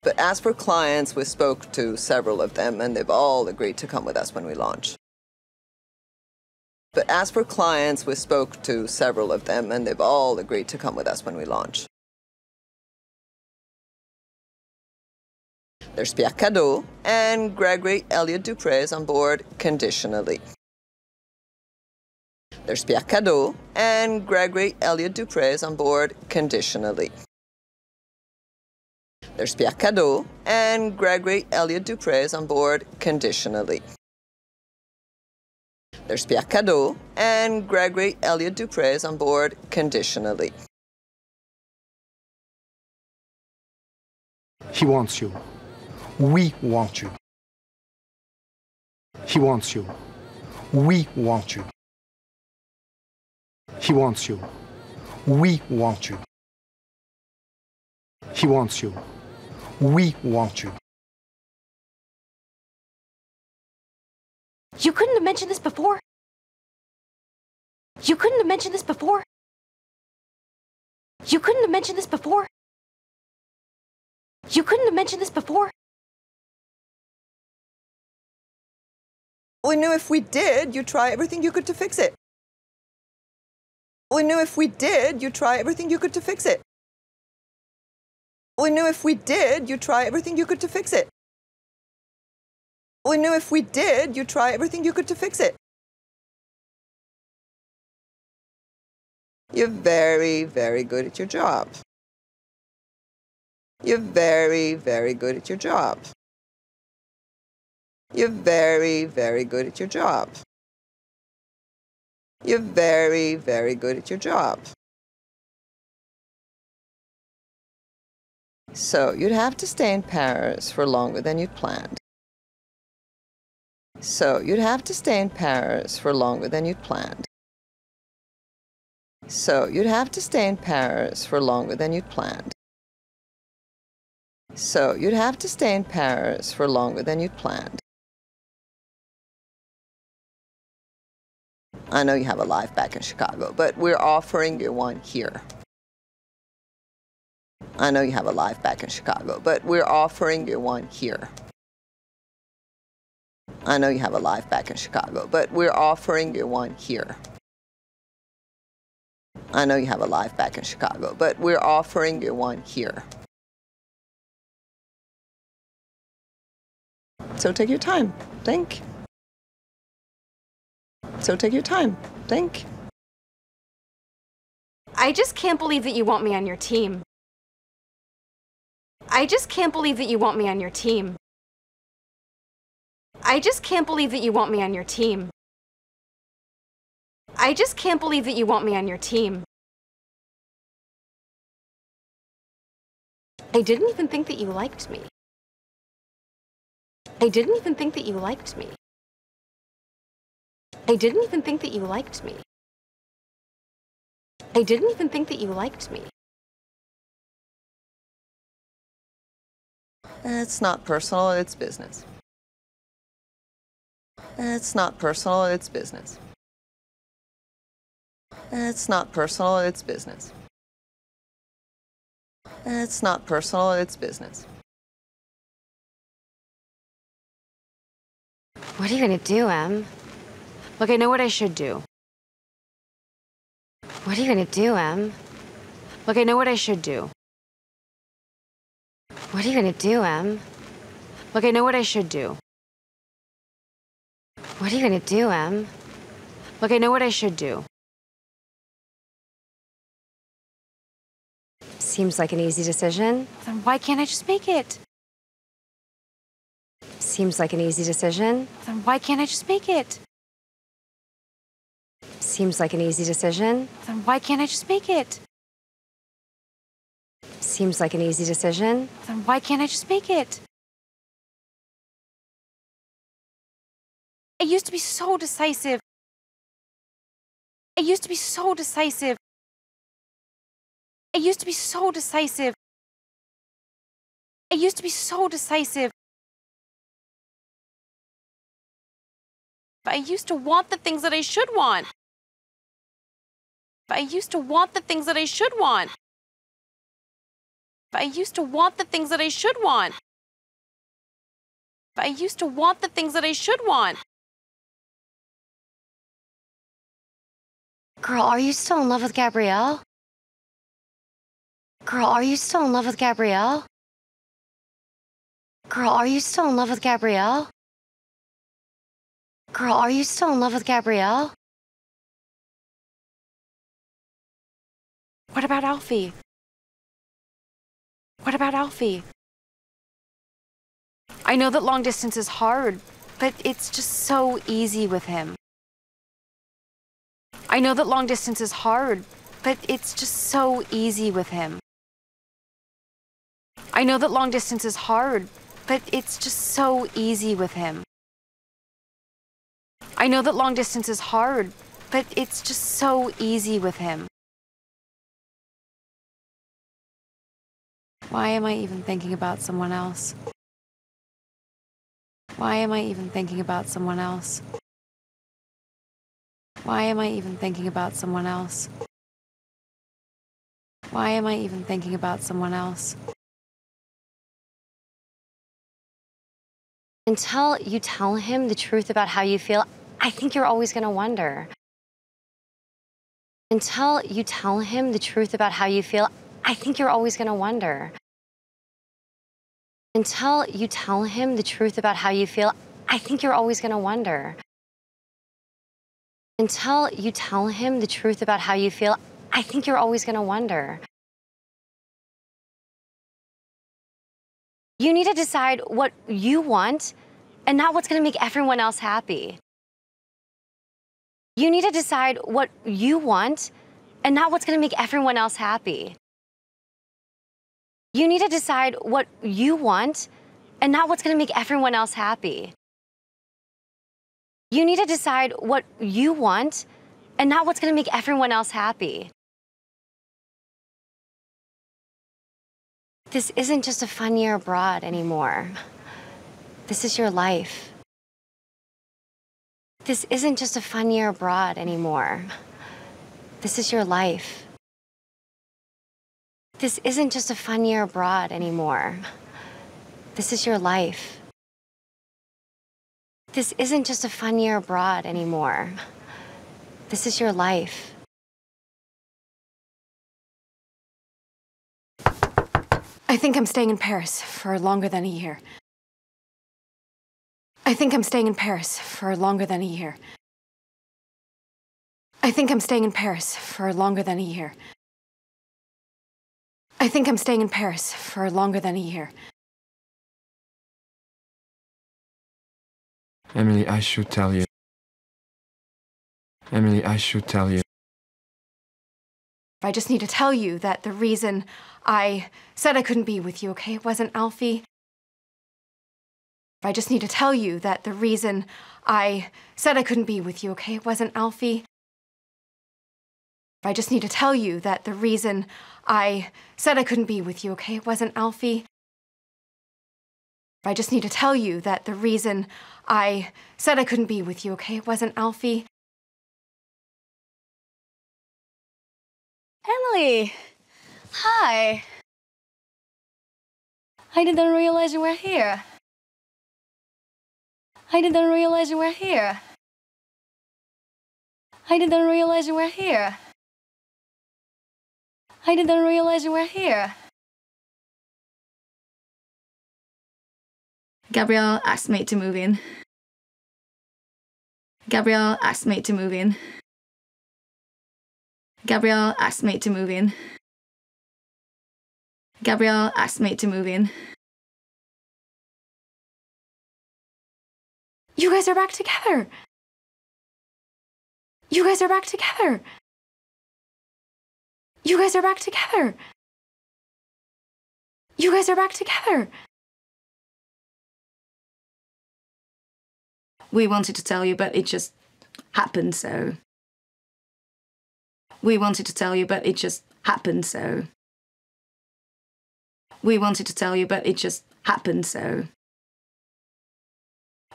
But as for clients, we spoke to several of them, and they've all agreed to come with us when we launch. But as for clients, we spoke to several of them, and they've all agreed to come with us when we launch. There's Pierre Cadeau and Gregory Elliott Dupree on board conditionally. There's Pierre Cadeau and Gregory Elliott Dupree on board conditionally. There's Pierre Cadeau and Gregory Elliott Dupree on board conditionally. There's Pierre Cadeau and Gregory Elliott Dupree on board conditionally. He wants you. We want you. He wants you. We want you. He wants you. We want you. He wants you. We want you. You couldn't have mentioned this before. You couldn't have mentioned this before. You couldn't have mentioned this before. You couldn't have mentioned this before. We knew if we did, you'd try everything you could to fix it. We knew if we did, you'd try everything you could to fix it. We knew if we did, you'd try everything you could to fix it. We knew if we did, you'd try everything you could to fix it. You're very, very good at your job. You're very, very good at your job. You're very, very good at your job. You're very, very good at your job. So you'd have to stay in Paris for longer than you'd planned. So you'd have to stay in Paris for longer than you'd planned. So you'd have to stay in Paris for longer than you'd planned. So you'd have to stay in Paris for longer than you'd planned. I know you have a life back in Chicago, but we're offering you one here. I know you have a life back in Chicago, but we're offering you one here. I know you have a life back in Chicago, but we're offering you one here. I know you have a life back in Chicago, but we're offering you one here. So take your time. Think. So take your time. Think. I just can't believe that you want me on your team. I just can't believe that you want me on your team. I just can't believe that you want me on your team. I just can't believe that you want me on your team. I didn't even think that you liked me. I didn't even think that you liked me. I didn't even think that you liked me. I didn't even think that you liked me. Eh, it's not personal, it's business. Eh, it's not personal, it's business. Eh, it's not personal, it's business. Eh, it's not personal, it's business. What are you gonna do, Em? Look, I know what I should do. What are you gonna do, Em? Look, I know what I should do. What are you gonna do, Em? Look, I know what I should do. What are you gonna do, Em? Look, I know what I should do. Seems like an easy decision. Then why can't I just make it? Seems like an easy decision. Then why can't I just make it? Seems like an easy decision. Then why can't I just make it? Seems like an easy decision. Then why can't I just make it? I used to be so decisive. It used to be so decisive. It used to be so decisive. It used to be so decisive. I used to want the things that I should want. I used to want the things that I should want. I used to want the things that I should want. I used to want the things that I should want. Girl, are you still in love with Gabriel? Girl, are you still in love with Gabriel? Girl, are you still in love with Gabriel? Girl, are you still in love with Gabriel? What about Alfie? What about Alfie? I know that long distance is hard, but it's just so easy with him. I know that long distance is hard, but it's just so easy with him. I know that long distance is hard, but it's just so easy with him. I know that long distance is hard, but it's just so easy with him. Why am I even thinking about someone else? Why am I even thinking about someone else? Why am I even thinking about someone else? Why am I even thinking about someone else? Until you tell him the truth about how you feel, I think you're always going to wonder. Until you tell him the truth about how you feel, I think you're always going to wonder. Until you tell him the truth about how you feel, I think you're always going to wonder. Until you tell him the truth about how you feel, I think you're always going to wonder. You need to decide what you want and not what's going to make everyone else happy. You need to decide what you want and not what's going to make everyone else happy. You need to decide what you want and not what's going to make everyone else happy. You need to decide what you want and not what's going to make everyone else happy. This isn't just a fun year abroad anymore. This is your life. This isn't just a fun year abroad anymore. This is your life. This isn't just a fun year abroad anymore. This is your life. This isn't just a fun year abroad anymore. This is your life. I think I'm staying in Paris for longer than a year. I think I'm staying in Paris for longer than a year. I think I'm staying in Paris for longer than a year. I think I'm staying in Paris for longer than a year. Emily, I should tell you. Emily, I should tell you. I just need to tell you that the reason I said I couldn't be with you, okay, it wasn't Alfie. I just need to tell you that the reason I said I couldn't be with you, okay, it wasn't Alfie. I just need to tell you that the reason I said I couldn't be with you, okay, it wasn't Alfie. I just need to tell you that the reason I said I couldn't be with you, okay, it wasn't Alfie. Emily! Hi! I didn't realize you were here. I didn't realize you were here. I didn't realize you were here. I didn't realize you were here. Gabriel asked me to move in. Gabriel asked me to move in. Gabriel asked me to move in. Gabriel asked me to move in. You guys are back together. You guys are back together. You guys are back together. You guys are back together. We wanted to tell you, but it just happened so. We wanted to tell you, but it just happened so. We wanted to tell you, but it just happened so.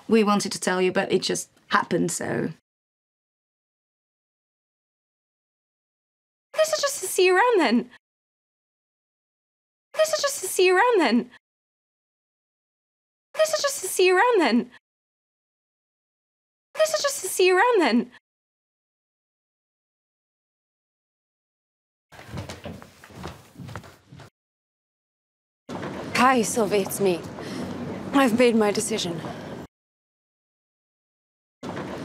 We wanted to tell you, but it just happened so. This is just to see you around then. This is just to see you around then. This is just to see you around then. This is just see you around then. Hi, Sylvie, it's me. I've made my decision.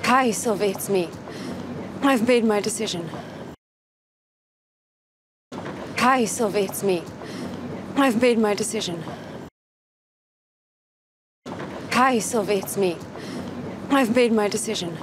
Hi, Sylvie, it's me. I've made my decision. Hi, Sylvie, it's me. I've made my decision. Hi, Sylvie, it's me. I've made my decision.